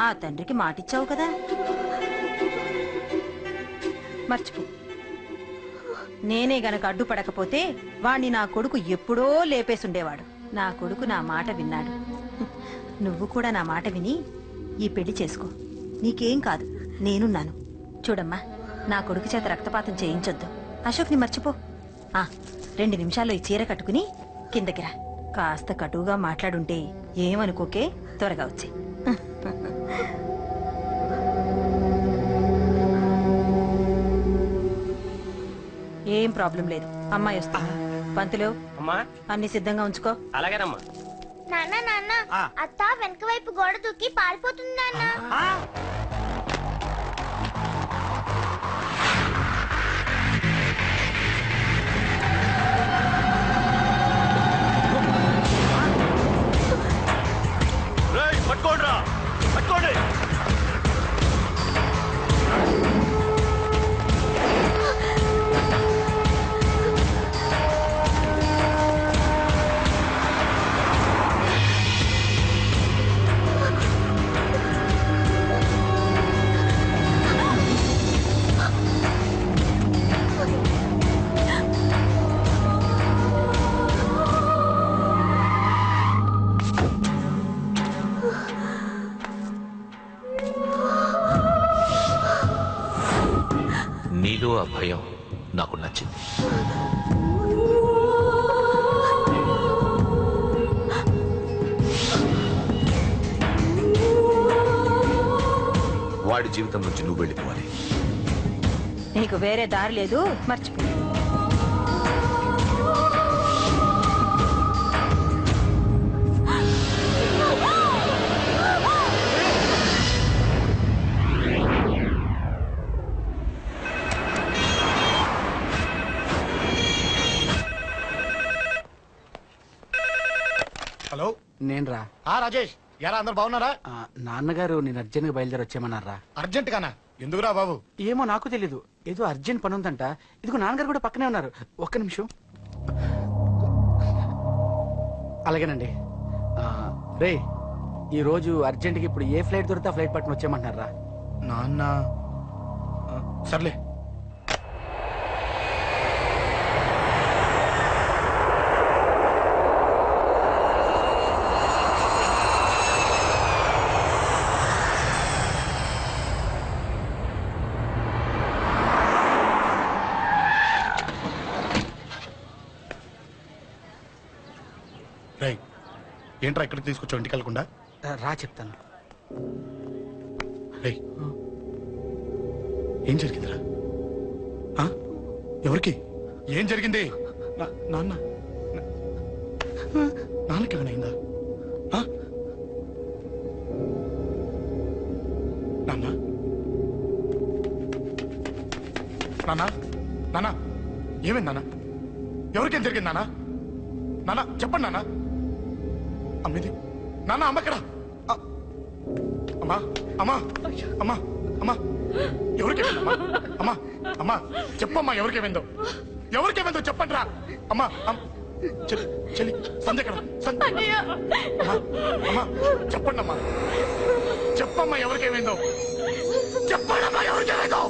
ఆ తండ్రికి మాటిచ్చావు కదా. మర్చిపో. నేనే గనక అడ్డుపడకపోతే వాణ్ణి నా కొడుకు ఎప్పుడో లేపేసుండేవాడు. నా కొడుకు నా మాట విన్నాడు. నువ్వు కూడా నా మాట విని ఈ పెళ్ళి చేసుకో. నీకేం కాదు. నేనున్నాను. చూడమ్మా. నా కొడుకు చేత రక్తపాతం చేయించొద్దు. అశోక్ని మర్చిపో. ఆ రెండు నిమిషాల్లో ఈ చీర కట్టుకుని కిందకి రా. కాస్త కటువుగా మాట్లాడుంటే ఏమనుకోకే త్వరగా వచ్చే. ఏం ప్రాబ్లం లేదు. అమ్మాయి వస్తా పంతులు అమ్మా. అన్ని సిద్ధంగా ఉంచుకో. అలాగేనమ్మా. నాన్న నాన్న అత్త వెనక వైపు గోడ దూకి పారిపోతుంది నాన్న పట్టుకోండి రా పట్టుకోండి. జీవితం నుంచి నువ్వు వెళ్ళిపోవాలి. నీకు వేరే దారి లేదు మర్చిపో. హలో. నేను రా ఆ రాజేష్. ఎలా అందరు బాగున్నారా? నాన్నగారు నేను అర్జెంట్గా బయలుదేరి వచ్చేయమన్నారా? అర్జెంట్ గానా ఎందుకురా బాబు? ఏమో నాకు తెలీదు. ఏదో అర్జెంట్ పని ఉందంట ఇదిగో నాన్నగారు కూడా పక్కనే ఉన్నారు. ఒక్క నిమిషం. అలాగేనండి. రే ఈ రోజు అర్జెంట్కి ఇప్పుడు ఏ ఫ్లైట్ దొరికితే ఆ ఫ్లైట్ పట్టుకుని వచ్చేయమంటున్నారా నాన్న సర్లే. ఏంట్రా ఇక్కడికి తీసుకొచ్చావు ఇంటికి వెళ్ళకుండా? రా చెప్తాను. రేయ్. ఏం జరిగిందిరా? ఆ? ఎవరికి? ఏం జరిగింది? నాన్న. నాన్నకి ఏమైనా? నాన్న. నాన్న. నాన్న. ఏమైంది నాన్న? ఎవరికేం జరిగింది నాన్న? నాన్న చెప్పండి నాన్న. అమ్మేది. నాన్న అమ్మకరా అమ్మా అమ్మా అమ్మా అమ్మా. ఎవరికేమైందమ్మా అమ్మా? అమ్మా చెప్పమ్మా ఎవరికేమైందో ఎవరికేమైందో చెప్పండి రా అమ్మా అమ్- చెల్లి సంధ్య. ఎక్కడ అమ్మా చెప్పండి అమ్మా చెప్పమ్మా ఎవరికేమైందో చెప్పండి అమ్మా ఎవరికేమైందో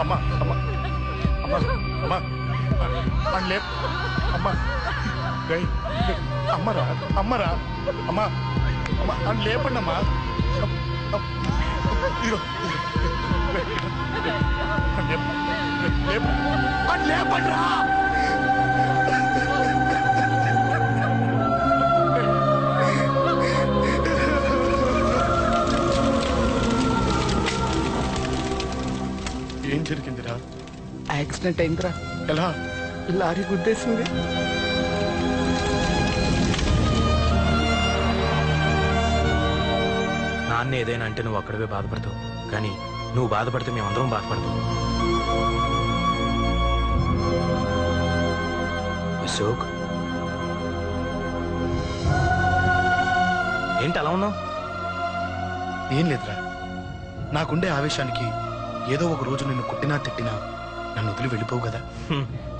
అమ్మా అమ్మా అమ్మా అమ్మా అని లేపు అమ్మా జై అమ్మరా అమ్మరా అమ్మా అమ్మా అని లేపండి అమ్మా ఇదిగో లేపండి రా యాక్సిడెంట్ అయిందిరా. ఎలా? లారీ గుద్దేసింది. నాన్న ఏదైనా అంటే నువ్వు అక్కడవే బాధపడతావు. కానీ నువ్వు బాధపడితే మేమందరం బాధపడతాం. అశోక్. ఏంటి అలా ఉన్నావు? ఏం లేదురా. నాకుండే ఆవేశానికి ఏదో ఒక రోజు నిన్ను కొట్టినా తిట్టినా నన్ను వదిలి వెళ్ళిపోవు కదా.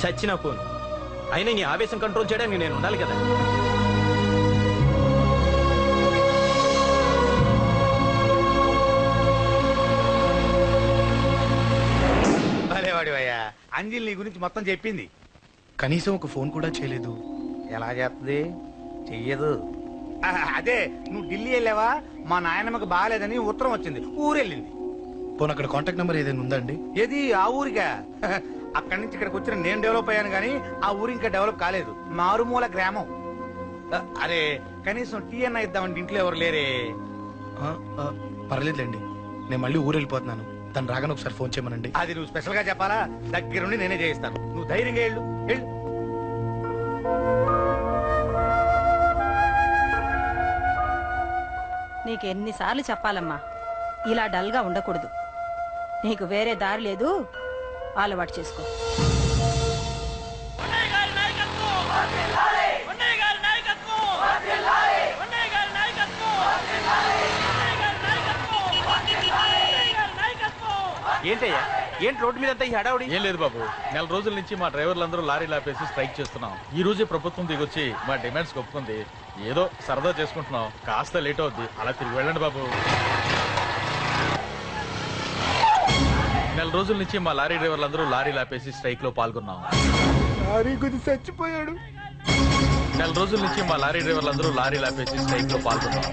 చచ్చినా ఫోన్ అయినా నీ ఆవేశం కంట్రోల్ చేయడానికి నేను ఉండాలి కదా. భలేవాడివయ్యా అంజలి నీ గురించి మొత్తం చెప్పింది. కనీసం ఒక ఫోన్ కూడా చేయలేదు. ఎలా చేస్తుంది చెయ్యదు. అదే నువ్వు ఢిల్లీ వెళ్ళావా? మా నాయనమ్మకి బాగాలేదని ఉత్తరం వచ్చింది. ఊరెళ్ళింది. పోనీ అక్కడ కాంటాక్ట్ నెంబర్ ఏదైనా ఉందా అండి? ఏది? ఆ ఊరిగా అక్కడి నుంచి ఇక్కడికి వచ్చిన నేను డెవలప్ అయ్యాను కానీ ఆ ఊరు ఇంకా డెవలప్ కాలేదు. మారుమూల గ్రామం. అరే కనీసం టీ అన్న ఇద్దామంటే ఇంట్లో ఎవరు లేరే? ఆ, ఆ, పర్లేదులేండి నేను మళ్ళీ ఊరు వెళ్ళిపోతున్నాను. తను రాగానే ఒకసారి ఫోన్ చేయమనండి. అది నువ్వు స్పెషల్గా చెప్పాలా? దగ్గరుండి నేనే చేయిస్తాను. నువ్వు ధైర్యంగా వెళ్ళు. వెళ్ళు. నీకు ఎన్నిసార్లు చెప్పాలమ్మా? ఇలా డల్గా ఉండకూడదు. నీకు వేరే దారి లేదు. అలవాటు చేసుకో. ఏంటయ్యా? ఏంటి రోడ్డు మీద అంతా ఈ హడావుడి? ఏం లేదు బాబు. నెల రోజుల నుంచి మా డ్రైవర్లందరూ లారీలు ఆపేసి స్ట్రైక్ చేస్తున్నాం. ఈ రోజే ప్రభుత్వం దిగొచ్చి మా డిమాండ్స్ ఒప్పుకుంది. ఏదో సరదా చేసుకుంటున్నాం. కాస్త లేట్ అవుద్ది. అలా తిరిగి వెళ్ళండి బాబు. నెల రోజుల నుంచి మా లారీ డ్రైవర్లందరూ లారీ లాపేసి స్ట్రైక్లో పాల్గొన్నాం. లారీ గుద్ది చచ్చిపోయాడు. నెల రోజుల నుంచి మా లారీ డ్రైవర్లందరూ లారీ లాపేసి స్ట్రైక్లో పాల్గొన్నాం.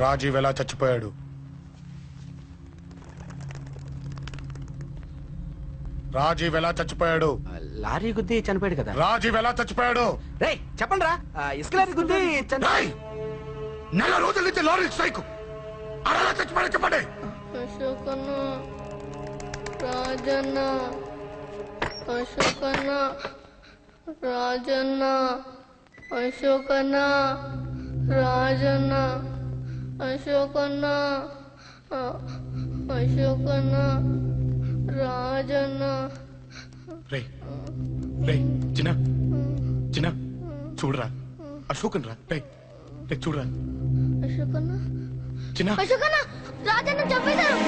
రాజీవ్ ఎలా చచ్చిపోయాడు? రాజీవ్ ఎలా చచ్చిపోయాడు? లారీ గుద్ది చనిపోయాడు కదా. రాజీవ్ ఎలా చచ్చిపోయాడు? రే చెప్పండి రా ఇసుక లారీ గుద్ది చని- నెల రోజుల నుంచి లారీ స్ట్రైక్. అలా చచ్చిపోయాడు చెప్పండి. అశోకన్న రాజన్న అశోకన్న రాజన్న అశోకన్న రాజన్న అశోకన్న అశోకన్న రాజన్న. రే రే చిన్న చిన్న చూడరా. అశోకన్ రే చూడరా. అశోకన్న చిన్న అశోకన్న రాజన్న చంపేశారు.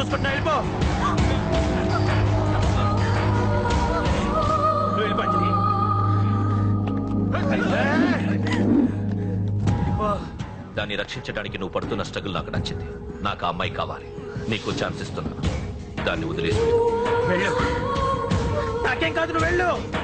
చూసుకుంటున్నా వెళ్ళిపో. నువ్వు వెళ్ళిపో అంజలి. దాన్ని రక్షించడానికి నువ్వు పడుతున్న స్ట్రగుల్ నాకు నచ్చింది. నాకు ఆ అమ్మాయి కావాలి. నీకు ఛాన్స్ ఇస్తున్నాను. దాన్ని వదిలేసి వెళ్ళు. నాకేం కాదు నువ్వు వెళ్ళు.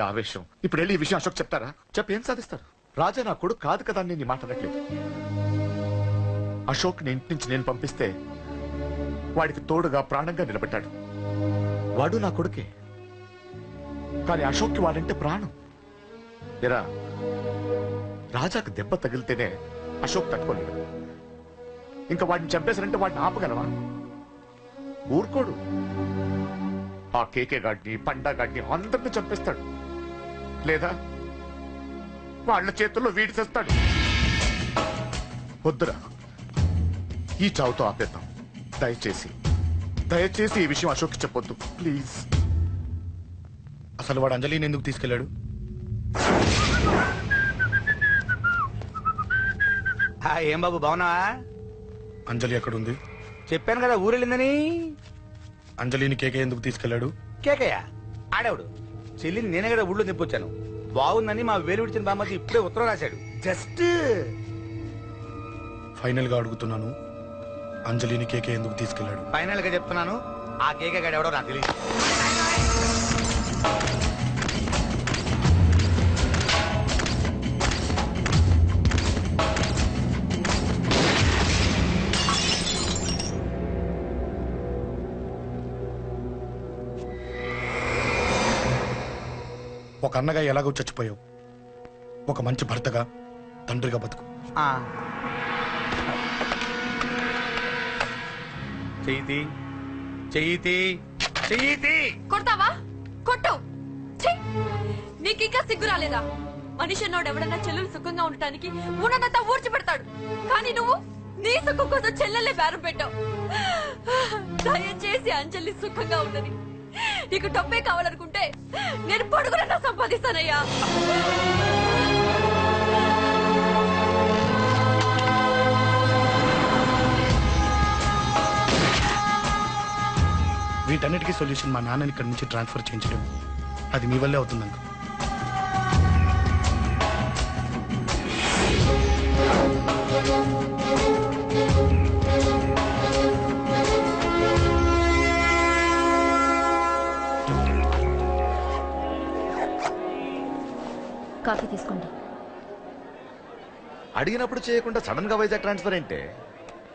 ఆవేశం. ఇప్పుడు వెళ్ళి ఈ విషయం అశోక్ చెప్తారా? చెప్పి ఏం సాధిస్తారు? రాజా నా కొడుకు కాదు కదా అని నేను మాట్లాడట్లేదు అశోక్ని ఇంటి నుంచి నేను పంపిస్తే వాడికి తోడుగా ప్రాణంగా నిలబెట్టాడు వాడు నా కొడుకే. కానీ అశోక్కి వాడంటే ప్రాణం. ఎరా రాజాకు దెబ్బ తగిలితేనే అశోక్ తట్టుకోలేడు. ఇంకా వాడిని చంపేశారంటే వాడిని ఆపగలవా? ఊరుకోడు. ఆ కేకే గాడిని పండా గాడిని అందరిని చంపేస్తాడు. లేదా? వాళ్ళ చేతుల్లో వీడి చేస్తాడు వద్దురా. ఈ చావుతో ఆపేద్దాం. దయచేసి. దయచేసి ఈ విషయం అశోక్ చెప్పొద్దు. ప్లీజ్. అసలు వాడు అంజలిని ఎందుకు తీసుకెళ్ళాడు? ఆ, ఏం బాబు బాగున్నావా? అంజలి ఎక్కడుంది? చెప్పాను కదా ఊరెళ్ళిందని. అంజలిని కేకే ఎందుకు తీసుకెళ్ళాడు? కేకయ్య ఆడేవాడు? చెల్లిని నేనే కదా ఊళ్ళో నిప్పొచ్చాను బాగుందని మా వేలు విడిచిన బామ్మకి ఇప్పుడే ఉత్తరం రాశాడు. జస్ట్ ఫైనల్గా అడుగుతున్నాను. అంజలిని కేకే ఎందుకు తీసుకెళ్ళాడు? ఫైనల్గా చెప్తున్నాను. ఆ కేక గాడు ఎవడో నాకు తెలియదు ఒక అన్నగా ఎలాగో చచ్చిపోయావు. ఒక మంచి భర్తగా తండ్రిగా బతుకు. ఆ. చెయ్యితి చెయ్యితి చెయ్యితి కొడతావా? కొట్టు. ఛీ! నీకింకా సిగ్గు రాలేదా? మనిషి అన్నోడు ఎవడన్నా చెల్లెలు సుఖంగా ఉండటానికి ఉన్నదంతా ఊడ్చి పెడతాడు. కానీ నువ్వు నీ సుఖం కోసం చెల్లెలే బేరం పెట్టావు. దయచేసి అంజలి సుఖంగా ఉండని. నీకు డబ్బే కావాలనుకుంటే నేను పడుకునన్నా సంపాదిస్తానయ్యా వీటన్నిటికీ సొల్యూషన్ మా నాన్నని ఇక్కడి నుంచి ట్రాన్స్ఫర్ చేయించడం అది మీ వల్లే అవుతుంది Thank you. కాఫీ తీసుకోండి. అడిగినప్పుడు చేయకుండా సడన్గా వైజాగ్ ట్రాన్స్ఫర్ ఏంటే?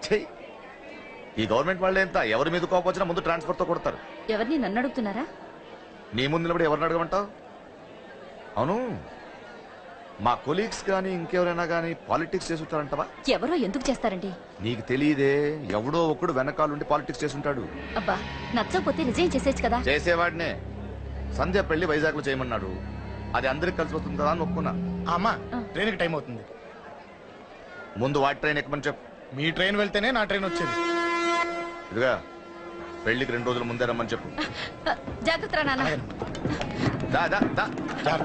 చెయ్యి ఈ గవర్నమెంట్ వాళ్ళే ఎంత? ఎవరి మీద కోపం వచ్చినా ముందు ట్రాన్స్ఫర్తో కొడతారు. ఎవరిని? నన్ను అడుగుతున్నారా? నీ ముందు నిలబడి ఎవరిని అడగమంటావు? అవును. మా కొలీగ్స్ కానీ ఇంకెవరైనా కానీ పాలిటిక్స్ చేస్తుంటారంటవా ఎవరో ఎందుకు చేస్తారండి? నీకు తెలియదే ఎవడో ఒకడు వెనకాలండి పాలిటిక్స్ చేస్తుంటాడు అబ్బా నచ్చకపోతే రిజైన్ చేసేచ్చు కదా? చేసేవాడినే. సంధ్య పెళ్ళి వైజాగ్లో చేయమన్నాడు. అది అందరికి కలిసి వస్తుంది కదా అని ఒప్పుకున్నా. అమ్మా ట్రైన్కి టైం అవుతుంది. ముందు వాటి ట్రైన్ ఎక్కమని చెప్పు. మీ ట్రైన్ వెళ్తేనే నా ట్రైన్ వచ్చేది. ఇదిగా పెళ్ళికి రెండు రోజుల ముందే రమ్మని చెప్పు. జాగ్రత్త నాన్న. దా దా దా.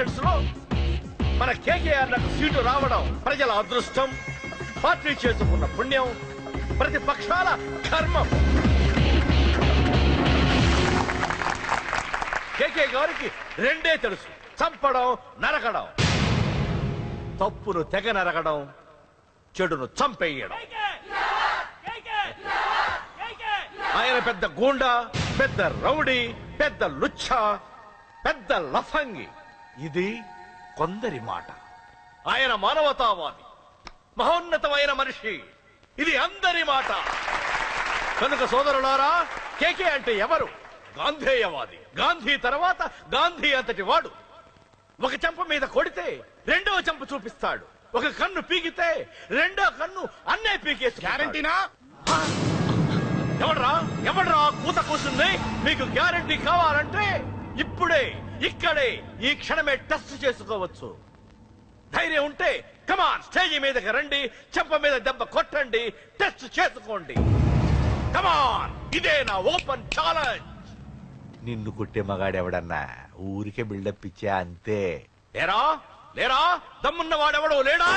ఎలక్షన్స్లో మన కేకేఆర్ నాకు సీటు రావడం ప్రజల అదృష్టం. పార్టీ చేసుకున్న పుణ్యం ప్రతిపక్షాల కర్మం కేకే గారికి రెండే తెలుసు. చంపడం నరకడం. తప్పును తెగ నరకడం చెడును చంపేయడం. ఆయన పెద్ద గూండా పెద్ద రౌడీ పెద్ద లుచ్చ పెద్ద లఫంగి. ఇది కొందరి మాట. ఆయన మానవతావాది. మహోన్నతమైన మనిషి. ఇది అందరి మాట. కనుక సోదరులారా కేకే అంటే ఎవరు? గాంధేయవాది. గాంధీ తర్వాత గాంధీ అంతటి వాడు. ఒక చెంప మీద కొడితే రెండవ చెంప చూపిస్తాడు. ఒక కన్ను పీకితే రెండో కన్ను అన్నే పీకేసి గ్యారంటీనా? ఎవడ్రా? ఎవడ్రా? కూత కూస్తుంది మీకు గ్యారంటీ కావాలంటే ఇప్పుడే ఇక్కడే ఈ క్షణమే టెస్ట్ చేసుకోవచ్చు. ధైర్యం ఉంటే కమాన్ స్టేజ్ మీదకి రండి చెంప మీద దెబ్బ కొట్టండి టెస్ట్ చేసుకోండి. కమాన్ ఇదే నా ఓపెన్ ఛాలెంజ్ నిన్ను కొట్టే మగాడెవడన్నా? ఊరికే బిల్డప్ ఇచ్చా అంతే. లేరా? లేరా? దమ్మున్న వాడెవడో లేడా?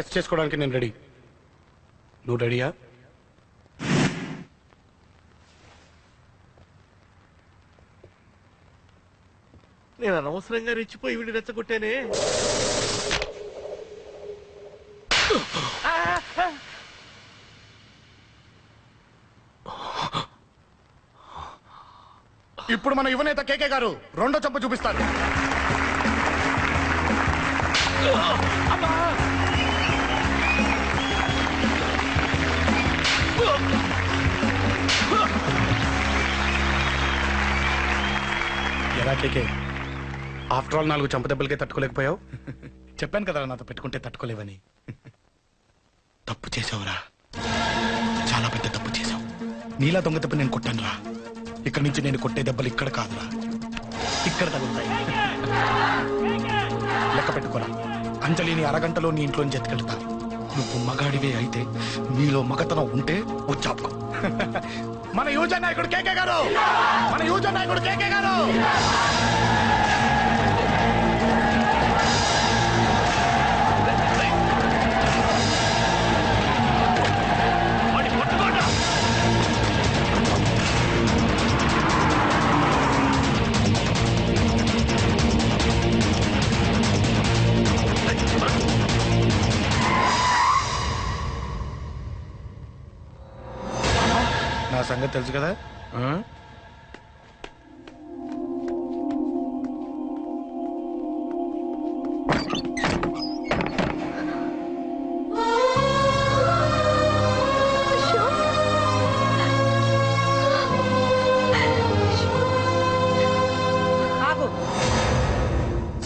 టెస్ట్ చేసుకోవడానికి నేను రెడీ. నువ్వు రెడీయా? నేను అనవసరంగా రెచ్చిపోయి వీడిని రెచ్చగొట్టానే. ఇప్పుడు మన యువనేత కేకే గారు రెండో చంప చూపిస్తారు. ఎలా కేకే ఆఫ్టర్ ఆల్ నాలుగు చంప దెబ్బలకే తట్టుకోలేకపోయావు? చెప్పాను కదా నాతో పెట్టుకుంటే తట్టుకోలేవని. తప్పు చేసావురా చాలా పెద్ద తప్పు చేసావు నీలా దొంగ దెబ్బ నేను కొట్టాను రా ఇక్కడి నుంచి నేను కొట్టే దెబ్బలు ఇక్కడ కాదురా. ఇక్కడ తగులుతాయి లెక్క పెట్టుకోరా. అంజలిని అరగంటలో నీ ఇంట్లోంచి ఎత్తుకెళ్తాను నువ్వు మగాడివే అయితే నీలో మగతనం ఉంటే వచ్చాపుకో మన యువజన నాయకుడు కేకే గారు! మన యువజన నాయకుడు కేకే గారు! నా సంగతి తెలుసు కదా?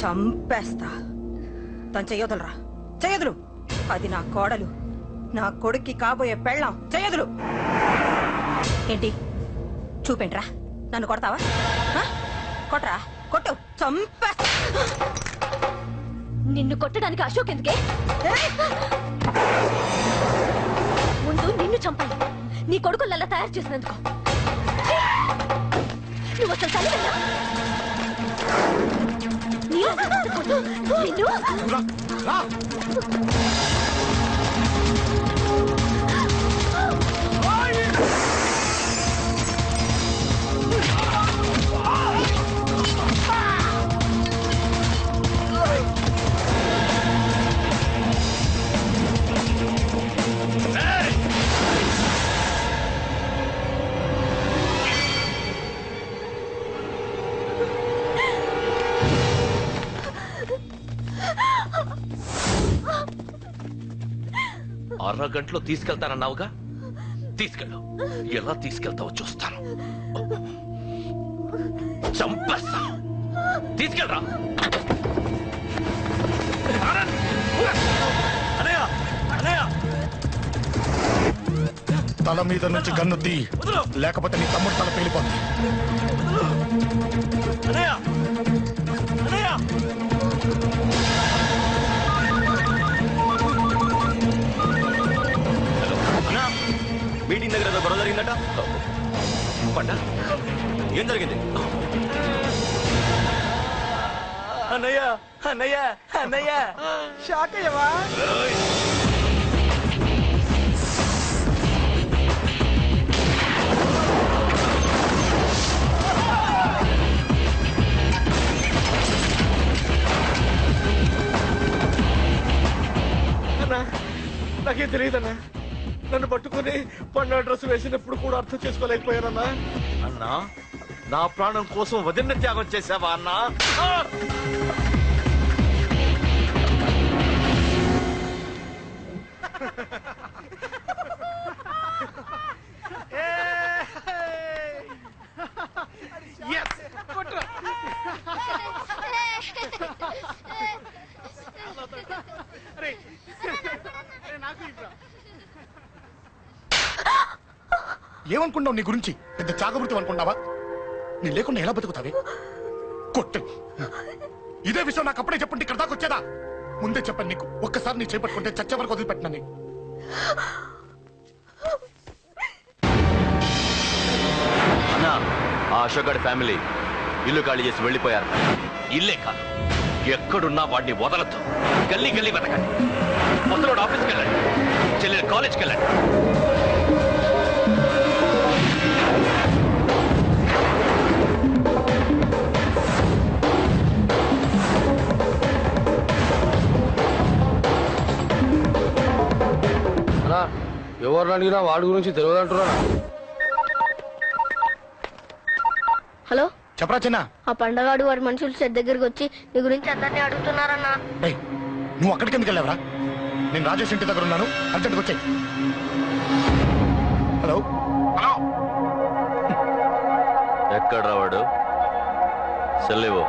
చంపేస్తా. తను చెయ్యొదలరా చెయ్యదులు అది నా కోడలు. నా కొడుక్కి కాబోయే పెళ్ళాం. చెయ్యదులు ఏంటి? చూపేంట్రా నన్ను కొడతావా? కొట్రా. కొట్టు. చంపేస్తా నిన్ను కొట్టడానికి అశోక్ ఎందుకే? ముందు నిన్ను చంపాలి నీ కొడుకులలా తయారు చేసినందుకు. నువ్వు అసలు తల్లిదండ్రా? బతకూడదు. నిన్ను? అరగంటలో తీసుకెళ్తానన్నావుగా? తీసుకెళ్ళు. ఎలా తీసుకెళ్తావో చూస్తాను. చంపేస్తా. తీసుకెళ్ళరా. తల మీద నుంచి గన్ను తీ. లేకపోతే నీ తమ్ముడు తల పేలిపోతుంది. ఏదో గొడవ ఏం జరిగింది? అన్నయ్య అన్నయ్య అన్నయ్య! షాక్ అయ్యవా? అన్నా నాకేం తెలియదన్నా. నన్ను పట్టుకొని పండుగ డ్రెస్ వేసినప్పుడు కూడా అర్థం చేసుకోలేకపోయానన్నా. అన్నా నా ప్రాణం కోసం వదిన త్యాగం చేసావా అన్నా? ఆ! ఏమనుకున్నావు నీ గురించి? పెద్ద చాగమృతం అనుకున్నావా? నీ లేకుండా ఎలా బతుకుతావే? కొట్టు. ఇదే విషయం నాకు అప్పుడే చెప్పండి ఇక్కడ దాకా వచ్చేదా? ముందే చెప్పండి నీకు. ఒక్కసారి నీ చేపట్టుకుంటే చచ్చే వరకు వదిలిపెట్టినని అన్నా ఆ అశోక్ గారి ఫ్యామిలీ ఇల్లు ఖాళీ చేసి వెళ్ళిపోయారు. ఇల్లే కాదు. ఎక్కడున్నా వాడిని వదలద్దు. గల్లీ గల్లీ వెతకండి ముసలోడు ఆఫీస్కి వెళ్ళండి. చెల్లెలు కాలేజ్కి వెళ్ళండి. ఎవరు అడిగినా వాడి గురించి తెలియదు అంటున్నా హలో? చెప్పరా చిన్న? ఆ పండగాడు వాడి మనుషులు సెట్ దగ్గరికి వచ్చి నీ గురించి అందరినీ అడుగుతున్నారన్నా. ఏయ్, నువ్వు అక్కడికి ఎందుకు వెళ్ళావరా? నేను రాజేష్ ఇంటి దగ్గర ఉన్నాను. అర్జెంట్గా వచ్చాయి. హలో? ఎక్కడ రావాడు సెల్లేవో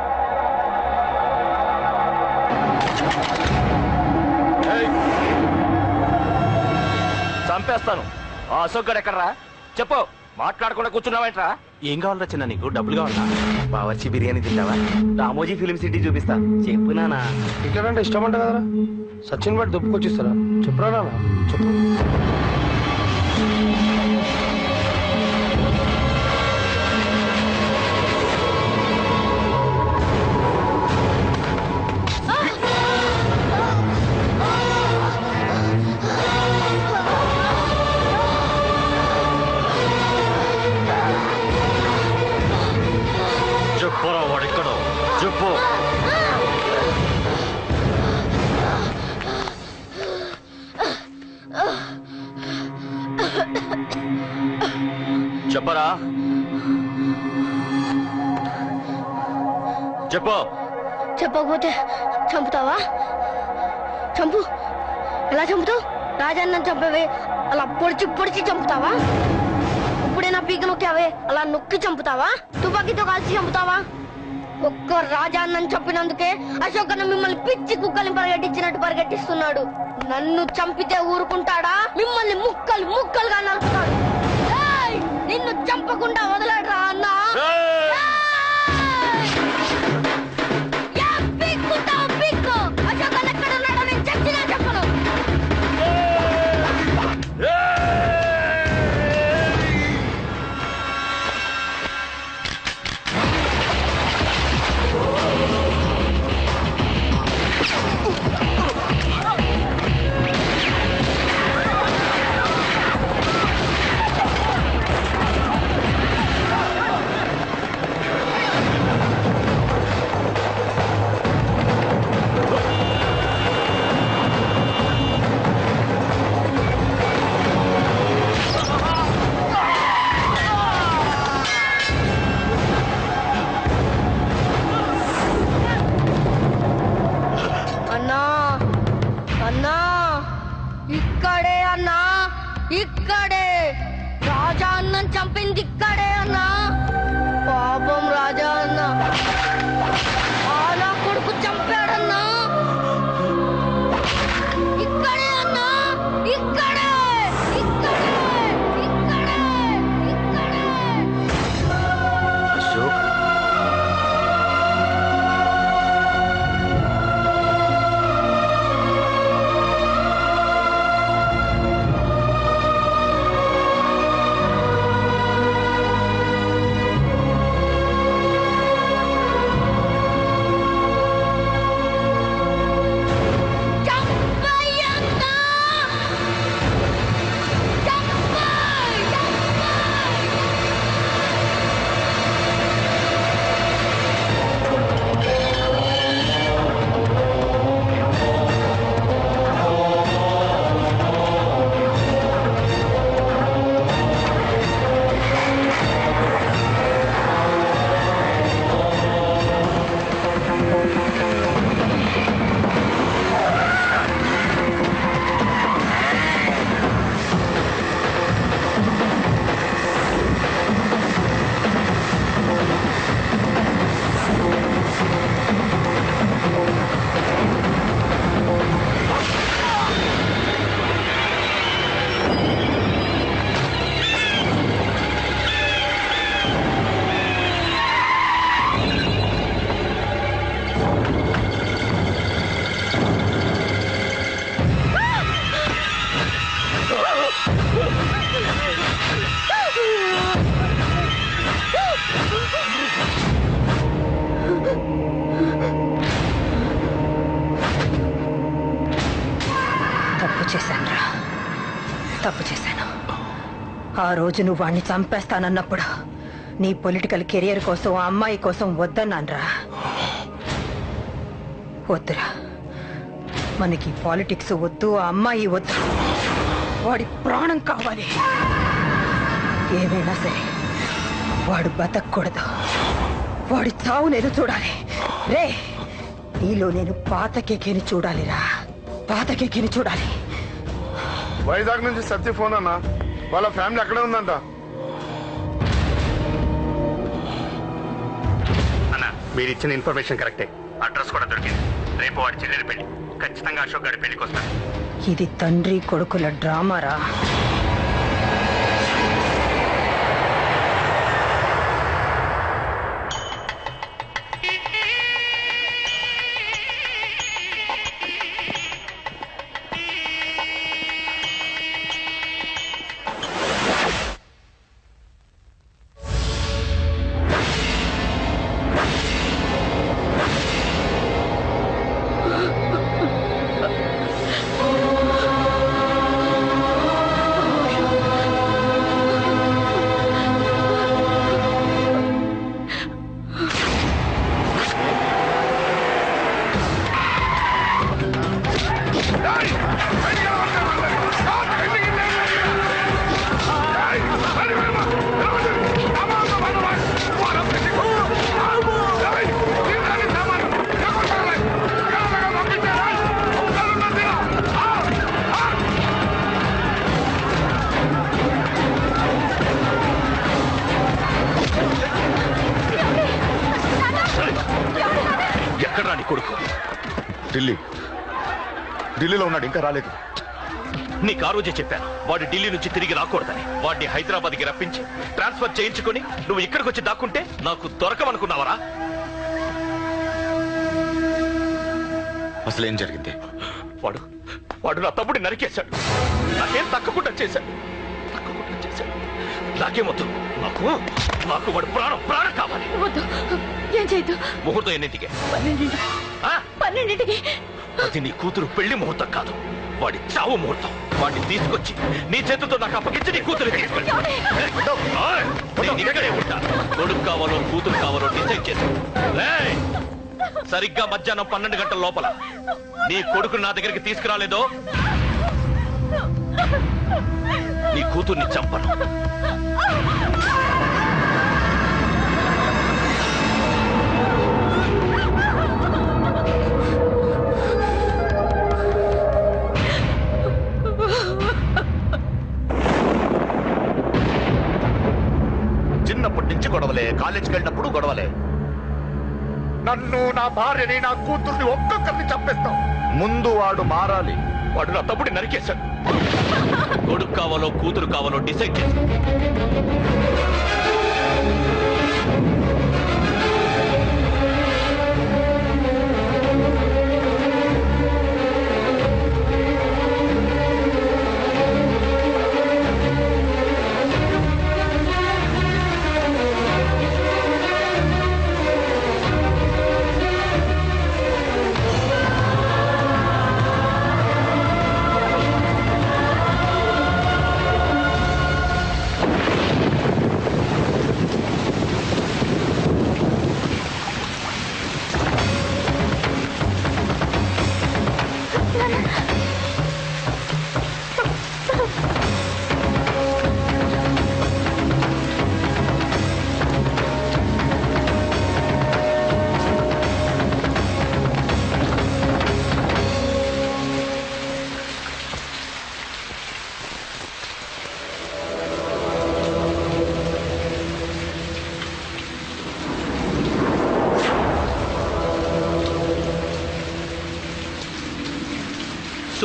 చంపేస్తాను. ఆ అశోక్ గడు ఎక్కడరా? చెప్పు మాట్లాడకుండా కూర్చున్నావేంట్రా? ఏం కావాలరా చిన్న నీకు? డబ్బులు కావాలా బావర్చి బిర్యానీ తింటావా? రామోజీ ఫిలిం సిటీ చూపిస్తా. చెప్పు నానా టికెట్ అంటే ఇష్టం అంట కదరా. సచిన్ బట్టి దుప్పుకొచ్చిస్తారా? చెప్పురా నాన్న చెప్పు. చెప్పు. చెప్పకపోతే చంపుతావా? చంపు. ఎలా చంపుతావు? రాజాన్న చంపవే అలా పొడిచి పొడిచి చంపుతావా? ఇప్పుడైనా పీక నొక్కావే అలా నొక్కి చంపుతావా? తుపాకీతో కాల్చి చంపుతావా? ఒక్క రాజాన్నని చంపినందుకే అశోక్ అన్న మిమ్మల్ని పిచ్చి కుక్కల్ని పరిగెట్టించినట్టు పరిగెట్టిస్తున్నాడు. నన్ను చంపితే ఊరుకుంటాడా? మిమ్మల్ని ముక్కలు ముక్కలుగా నరుకుతాడు. ఏయ్! నిన్ను చంపకుండా వదలడరా అన్నా. ఆ రోజు నువ్వు వాణ్ణి చంపేస్తానన్నప్పుడు నీ పొలిటికల్ కెరియర్ కోసం ఆ అమ్మాయి కోసం వద్దన్నానరా. వద్దురా. మనకి పాలిటిక్స్ వద్దు ఆ అమ్మాయి వద్దు. వాడి ప్రాణం కావాలి. ఏమైనా సరే వాడు బతకూడదు వాడి చావు నేను చూడాలి. రే నీలో నేను పాత కేకేని చూడాలిరా. పాత కేకేని చూడాలి. వైజాగ్ నుంచి సత్య ఫోన్ అన్నా. వాళ్ళ ఫ్యామిలీ అక్కడే ఉందంట. అన్న మీరు ఇచ్చిన ఇన్ఫర్మేషన్ కరెక్టే. అడ్రస్ కూడా దొరికింది. రేపు వాడి చెల్లెలి పెళ్ళి. ఖచ్చితంగా అశోక్ గారి పెళ్ళికి వస్తాను ఇది తండ్రి కొడుకుల డ్రామారా? వాడు ఢిల్లీ నుంచి తిరిగి రాకూడదని వాడిని హైదరాబాద్కి రప్పించి ట్రాన్స్ఫర్ చేయించుకొని నువ్వు ఇక్కడికి వచ్చి దాక్కుంటే నాకు దొరకమనుకున్నావరా అసలు ఏం జరిగింది? వాడు వాడు నా తమ్ముడిని నరికేశాడు. నాకేం తక్కకుండా చేశాడు. తక్కకుండా చేశాడు. నాకేమొద్దు నాకు నాకు వాడు ప్రాణం ప్రాణం కావాలి. వద్దు. ఏం చేయొద్దు? ముహూర్తం ఎన్నింటికే? పన్నెండింటికి. అది నీ కూతురు పెళ్ళి ముహూర్తం కాదు. వాడి చావు ముహూర్తం. వాడిని తీసుకొచ్చి నీ చేతితో నాకు అప్పగించి నీ కూతురు ఇక్కడే ఉంటా. కొడుకు కావాలో కూతురు కావాలో డిసైడ్ చేసి! సరిగ్గా మధ్యాహ్నం పన్నెండు గంటల లోపల నీ కొడుకు నా దగ్గరికి తీసుకురాలేదో? నీ కూతుర్ని చంపను. కాలేజీకి వెళ్ళినప్పుడు గొడవలే. నన్ను నా భార్యని నా కూతుర్ని ఒక్కొక్కరిని చంపేస్తాం ముందు వాడు మారాలి. వాడు నా తమ్ముడిని నరికేశాడు. కొడుకు కావాలో కూతురు కావాలో డిసైడ్ చేసి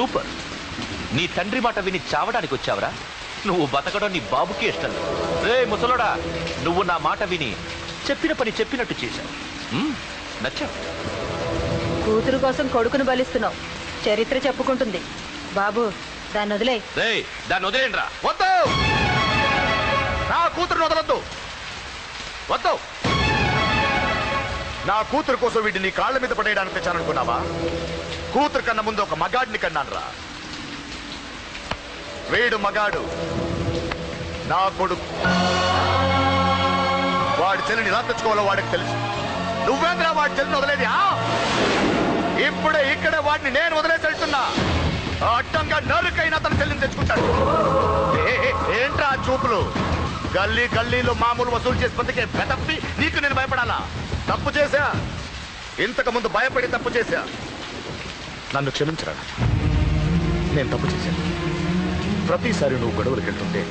సూపర్. నీ తండ్రి మాట విని చావడానికి వచ్చావరా? నువ్వు బతకడం నీ బాబుకి ఇష్టం. రే ముసలోడా నువ్వు నా మాట విని చెప్పిన పని చెప్పినట్టు చేశావు. నచ్చావు కూతురు కోసం కొడుకును బలిస్తున్నావు. చరిత్ర చెప్పుకుంటుంది. బాబు దాన్ని వదిలే రే దాన్ని వదిలేండి రా వద్దు! నా కూతురు వదలొద్దు. వద్దు! నా కూతురు కోసం వీటిని కాళ్ళ మీద పడేయడానికి తెచ్చాననుకున్నావా? కూతురు కన్నా ముందు ఒక మగాడిని కన్నాను రా వీడు మగాడు. నా కొడుకు. వాడి చెల్లిని ఎలా తెచ్చుకోవాలో వాడికి తెలుసు. నువ్వేంద్రా వాడి చెల్లిని వదిలేది ఆ? ఇప్పుడే ఇక్కడే వాడిని నేను వదిలేసి వెళ్తున్నా. అడ్డంగా నరుకైనా తన చెల్లిని తెచ్చుకుంటాడు. ఏ, ఏంట్రా చూపులు? గల్లీ గల్లీలో మామూలు వసూలు చేసి బతికే బెదప్పి నీకు నేను భయపడాలా? తప్పు చేశా? ఇంతకు ముందు భయపడి తప్పు చేశా? నన్ను క్షమించరా నేను తప్పు చేశాను. ప్రతిసారి నువ్వు గొడవలకు వెళ్తుంటే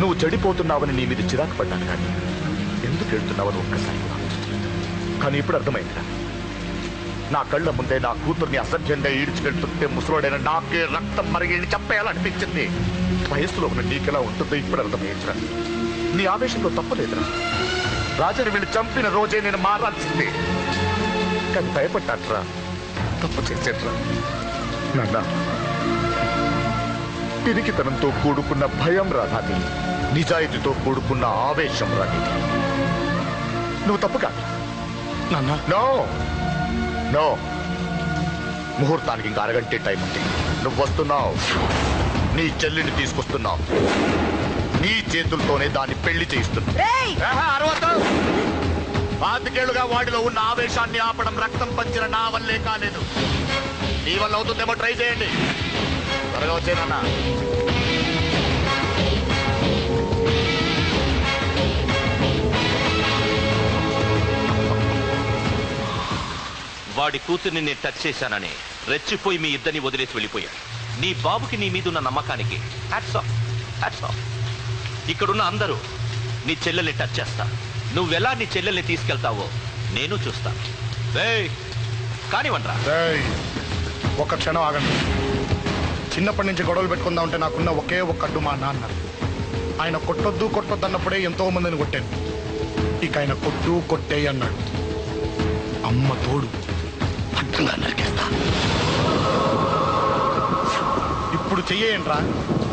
నువ్వు చెడిపోతున్నావని నీ మీద చిరాకు పడ్డాను కానీ ఎందుకు వెళ్తున్నావని ఒక్కసారి కానీ ఇప్పుడు అర్థమైందిరా. నా కళ్ళ ముందే నా కూతుర్ని అసభ్యంగా ఈడ్చుకెళ్తుంటే ముసలోడైన నాకే రక్తం మరిగి చంపేయాలనిపించింది. వయస్సులో ఉన్న నీకెలా ఉంటుందో ఇప్పుడు అర్థమైందిరా. నీ ఆవేశంలో తప్పలేదురా రాజని వీళ్ళు చంపిన రోజే నేను మారాల్సిందే. కానీ భయపడ్డాట్రా తప్పు చేసేట్రా నాన్న పిరికితనంతో కూడుకున్న భయం రాదాది నిజాయితీతో కూడుకున్న ఆవేశం రాది నువ్వు తప్పు కాదు. నాన్న నో. నో. ముహూర్తానికి ఇంకా అరగంటే టైం ఉంది. నువ్వు వస్తున్నావు. నీ చెల్లిని తీసుకొస్తున్నావు. నీ చేతులతోనే దాన్ని పెళ్ళి చేయిస్తున్నావు. పాతికేళ్ళుగా వాడిలో ఉన్న ఆవేశాన్ని ఆపడం రక్తం పంచిన నా వల్లే కాలేదు. నీ వల్ల అవుతుందేమో ట్రై చేయండి. త్వరగా వచ్చేనన్నా వాడి కూతుర్ని నేను టచ్ చేశానని రెచ్చిపోయి మీ ఇద్దరిని వదిలేసి వెళ్ళిపోయాడు నీ బాబుకి నీ మీదున్న నమ్మకానికి హ్యాట్స్ ఆఫ్ హ్యాట్స్ ఆఫ్ ఇక్కడున్న అందరూ నీ చెల్లెల్ని టచ్ చేస్తా. నువ్వెలా నీ చెల్లెల్ని తీసుకెళ్తావో నేను చూస్తాను. కానివ్వండ్రా. రేయ్, ఒక్క క్షణం ఆగండి. చిన్నప్పటి నుంచి గొడవలు పెట్టుకుందాం అంటే నాకున్న ఒకే ఒక్క అడ్డు మా నాన్న. ఆయన కొట్టొద్దు కొట్టొద్దు అన్నప్పుడే ఎంతో మందిని కొట్టాను. ఇక ఆయన కొట్టు కొట్టే అన్నాడు. అమ్మ తోడు. ఇప్పుడు చెయ్యేయంట్రా Ah!